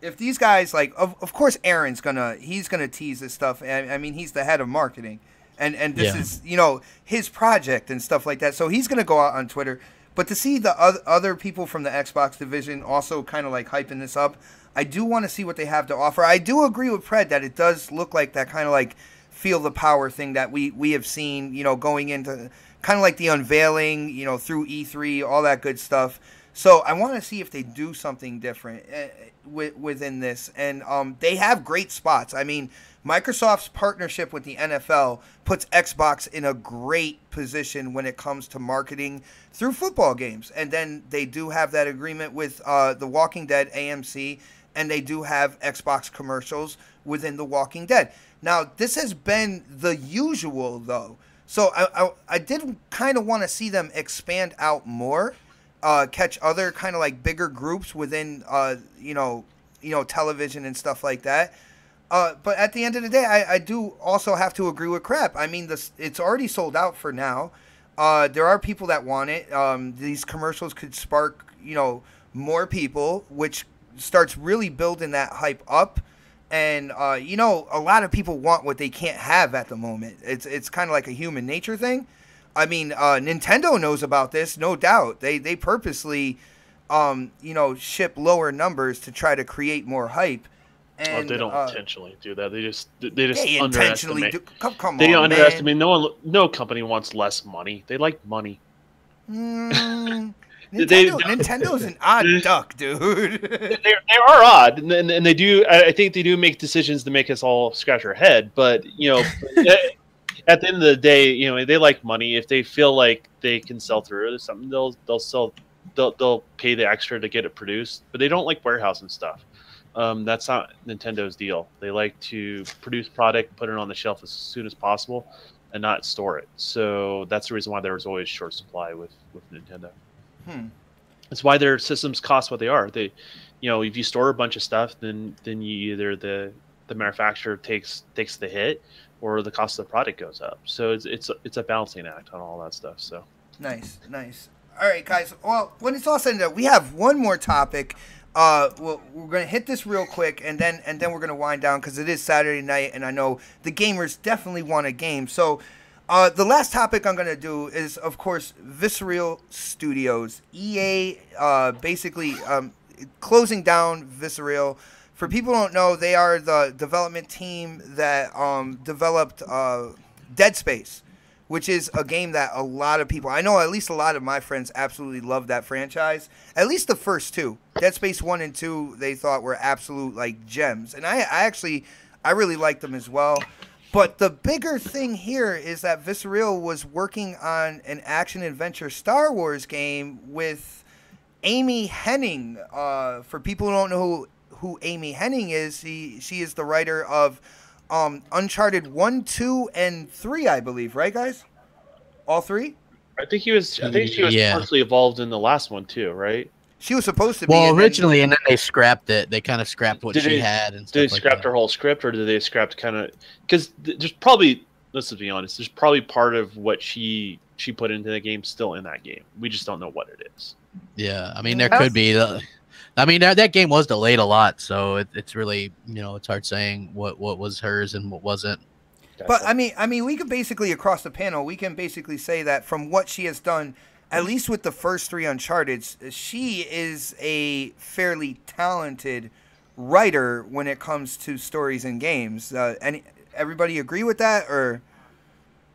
if these guys like, of, of course, Aaron's gonna he's gonna tease this stuff. I, I mean, he's the head of marketing, and and this Yeah. is you know his project and stuff like that. So he's gonna go out on Twitter. But to see the other other people from the Xbox division also kind of like hyping this up, I do want to see what they have to offer. I do agree with Pred that it does look like that kind of like feel the power thing that we we have seen, you know, going into kind of like the unveiling, you know, through E3, all that good stuff. So I want to see if they do something different uh, wi- within this, and um, they have great spots. I mean, Microsoft's partnership with the NFL puts Xbox in a great position when it comes to marketing through football games, and then they do have that agreement with uh, The Walking Dead AMC, and they do have Xbox commercials within The Walking Dead. Now, this has been the usual though. So I, I, I did kind of want to see them expand out more, uh, catch other kind of like bigger groups within, uh, you know, you know, television and stuff like that. Uh, but at the end of the day, I, I do also have to agree with Crap. I mean, this it's already sold out for now. Uh, there are people that want it. Um, these commercials could spark, you know, more people, which starts really building that hype up. And uh, you know, a lot of people want what they can't have at the moment. It's it's kind of like a human nature thing. I mean, uh, Nintendo knows about this, no doubt. They they purposely, um, you know, ship lower numbers to try to create more hype. And they don't uh, intentionally do that. They just they just they intentionally underestimate. do. Come, come They on, underestimate. No one, no company wants less money. They like money. man. Mm, They- Nintendo, Nintendo's an odd duck, dude. they they are odd, and, and, and they do. I I think they do make decisions to make us all scratch our head. But you know, at- the end of the day, you know, they like money. If they feel like they can sell through it, or something they'll they'll sell. They'll they'll pay the extra to get it produced. But they don't like warehouse and stuff. Um, that's not Nintendo's deal. They like to produce product, put it on the shelf as soon as possible, and not store it. So that's the reason why there was always short supply with with Nintendo. Hmm. That's why their systems cost what they are. They, you know, if you store a bunch of stuff, then then you either the the manufacturer takes takes the hit, or the cost of the product goes up. So it's it's it's a balancing act on all that stuff. So Nice, nice. All right, guys. Well, when it's all said and done, we have one more topic. Uh, we're gonna hit this real quick, and then and then we're gonna wind down because it is Saturday night, and I know the gamers definitely want a game. So, uh, the last topic I'm gonna do is, of course, Visceral Studios, EA, uh, basically um, closing down Visceral. For people don't know, they are the development team that um, developed uh, Dead Space which is a game that a lot of people I know at least a lot of my friends absolutely love that franchise. At least the first two. Dead Space 1 and 2 they thought were absolute like gems. And I I actually I really liked them as well. But the bigger thing here is that Visceral was working on an action adventure Star Wars game with Amy Hennig. Uh, for people who don't know who, who Amy Hennig is, she she is the writer of um, Uncharted one, two, and three, I believe. Right, guys? All three. I think he was. I think she was Yeah. partially involved in the last one too, right? She was supposed to be. Well, and then- originally, and then they scrapped it. They kind of scrapped what Did she they- had and Did stuff they like scrap that. her whole script, or did they scrap kind of? Because there's probably. Let's be honest. There's probably part of what she she put into the game still in that game. We just don't know what it is. Yeah, I mean, there That's- could be. The, I mean, that, that game was delayed a lot, so it, it's really you know it's hard saying what what was hers and what wasn't. But I mean, I mean, we could basically across the panel, we can basically say that from what she has done, at least with the first three Uncharted, she is a fairly talented writer when it comes to stories and games. Uh, any everybody agree with that, or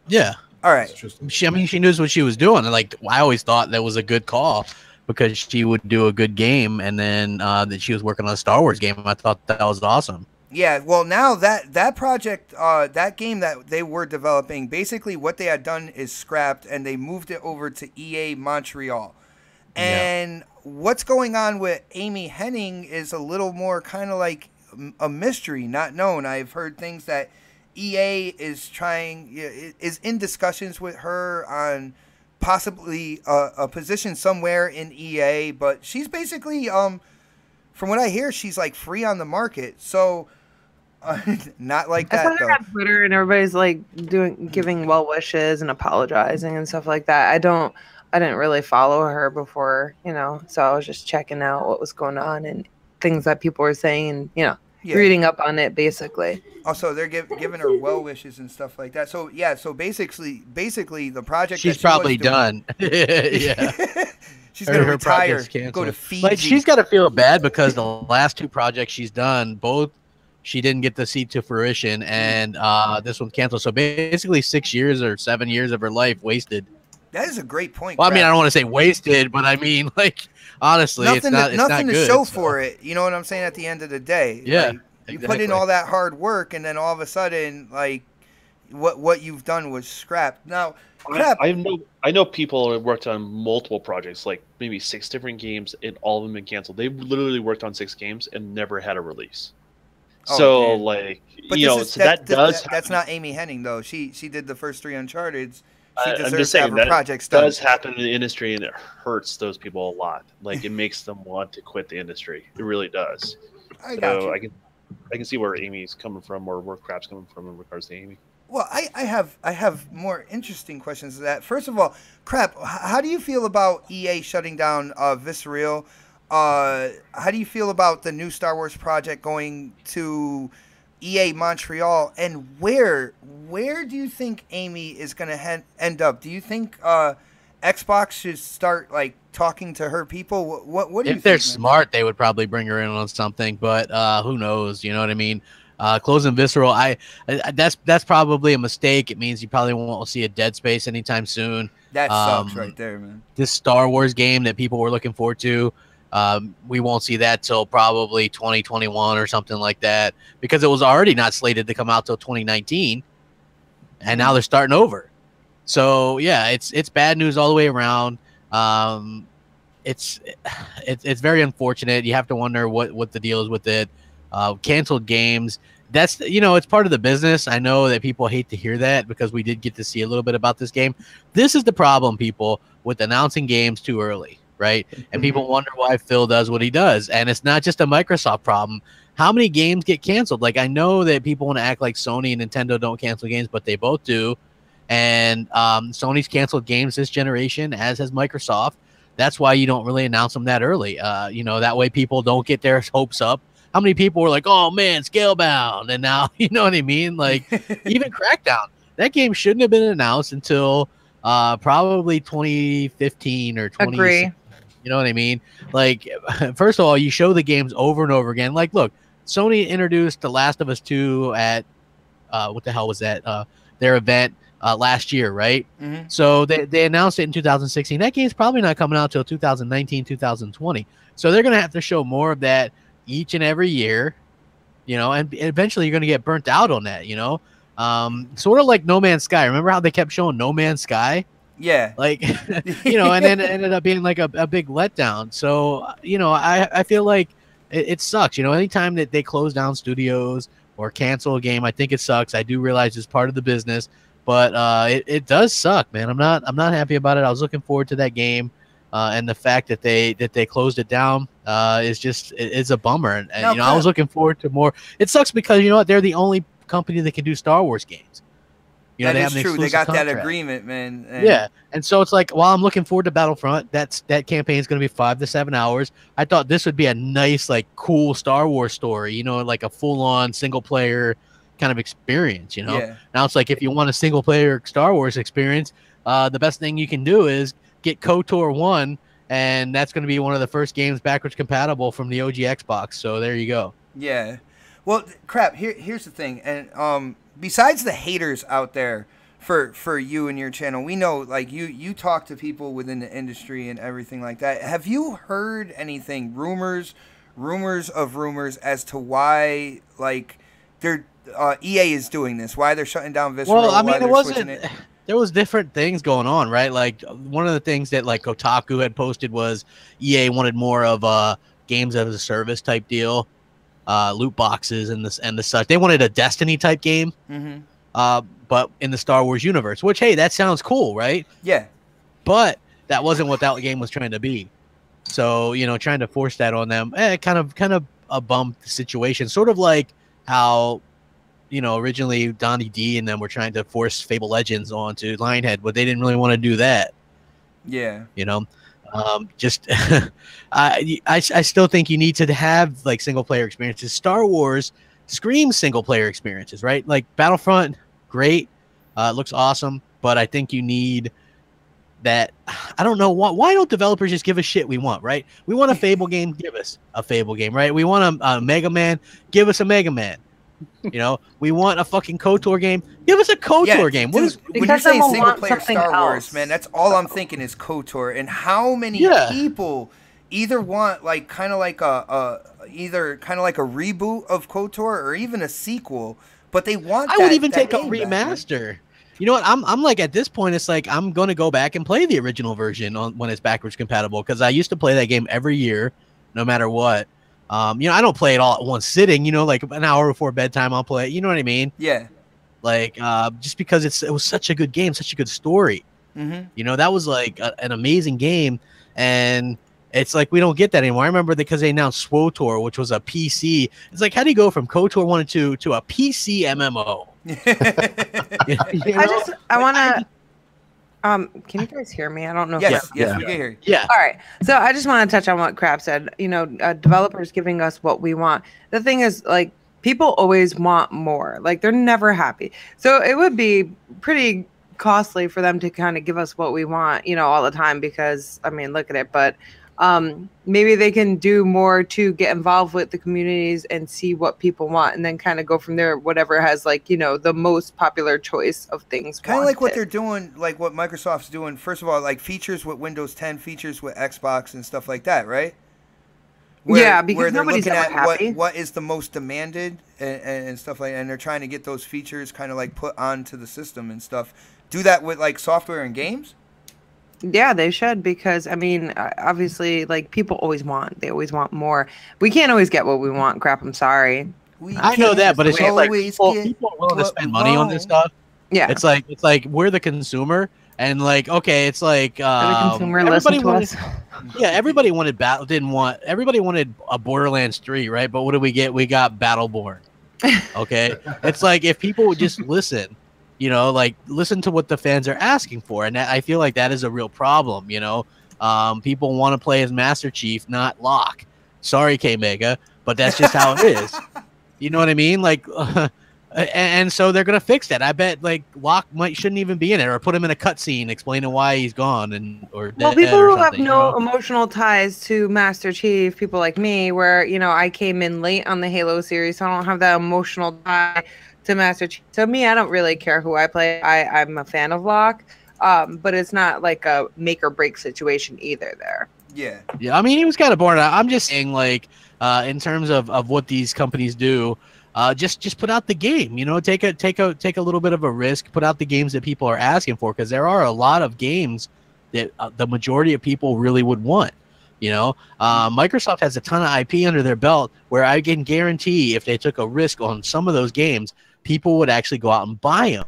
Yeah, all right? She. I mean, she knows what she was doing. Like I always thought that was a good call because she would do a good game, and then uh, that she was working on a Star Wars game. I thought that was awesome. Yeah, well, now that that project, uh, that game that they were developing, basically what they had done is scrapped, and they moved it over to EA Montreal. Yeah. And what's going on with Amy Hennig is a little more kind of like a mystery, not known. I've heard things that EA is trying is in discussions with her on possibly a, a position somewhere in EA, but she's basically um from what I hear, she's like free on the market. So, uh, not like that. I saw that her though. on Twitter and everybody's like doing giving well wishes and apologizing and stuff like that. I don't I didn't really follow her before, you know, so I was just checking out what was going on and things that people were saying and you know Yeah. reading up on it basically. Also, they're give, giving her well wishes and stuff like that. So yeah, so basically, basically the project She's that she was probably doing- done. yeah. she's Her- gonna her retire, project's go to canceled. Fiji. Like she's got to feel bad because the last two projects she's done, both she didn't get to see to fruition, and uh, this one's canceled. So basically, six years or seven years of her life wasted. That is a great point. Well, I mean, I don't want to say wasted, but I mean, like honestly, nothing it's not. to, it's nothing not to good, show so. for it. You know what I'm saying? At the end of the day, Yeah, Like, you put in all that hard work, and then all of a sudden, like what what you've done was scrapped. Now, crap. I, I know I know people who worked on multiple projects, like maybe six different games, and all of them been canceled. They literally worked on six games and never had a release. Oh, so man. like But you know, is- so that, that- does that- that's not Amy Hennig though. She she did the first three Uncharted. She I- I'm deserves just to have saying her projects done. does happen in the industry, and it hurts those people a lot. Like it makes them want to quit the industry. It really does. I so. I can I can see where Amy's coming from, or where Crap's coming from in regards to Amy. Well, I, I have I have more interesting questions to that. First of all, crap. How do you feel about EA shutting down uh, Visceral? Uh, how do you feel about the new Star Wars project going to EA Montreal? And where where do you think Amy is going to end up? Do you think uh, Xbox should start like talking to her people? What what, what do you if they're smart, they would probably bring her in on something. But uh, who knows? You know what I mean? Uh, closing visceral, I, I that's that's probably a mistake. It means you probably won't see a Dead Space anytime soon. That sucks um, right there, man. This Star Wars game that people were looking forward to, um, we won't see that till probably 2021 or something like that because it was already not slated to come out till 2019, and now they're starting over. So yeah, it's it's bad news all the way around. Um, it's it's it's very unfortunate. You have to wonder what what the deal is with it. Uh, canceled games. That's you know it's part of the business. I know that people hate to hear that because we did get to see a little bit about this game. This is the problem, people, with announcing games too early, right? And people wonder why Phil does what he does. And it's not just a Microsoft problem. How many games get canceled? Like I know that people want to act like Sony and Nintendo don't cancel games, but they both do. And um, Sony's canceled games this generation, as has Microsoft. That's why you don't really announce them that early. Uh, you know, that way people don't get their hopes up. How many people were like, "Oh man, Scalebound," and now you know what I mean? Like even Crackdown, that game shouldn't have been announced until uh, probably 2015 or 20. Agree. You know what I mean? Like, first of all, you show the games over and over again. Like, look, Sony introduced The Last of Us 2 at uh, what the hell was that? Uh, their event uh, last year, right? Mhm. So they, they announced it in 2016. That game's probably not coming out till 2019, 2020. So they're gonna have to show more of that each and every year, you know, and eventually you're gonna get burnt out on that, you know. Um, sort of like No Man's Sky. Remember how they kept showing No Man's Sky? Yeah. Like, you know, and then it ended up being like a, a big letdown. So, you know, I, I feel like it, it sucks. You know, anytime that they close down studios or cancel a game, I think it sucks. I do realize it's part of the business, but uh, it, it does suck, man. I'm not I'm not happy about it. I was looking forward to that game. Uh, and the fact that they that they closed it down uh, is just it, it's a bummer. And, and Now, you know, I was looking forward to more. It sucks because you know what? They're the only company that can do Star Wars games. You know, that they is true. They got that agreement, man. and- Yeah, and so it's like while I'm looking forward to Battlefront, that's that campaign is going to be five to seven hours. I thought this would be a nice, like, cool Star Wars story. You know, like a full-on single-player kind of experience. You know, Yeah. now it's like if you want a single-player Star Wars experience, uh, the best thing you can do is get KOTOR one, and that's going to be one of the first games backwards compatible from the OG Xbox. So there you go. Yeah. Well, crap. Here, here's the thing, and um, besides the haters out there for for you and your channel, we know like you you talk to people within the industry and everything like that. Have you heard anything? Rumors, rumors of rumors as to why like they're uh, EA is doing this? Why they're shutting down Visceral? Well, I mean, it wasn't. There was different things going on, right? Like one of the things that like Kotaku had posted was EA wanted more of a games as a service type deal, uh, loot boxes and this and the such. They wanted a Destiny type game, hmm uh, but in the Star Wars universe. Which hey, that sounds cool, right? Yeah. But that wasn't what that game was trying to be. So you know, trying to force that on them, eh, kind of kind of a bump situation. Sort of like how you know originally Donnie D and them were trying to force Fable Legends onto Lionhead, but they didn't really want to do that. Yeah. You know, Um, just I, I I still think you need to have like single player experiences. Star Wars screams single player experiences, right? Like Battlefront, great, uh, looks awesome, but I think you need that I don't know why why don't developers just give us shit we want, right? We want a Fable game, give us a Fable game, right? We want a, a Mega Man, give us a Mega Man. You know, we want a fucking KOTOR game, give us a KOTOR game. What dude, is when you're Because saying someone single player something Star Wars, man, that's all I'm thinking is KOTOR. And how many Yeah. people either want like kind of like a, a either kind of like a reboot of KOTOR or even a sequel, but they want. I would even that take a game back, remaster. You know what? I'm I'm like at this point, it's like I'm gonna go back and play the original version on when it's backwards compatible because I used to play that game every year, no matter what. Um, you know, I don't play it all at one sitting. You know, like an hour before bedtime, I'll play. it. You know what I mean? Yeah. Like, uh, just because it's it was such a good game, such a good story. Mm-hmm. You know, that was like a, an amazing game, and it's like we don't get that anymore. I remember because they announced SWOTOR, which was a PC. It's like, how do you go from KOTOR one and two to a PC MMO? You know? I just I want to. Um, can you guys hear me? I don't know. if yes, yes, Yeah. we can hear you. yeah, All right. So I just want to touch on what Crap said. You know, uh, developers giving us what we want. The thing is, like, people always want more. Like, they're never happy. So it would be pretty costly for them to kind of give us what we want, you know, all the time. Because I mean, look at it. But um, maybe they can do more to get involved with the communities and see what people want, and then kind of go from there. Whatever has like you know the most popular choice of things. Kind of like what they're doing, like what Microsoft's doing. First of all, like features with Windows 10, features with Xbox and stuff like that, right? Yeah, because they're nobody's looking at what happy. what is the most demanded and, and, and stuff like, and they're trying to get those features kind of like put onto the system and stuff. Do that with like software and games. Yeah, they should because I mean, uh, obviously, like people always want, they always want more. We can't always get what we want. Crap, I'm sorry. We I know that, but it's just like always people, people are willing to spend money on this stuff. Yeah, It's like it's like we're the consumer, and like okay, it's like the um, consumer everybody wanted, yeah, everybody wanted battle, didn't want everybody wanted a Borderlands three, right? But what did we get? We got Battleborn. Okay, it's like if people would just listen, you know, like listen to what the fans are asking for, and I feel like that is a real problem. You know, um, people want to play as Master Chief, not Locke. Sorry, K Mega, but that's just how it is. You know what I mean? Like, and, and so they're gonna fix that. I bet like Locke might shouldn't even be in it, or put him in a cutscene explaining why he's gone and or Well, dead people or who have something, you no know? emotional ties to Master Chief, people like me, where you know I came in late on the Halo series, so I don't have that emotional tie to Master Chief. So me, I don't really care who I play. I I'm a fan of Locke, um, but it's not like a make or break situation either. There. Yeah, Yeah, I mean, he was kind of born. I'm just saying, like, uh, in terms of, of what these companies do, uh, just just put out the game. You know, take a take a take a little bit of a risk. Put out the games that people are asking for, because there are a lot of games that uh, the majority of people really would want. You know, uh, Microsoft has a ton of IP under their belt, where I can guarantee if they took a risk on some of those games, people would actually go out and buy them.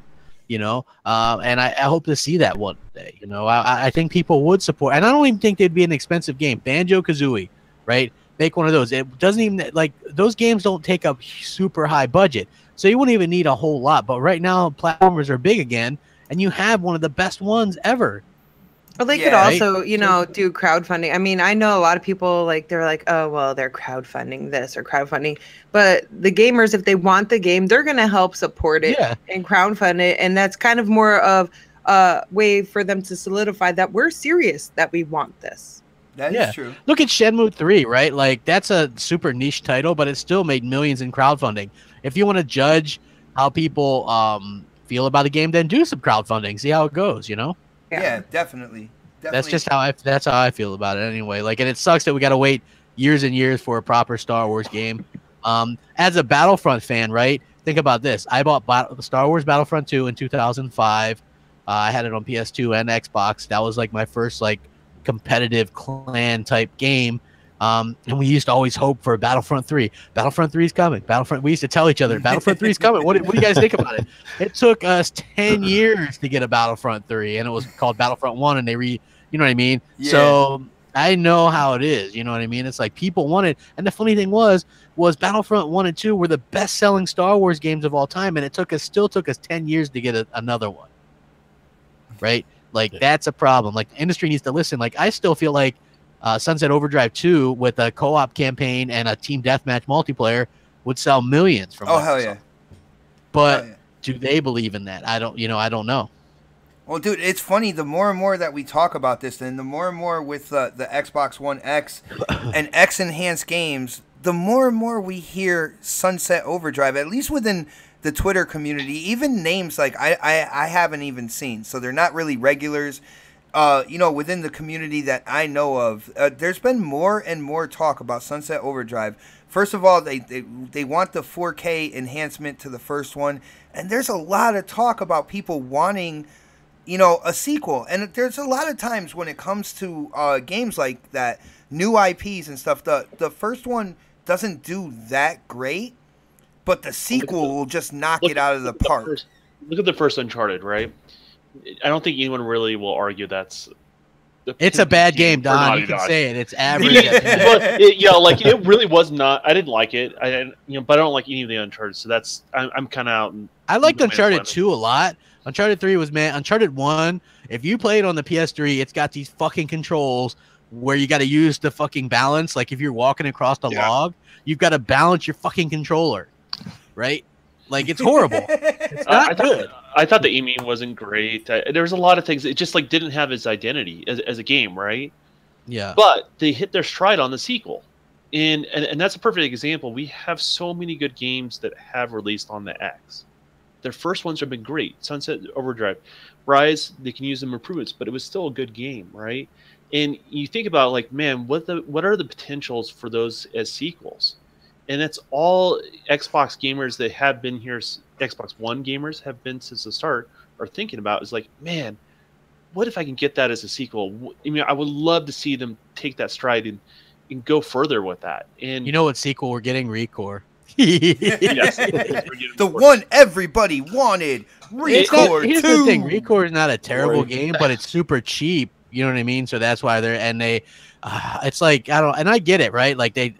You know, uh, and I, I hope to see that one day. You know, I, I think people would support, and I don't even think they'd be an expensive game. Banjo Kazooie, right? Make one of those. It doesn't even like those games don't take up super high budget, so you wouldn't even need a whole lot. But right now, platformers are big again, and you have one of the best ones ever. Well, they could Yeah. Right. also, you know, do crowdfunding. I mean, I know a lot of people like they're like, oh, well, they're crowdfunding this or crowdfunding, but the gamers, if they want the game, they're gonna help support it Yeah. and crowdfund it, and that's kind of more of a way for them to solidify that we're serious that we want this. that is Yeah. true. Look at Shenmue 3, right? Like that's a super niche title, but it still made millions in crowdfunding. If you want to judge how people um, feel about a game, then do some crowdfunding. See how it goes, you know? Yeah, definitely. definitely. That's just how I that's how I feel about it anyway. Like and it sucks that we got to wait years and years for a proper Star Wars game. Um, as a Battlefront fan, right? Think about this. I bought Star Wars Battlefront 2 in 2005. Uh, I had it on PS2 and Xbox. That was like my first like competitive clan type game. Um, and we used to always hope for Battlefront 3. Battlefront 3 is coming. Battlefront. We used to tell each other, Battlefront 3 is coming. What, do- what do you guys think about it? It took us 10 years to get a Battlefront 3, and it was called Battlefront 1, and they re, you know what I mean? Yeah. So I know how it is. You know what I mean? It's like people want it. And the funny thing was, was Battlefront 1 and 2 were the best selling Star Wars games of all time, and it took us still took us 10 years to get a, another one. Right? Like that's a problem. Like the industry needs to listen. Like I still feel like uh, Sunset Overdrive 2 with a co-op campaign and a team deathmatch multiplayer would sell millions from Oh hell yeah. But Hell yeah. do they believe in that? I don't. You know, I don't know. Well, dude, it's funny. The more and more that we talk about this, and the more and more with uh, the Xbox One X and X enhanced games, the more and more we hear Sunset Overdrive. At least within the Twitter community, even names like I I, I haven't even seen, so they're not really regulars. Uh, you know, within the community that I know of, uh, there's been more and more talk about Sunset Overdrive. First of all, they, they they want the 4K enhancement to the first one, and there's a lot of talk about people wanting you know, a sequel. And there's a lot of times when it comes to uh, games like that, new IPs and stuff, the the first one doesn't do that great, but the sequel will just knock Look- it out of the park. look at the first Uncharted, right? I don't think anyone really will argue that's. It's a bad game, Don. You can Dog. say it. It's average. Yeah. but it, yeah, like it really was not. I didn't like it. I didn't, you know, but I don't like any of the Uncharted. So that's I'm, I'm kind of out. And, I liked Uncharted 2 a lot. Uncharted 3 was man. Uncharted 1, if you play it on the PS3, it's got these fucking controls where you got to use the fucking balance. Like if you're walking across the Yeah. log, you've got to balance your fucking controller, right? Like it's horrible. It's I, not I good. thought I thought the aiming wasn't great. I, there was a lot of things. It just like didn't have its identity as, as a game, right? Yeah. But they hit their stride on the sequel. And, and and that's a perfect example. We have so many good games that have released on the X. Their first ones have been great. Sunset Overdrive, Ryse, they can use them improvements, but it was still a good game, right? And you think about like, man, what the what are the potentials for those as sequels? And that's all Xbox gamers that have been here, Xbox One gamers have been since the start, are thinking about is like, man, what if I can get that as a sequel? I mean, I would love to see them take that stride and, and go further with that. And You know what sequel we're getting? Recore. yes, the one everybody wanted. It's not- Record here's two. the thing: Recore is not a terrible Right. game, but it's super cheap. You know what I mean? So that's why they're and they. Uh, it's like I don't, and I get it, right? Like they.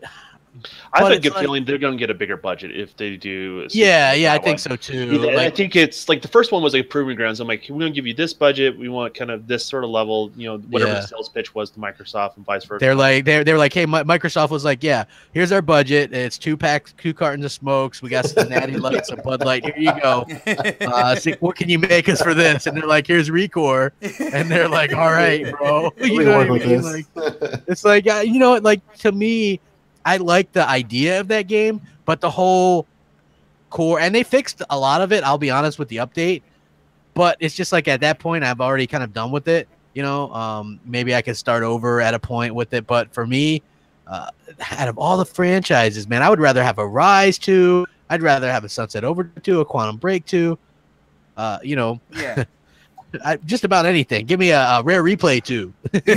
I have a good like- feeling they're going to get a bigger budget if they do. Yeah, yeah, I that think one. so too. Yeah, I think it's like the first one was like proving grounds. I'm like, we're going to give you this budget. We want kind of this sort of level, you know, whatever Yeah. the sales pitch was to Microsoft and vice versa. they're like they're they're like, hey, Microsoft was like, yeah, here's our budget. It's two packs, two cartons of smokes. We got some Natty Light, some Bud Light. Here you go. Uh, see, what can you make us for this? And they're like, here's Recore, and they're like, all right, bro. We You know work what I with mean? this. Like, it's like uh, you know what like to me i like the idea of that game but the whole core and they fixed a lot of it i'll be honest with the update. But it's just like at that point i've already kind of done with it you know um maybe i could start over at a point with it. But for me uh out of all the franchises man i would rather have a Ryse 2 i'd rather have a sunset over 2 a quantum break 2 uh you know yeah. I, just about anything give me a, a rare replay 2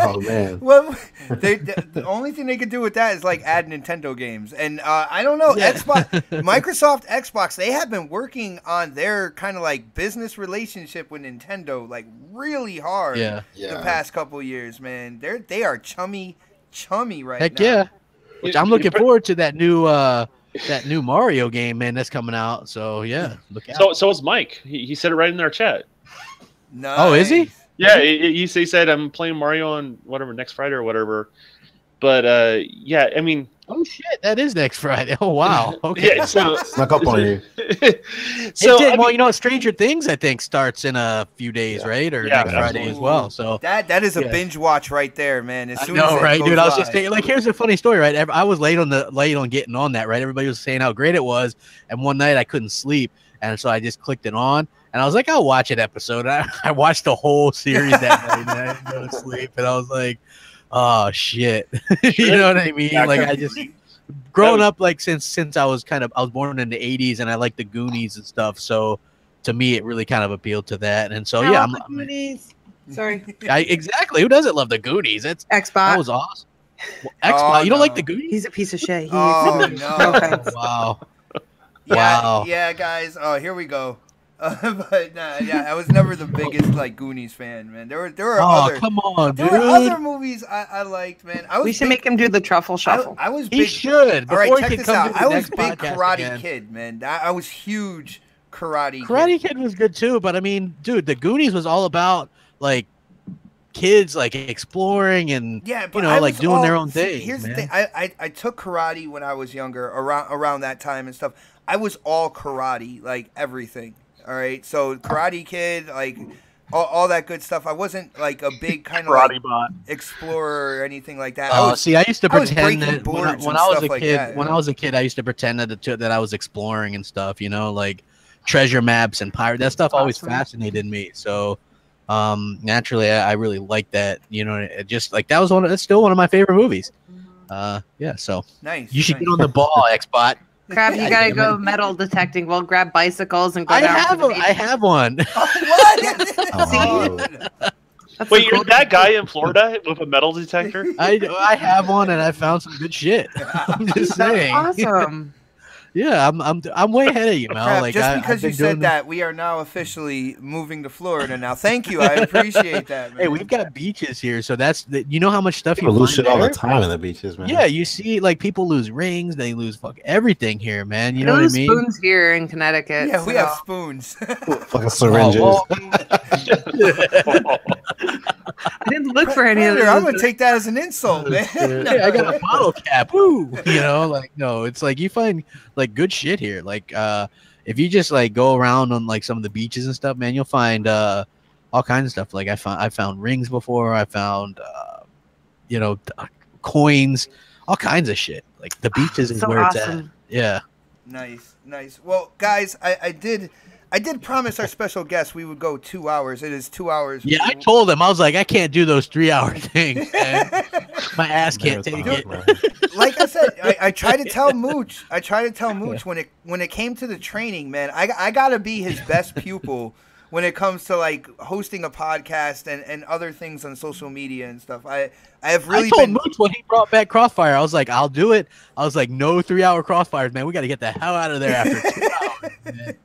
oh man. Well, they, the, the only thing they could do with that is like add Nintendo games, and uh, I don't know. Yeah. Xbox, Microsoft, Xbox, they have been working on their kind of like business relationship with Nintendo like really hard. yeah The past couple years, man, they're they are chummy, chummy right Heck now. yeah. Which You- I'm looking put- forward to that new uh that new Mario game, man, that's coming out. So yeah, look out. So so is Mike. He, he said it right in our chat. Nice. Oh, is he? Yeah, he, he he said I'm playing Mario on whatever next Friday or whatever. But uh, yeah, I mean, oh shit, that is next Friday. Oh wow. Okay. yeah. So Snuck up on you. so did, well, mean, you know, Stranger Things I think starts in a few days, Yeah. right? Or Yeah, next Friday as well. So That that is a Yeah. binge watch right there, man. As I know, as right, goes dude? I was just saying, like, here's a funny story, right? I was late on the late on getting on that, right? Everybody was saying how great it was, and one night I couldn't sleep, and so I just clicked it on, and I was like, I'll watch an episode. I, I watched the whole series that night, and I didn't go to sleep, and I was like, oh shit, you know what I mean? Yeah, like, I I just growing was- up, like since since I was kind of I was born in the '80s, and I like the Goonies and stuff, so. To me, it really kind of appealed to that, and so I yeah, I'm, the Goonies. Sorry, I, exactly. Who doesn't love the Goonies? That's that was awesome. Well, Xbox, Oh, you don't like the Goonies? He's a piece of shit. He Oh, no. no. offense. Wow. Yeah, Wow. Yeah, guys. Oh, here we go. Uh, but nah, yeah, I was never the biggest like Goonies fan, man. There were there were Oh, other come on, there dude. were other movies I, I liked, man. I was We should big- make him do the truffle shuffle. I was He big. should. All Before he check this come out. to the I was big Karate again. Kid, man. I, I was huge Karate. Kid. Karate Kid was good too, but I mean, dude, the Goonies was all about like kids like exploring and Yeah, you know, I like was doing their all- own see, thing. Here's man. the thing: I, I I took karate when I was younger, around around that time and stuff. I was all karate, like everything. All right, so Karate Kid, like all, all that good stuff. I wasn't like a big kind of like bot. explorer or anything like that. I Oh, was, see, I used to I pretend that when I, when I was a like kid, that, when you I was a kid, I used to pretend that that I was exploring and stuff. You know, like treasure maps and pirate. That stuff always Awesome. fascinated me. So, um, naturally, I, I really like that. You know, it just like that was one. Of, it's still one of my favorite movies. Uh, yeah. So nice. you should nice. get on the ball, Xbot. Crap, you gotta go it. metal detecting. We'll grab bicycles and go I down have to the a. I have one. Oh, what? Oh, That's Wait, you're cool. that guy in Florida with a metal detector? I I have one, and I found some good shit. I'm just saying. Awesome. Yeah, I'm I'm I'm way ahead of you, Mel. Crap, like just I, because you been doing said that, we are now officially moving to Florida now. Thank you. I appreciate that. Man. Hey, we've got beaches here, so that's the, you know how much stuff you lose shit all the time in the beaches, man. Yeah, you see, like people lose rings, they lose fuck everything here, man. You There know what I mean? spoons here in Connecticut. Yeah, we so- have spoons. Fucking syringes. Oh, I didn't look for any of Predator, I'm gonna take that as an insult, man. Hey, I got a bottle cap. Woo! You know, like no, it's like you find like good shit here. Like uh if you just like go around on like some of the beaches and stuff, man, you'll find uh all kinds of stuff. Like I found I found rings before, I found uh you know uh, coins, all kinds of shit. Like the beaches is so where it's at. Yeah. Nice, nice. Well, guys, I, I did, I did promise our special guest we would go two hours. It is two hours. Yeah, I told him I was like, I can't do those three hour things. My ass can't take it. like I said, I, I try to tell Mooch. I try to tell Mooch when it when it came to the training, man. I I gotta be his best pupil when it comes to like hosting a podcast and, and other things on social media and stuff. I I have really I told been. Mooch when he brought back Crossfire, I was like, I'll do it. I was like, no three hour Crossfires, man. We got to get the hell out of there after two hours. man.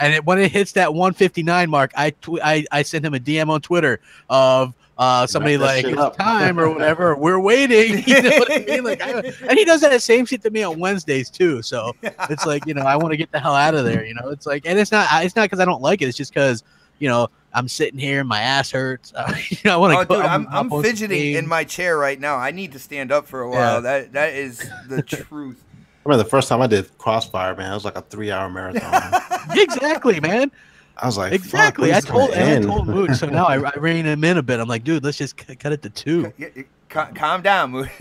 And it, when it hits that 159 mark, I, tw- I I sent him a DM on Twitter of uh, somebody like it's time or whatever. We're waiting. You know what I mean? Like, I, and he does that same shit to me on Wednesdays too. So it's like you know, I want to get the hell out of there. You know, it's like, and it's not it's not because I don't like it. It's just because you know I'm sitting here, and my ass hurts. Uh, you know, I want to Oh, go. dude, I'm, up I'm fidgeting in my chair right now. I need to stand up for a Yeah. while. That that is the truth. I remember the first time I did Crossfire, man. It was like a three-hour marathon. exactly, man. I was like, Exactly. Fuck, I told and and I told Mood. So now I, I rein him in a bit. I'm like, dude, let's just c- cut it to two. Yeah, yeah, calm down, Mood.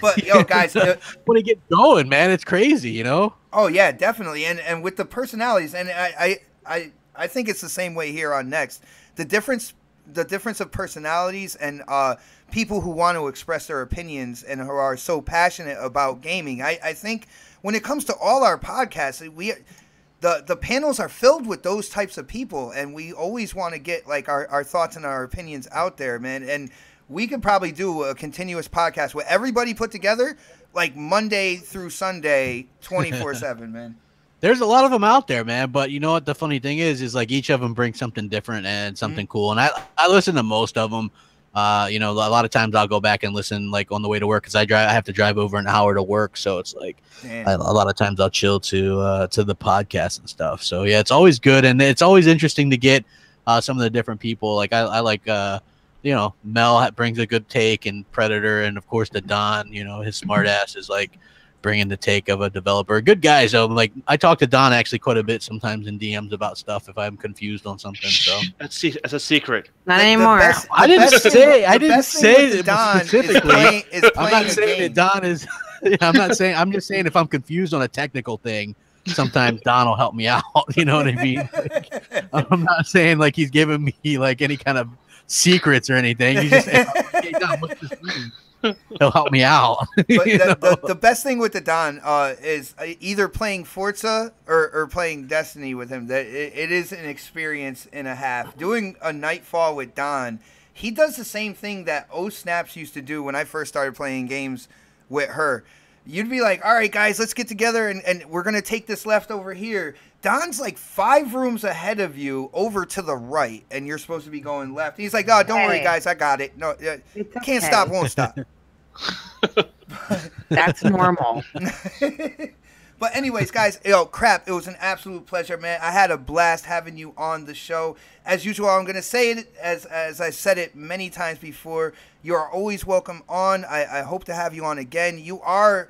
But yo, guys, uh, When it get going, man, it's crazy, you know. Oh yeah, definitely, and and with the personalities, and I I I, I think it's the same way here on Next. The difference, the difference of personalities and uh, people who want to express their opinions and who are so passionate about gaming. I I think when it comes to all our podcasts, we. The, the panels are filled with those types of people and we always want to get like our, our thoughts and our opinions out there man and we could probably do a continuous podcast with everybody put together like monday through sunday 24-7 man There's a lot of them out there, man. But you know what? The funny thing is, is like each of them brings something different and something mm-hmm. cool. And I I listen to most of them. Uh, you know, a lot of times I'll go back and listen like on the way to work because I drive. I have to drive over an hour to work, so it's like. I, a lot of times I'll chill to uh, to the podcast and stuff. So yeah, it's always good and it's always interesting to get uh, some of the different people. Like I, I like uh, you know Mel brings a good take and Predator and of course the Don. You know his smart ass is like bringing the take of a developer. Good guys though. Like I talk to Don actually quite a bit sometimes in DMs about stuff if I'm confused on something. So That's, that's a secret. Not The- the anymore. best- I didn't best thing- say- I didn't say with it Don is specifically. playing, is I'm not saying game. that Don is. I'm not saying. I'm just saying if I'm confused on a technical thing, sometimes Don will help me out. You know what I mean? Like, I'm not saying like he's giving me like any kind of secrets or anything. He's just saying, hey, Don, what's this mean? He'll help me out. but the, the, the best thing with the Don uh, is uh, either playing Forza or, or playing Destiny with him. That it, it is an experience and a half. Doing a Nightfall with Don, he does the same thing that O Snaps used to do when I first started playing games with her. You'd be like, all right, guys, let's get together and, and we're going to take this left over here. Don's like five rooms ahead of you over to the right, and you're supposed to be going left. He's like, oh, don't worry, guys, I got it. No, uh, It's can't okay. stop, won't stop. That's normal. But anyways, guys, yo, crap, it was an absolute pleasure, man. I had a blast having you on the show. As usual, I'm gonna say it as as I said it many times before. You are always welcome on. I, I hope to have you on again. You are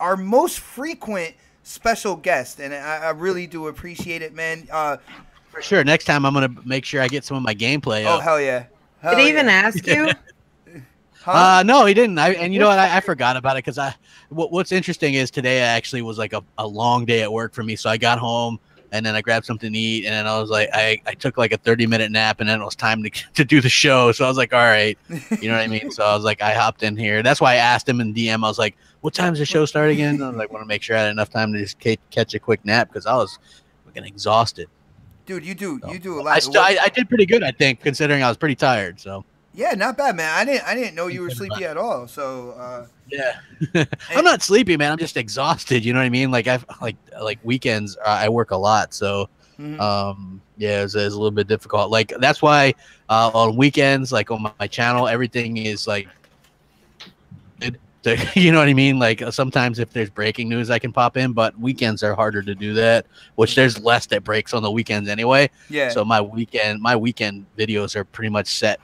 our most frequent special guest, and I, I really do appreciate it, man. Uh, For sure. Next time, I'm gonna make sure I get some of my gameplay. oh up. hell yeah! Hell Did he even ask you? Huh? Uh, no, he didn't. I, and you know what? I, I forgot about it because I. What, what's interesting is today actually was like a, a long day at work for me. So I got home and then I grabbed something to eat and then I was like, I, I took like a 30 minute nap and then it was time to, to do the show. So I was like, all right, you know what I mean? So I was like, I hopped in here. That's why I asked him in DM. I was like, what time time's the show start again? And I was like, want to make sure I had enough time to just ca- catch a quick nap because I was fucking exhausted. Dude, you do you do a lot. I, st- I, I did pretty good, I think, considering I was pretty tired. So yeah, not bad, man. I didn't I didn't know you were sleepy at all. So uh, Yeah, I'm not sleepy, man. I'm just exhausted. You know what I mean? Like I've like like weekends, uh, I work a lot, so mhm. um, yeah, it's, it's a little bit difficult. Like that's why uh, on weekends, like on my, my channel, everything is like, to- you know what I mean? Like uh, sometimes if there's breaking news, I can pop in, but weekends are harder to do that. Which there's less that breaks on the weekends anyway. yeah. So my weekend, my weekend videos are pretty much set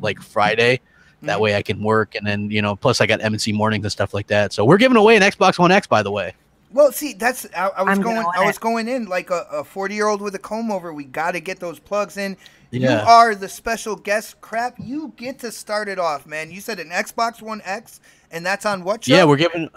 like Friday. That Mhm. way I can work, and then you know, plus I got MNC mornings and stuff like that. So we're giving away an Xbox One X, by the way. Well, see, that's I, I was I'm going. I was going in like a forty year old with a comb over. We got to get those plugs in. Yeah. You are the special guest. Crap, you get to start it off, man. You said an Xbox One X, and that's on what show? Yeah, we're giving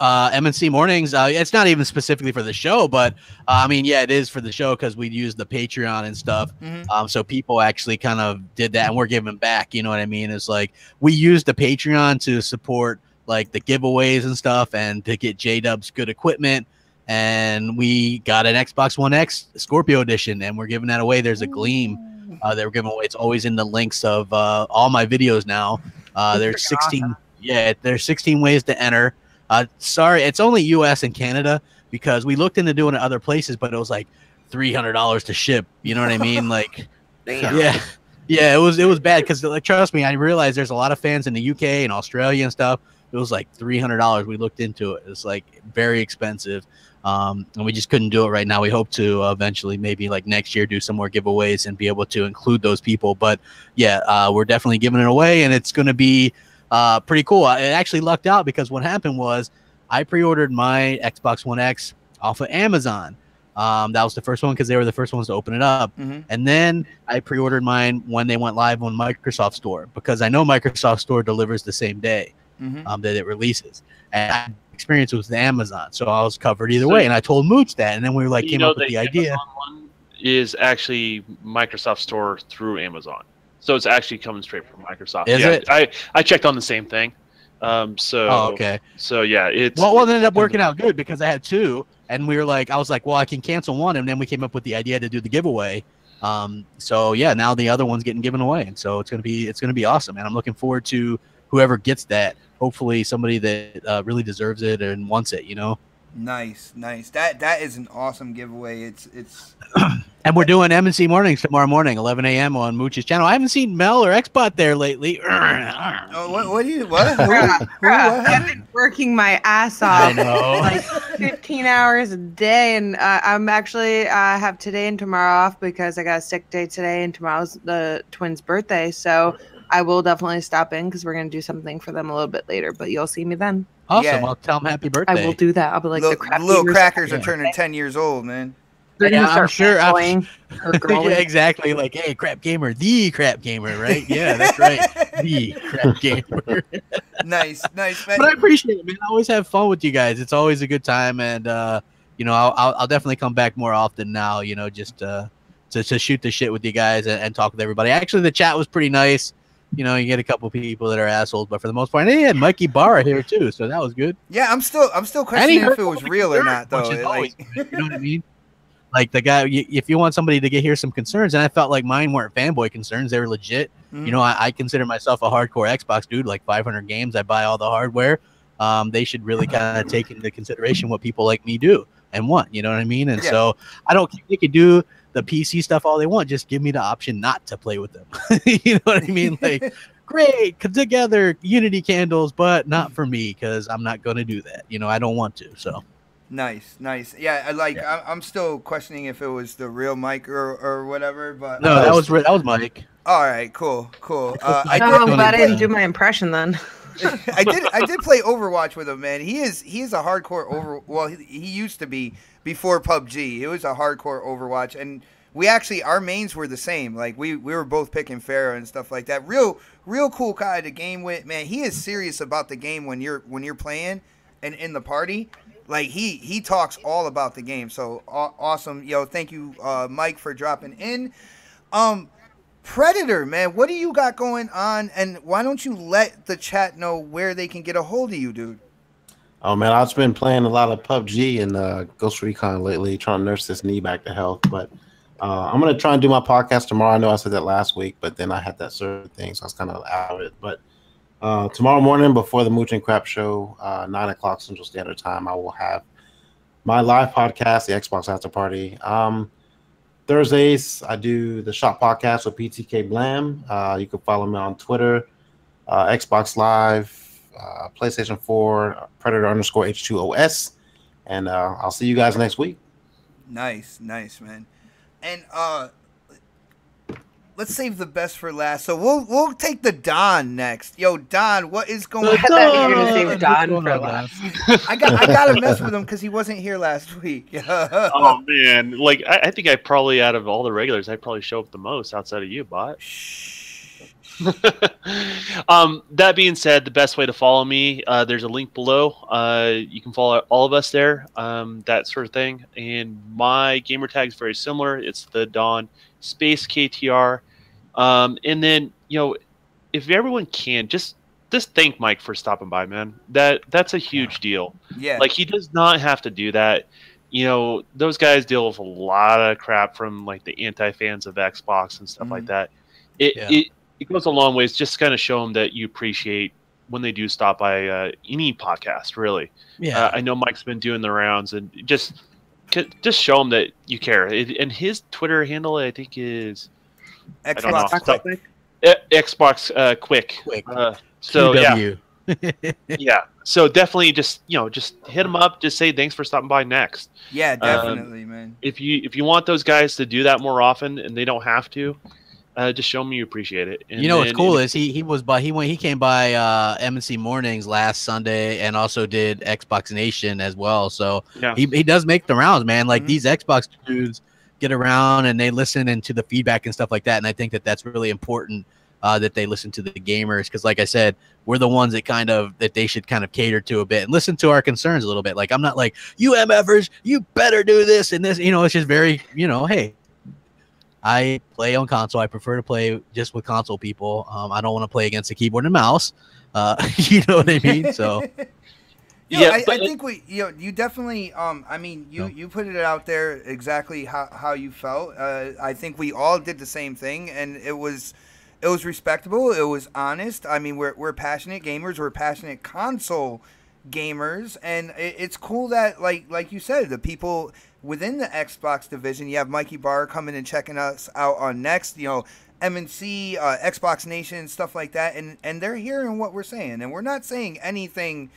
uh MNC mornings. Uh, it's not even specifically for the show, but uh, I mean, yeah, it is for the show because we use the Patreon and stuff. Mhm. Um, so people actually kind of did that, and we're giving back. You know what I mean? It's like we use the Patreon to support like the giveaways and stuff, and to get J Dubs good equipment. And we got an Xbox One X Scorpio edition, and we're giving that away. There's a Gleam uh, that we're giving away. It's always in the links of uh, all my videos now. Uh, there's freaking 16. Yeah, there's 16 ways to enter. Uh, sorry, it's only U.S. and Canada because we looked into doing it other places, but it was like three hundred dollars to ship. You know what I mean? Like, Damn. yeah, yeah, it was it was bad because like trust me, I realized there's a lot of fans in the UK and Australia and stuff. It was like three hundred dollars. We looked into it. It's like very expensive. Um, and we just couldn't do it right now. We hope to uh, eventually, maybe like next year, do some more giveaways and be able to include those people. But yeah, uh, we're definitely giving it away, and it's going to be uh, pretty cool. I it actually lucked out because what happened was I pre-ordered my Xbox One X off of Amazon. Um, that was the first one because they were the first ones to open it up. Mhm. And then I pre-ordered mine when they went live on Microsoft Store because I know Microsoft Store delivers the same day Mhm. um, that it releases. And I had experience with Amazon, so I was covered either So- way. And I told Mooch that, and then we were like came up with the idea. Amazon one is actually Microsoft Store through Amazon, so it's actually coming straight from Microsoft. Is yeah, it? I I checked on the same thing. Um, so Oh, okay. So yeah, it's Well, well, it ended up working out good because I had two, and we were like, I was like, well, I can cancel one, and then we came up with the idea to do the giveaway. Um, so yeah, now the other one's getting given away, and so it's gonna be it's gonna be awesome, and I'm looking forward to whoever gets that. Hopefully, somebody that uh, really deserves it and wants it, you know. Nice, nice. That that is an awesome giveaway. It's it's And we're doing MNC mornings tomorrow morning, 11 a.m. on Mooch's channel. I haven't seen Mel or Xbot there lately. oh, what what do you what? Who, Bruh, who, what? I've been working my ass I off. know. like 15 hours a day and uh, i'm actually i have today and tomorrow off because i got a sick day today and tomorrow's the twins birthday so i will definitely stop in because we're going to do something for them a little bit later but you'll see me then awesome. Yeah. I'll tell them happy birthday. i will do that i'll be like little, the crap little crackers are Yeah. turning ten years old, man. They're Yeah, I'm sure- I'm- fanboying yeah, exactly. Like, hey, crap gamer, the crap gamer, right? Yeah, that's right. the crap gamer. nice, nice, man. but I appreciate it, man. I always have fun with you guys. It's always a good time, and uh, you know, I'll, I'll, I'll definitely come back more often now. You know, just uh, to to shoot the shit with you guys and, and talk with everybody. Actually, the chat was pretty nice. You know, you get a couple people that are assholes, but for the most part, and they had Mike Ybarra here too, so that was good. Yeah, I'm still I'm still questioning if it was real or not, though. which is It, like- you know what I mean? Like the guy, if you want somebody to get here some concerns, and I felt like mine weren't fanboy concerns; they were legit. Mhm. You know, I, I consider myself a hardcore Xbox dude, like 500 games. I buy all the hardware. Um, they should really kind of take into consideration what people like me do and want. You know what I mean? And Yeah. so I don't. Think they could do the PC stuff all they want. Just give me the option not to play with them. you know what I mean? Like, great, come together, Unity candles, but not for me because I'm not going to do that. You know, I don't want to. So Nice, nice. Yeah, I like. I'm, I'm still questioning if it was the real Mike or, or whatever. But No, that was that was Mike. all right. Cool, cool. Uh, I Oh, did. doing but I it, didn't do my impression then. I did. I did play Overwatch with him, man. He is. He is a hardcore over. Well, he, he used to be before PUBG. It was a hardcore Overwatch, and we actually our mains were the same. Like we we were both picking Pharah and stuff like that. Real real cool guy to game with, man. He is serious about the game when you're when you're playing and in the party. Like he he talks all about the game. So aw- awesome, yo. Thank you, uh, Mike, for dropping in. Um, Predator, man, what do you got going on? And why don't you let the chat know where they can get a hold of you, dude? Oh man, I've been playing a lot of PUBG and uh, Ghost Recon lately, trying to nurse this knee back to health. But uh, I'm gonna try and do my podcast tomorrow. I know I said that last week, but then I had that certain thing, so I was kind of out of it. But uh, tomorrow morning, before the Mooch and Crap show, uh, nine o'clock Central Standard Time, I will have my live podcast, the Xbox After Party. Um, Thursdays, I do the Shop Podcast with PTK Blam. Uh, you can follow me on Twitter, uh, Xbox Live, uh, PlayStation 4, Predator underscore H2OS. And uh, I'll see you guys next week. Nice, nice, man. And uh let's save the best for last. So we'll we'll take the Don next. Yo, Don, what is going I thought you were gonna save Don for on, last. I got I gotta mess with him because he wasn't here last week. Oh man, like I, I think I probably out of all the regulars, I probably show up the most outside of you, bot. Shh. um, that being said, the best way to follow me, uh, there's a link below. Uh, you can follow all of us there, um, that sort of thing. And my gamer tag is very similar. It's the Don Space KTR. Um, and then you know, if everyone can, just just thank Mike for stopping by, man. That that's a huge deal. Yeah. Like he does not have to do that. You know, those guys deal with a lot of crap from like the anti fans of Xbox and stuff like Mhm. that. It Yeah. it it goes a long ways just to kind of show them that you appreciate when they do stop by uh, any podcast. Really, Yeah. uh, I know Mike's been doing the rounds and just just show them that you care. It, and his Twitter handle, I think, is don't know. Xbox. Quick. Xbox uh, Quick. Quick. Uh, so yeah, QW. yeah. So definitely just you know just hit them up. Just say thanks for stopping by next. Yeah, Um, definitely, man. if you if you want those guys to do that more often and they don't have to, uh, just show me you appreciate it. And you know what's then- cool and- is he he was by he went he came by uh MNC mornings last Sunday and also did Xbox Nation as well. So yeah. he, he does make the rounds, man. Like Mhm. these Xbox dudes get around and they listen into the feedback and stuff like that. And I think that that's really important uh, that they listen to the gamers because, like I said, we're the ones that kind of that they should kind of cater to a bit and listen to our concerns a little bit. Like I'm not like you MFers, you better do this and this. You know, it's just very you know, hey. I play on console. I prefer to play just with console people. Um, I don't want to play against a keyboard and mouse. Uh, you know what I mean? So Yo, Yeah, I, but- I think we, you know, you definitely, um, I mean, you, No. you put it out there exactly how, how you felt. Uh, I think we all did the same thing, and it was, it was respectable. It was honest. I mean, we're, we're passionate gamers. We're passionate console gamers, and it, it's cool that, like, like you said, the people within the Xbox division. You have Mike Ybarra coming and checking us out on next. You know. MNC, uh, Xbox Nation, stuff like that, and and they're hearing what we're saying, and we're not saying anything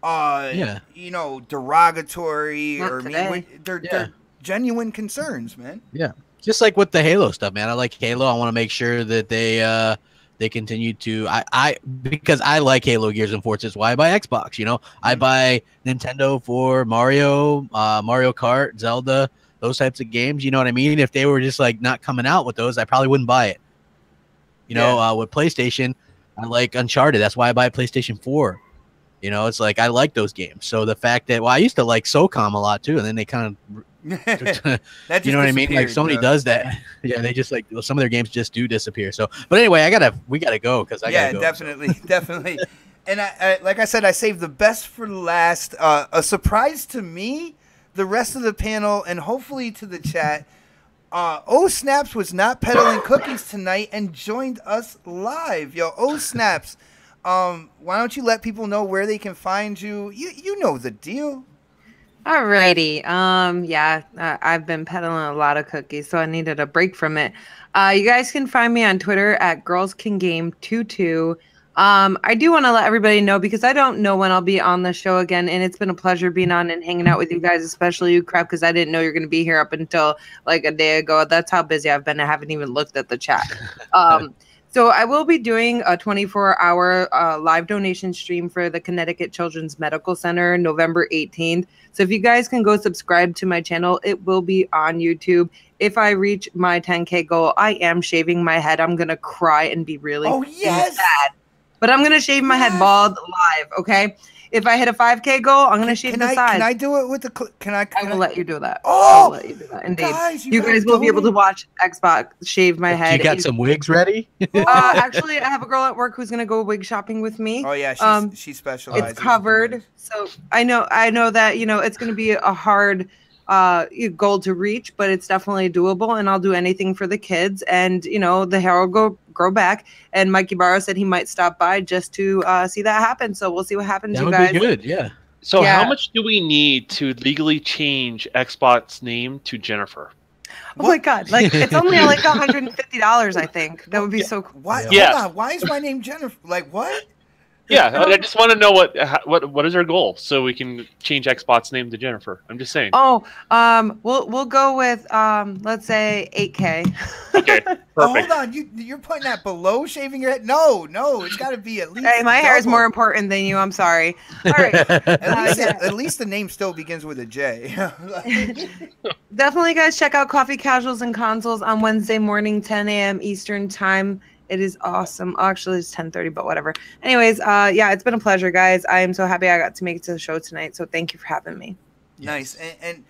uh Yeah. you know derogatory Not or today. mean they're, Yeah. they're genuine concerns man Yeah, just like with the Halo stuff, man. I like Halo. I want to make sure that they uh they continue to I I because I like Halo Gears and Forza. Why I buy Xbox? You know, I buy Nintendo for Mario, uh, Mario Kart, Zelda, those types of games. You know what I mean? If they were just like not coming out with those, I probably wouldn't buy it. You know, uh, with PlayStation, I like Uncharted. That's why I buy PlayStation Four. You know, it's like I like those games. So the fact that well, I used to like SOCOM a lot too, and then they kind of that you know what I mean? Like Sony does that. Yeah, they just like well, some of their games just do disappear. So, but anyway, I gotta we gotta go because I yeah gotta go. definitely definitely and I, I like i said i saved the best for last uh, a surprise to me the rest of the panel and hopefully to the chat uh, oh snaps was not peddling cookies tonight and joined us live yo oh snaps um, why don't you let people know where they can find you you you know the deal Alrighty. Um, yeah, uh, I've been peddling a lot of cookies, so I needed a break from it. Uh, you guys can find me on Twitter at Girls Can Game 22. Um, I do want to let everybody know because I don't know when I'll be on the show again, and it's been a pleasure being on and hanging out with you guys, especially you, crap, because I didn't know you're going to be here up until like a day ago. That's how busy I've been. I haven't even looked at the chat. Um, so I will be doing a 24-hour uh, live donation stream for the Connecticut Children's Medical Center, November 18th. So if you guys can go subscribe to my channel, it will be on YouTube. If I reach my 10k goal, I am shaving my head. I'm gonna cry and be really, Oh, yes! sad. But I'm gonna shave my Yes. head bald live. Okay. If I hit a 5k goal, I'm gonna shave Can the I sides. can I do it with the? Cl- can I? I Can will let you do that. I Oh, will let you do that. Indeed. guys, you gotta guys will be able to watch Xbox shave my head. You got some wigs ready? uh, actually, I have a girl at work who's gonna go wig shopping with me. Oh yeah, she's, Um, she specializes. it's covered so i know i know that you know it's going to be a hard uh goal to reach but it's definitely doable and i'll do anything for the kids and you know the hair will go grow back and Mike Ybarra said he might stop by just to uh see that happen so we'll see what happens That you would guys be good. Yeah. So how much do we need to legally change Xbox name to Jennifer? oh my god like it's only like 150 dollars i think that would be so cool Why? Yeah. Hold on. Why is my name Jennifer? Like what? Yeah, I I just want to know what what what is our goal so we can change Xbox name to Jennifer. I'm just saying. oh um we'll we'll go with um let's say 8k Okay, Oh, perfect. hold on. You you're putting that below shaving your head? No, no. It's got to be at least. hey my hair is more important than you i'm sorry all right At Uh, least, yeah. at least the name still begins with a J. Definitely, guys, check out Coffee Casuals and Consoles on Wednesday morning, 10 a.m. Eastern time. It is awesome. Actually, it's 10:30, but whatever. Anyways, uh, yeah, it's been a pleasure, guys. I am so happy I got to make it to the show tonight. So thank you for having me. Nice. And, and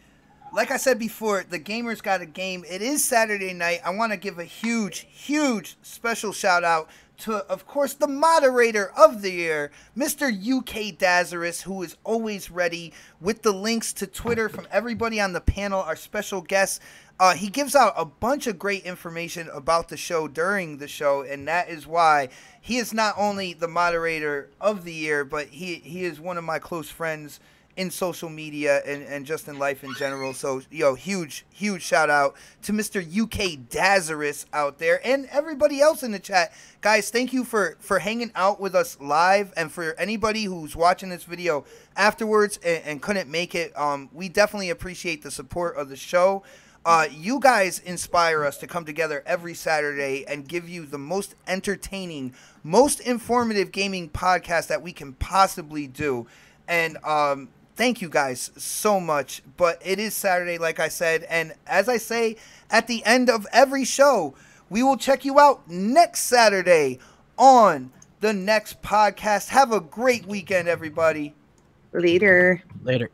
like I said before, the gamers got a game. It is Saturday night. I want to give a huge, huge special shout out to, of course, the moderator of the year, Mr. UK Dazarus, who is always ready with the links to Twitter from everybody on the panel, our special guests. Uh, he gives out a bunch of great information about the show during the show, and that is why he is not only the moderator of the year, but he, he is one of my close friends in social media and, and just in life in general. So, yo, huge, huge shout out to Mr. UK Dazarus out there and everybody else in the chat. Guys, thank you for, for hanging out with us live and for anybody who's watching this video afterwards and, and couldn't make it. Um, we definitely appreciate the support of the show. Uh, you guys inspire us to come together every Saturday and give you the most entertaining, most informative gaming podcast that we can possibly do. And um, thank you guys so much. But it is Saturday, like I said. And as I say at the end of every show, we will check you out next Saturday on the next podcast. Have a great weekend, everybody. Later. Later.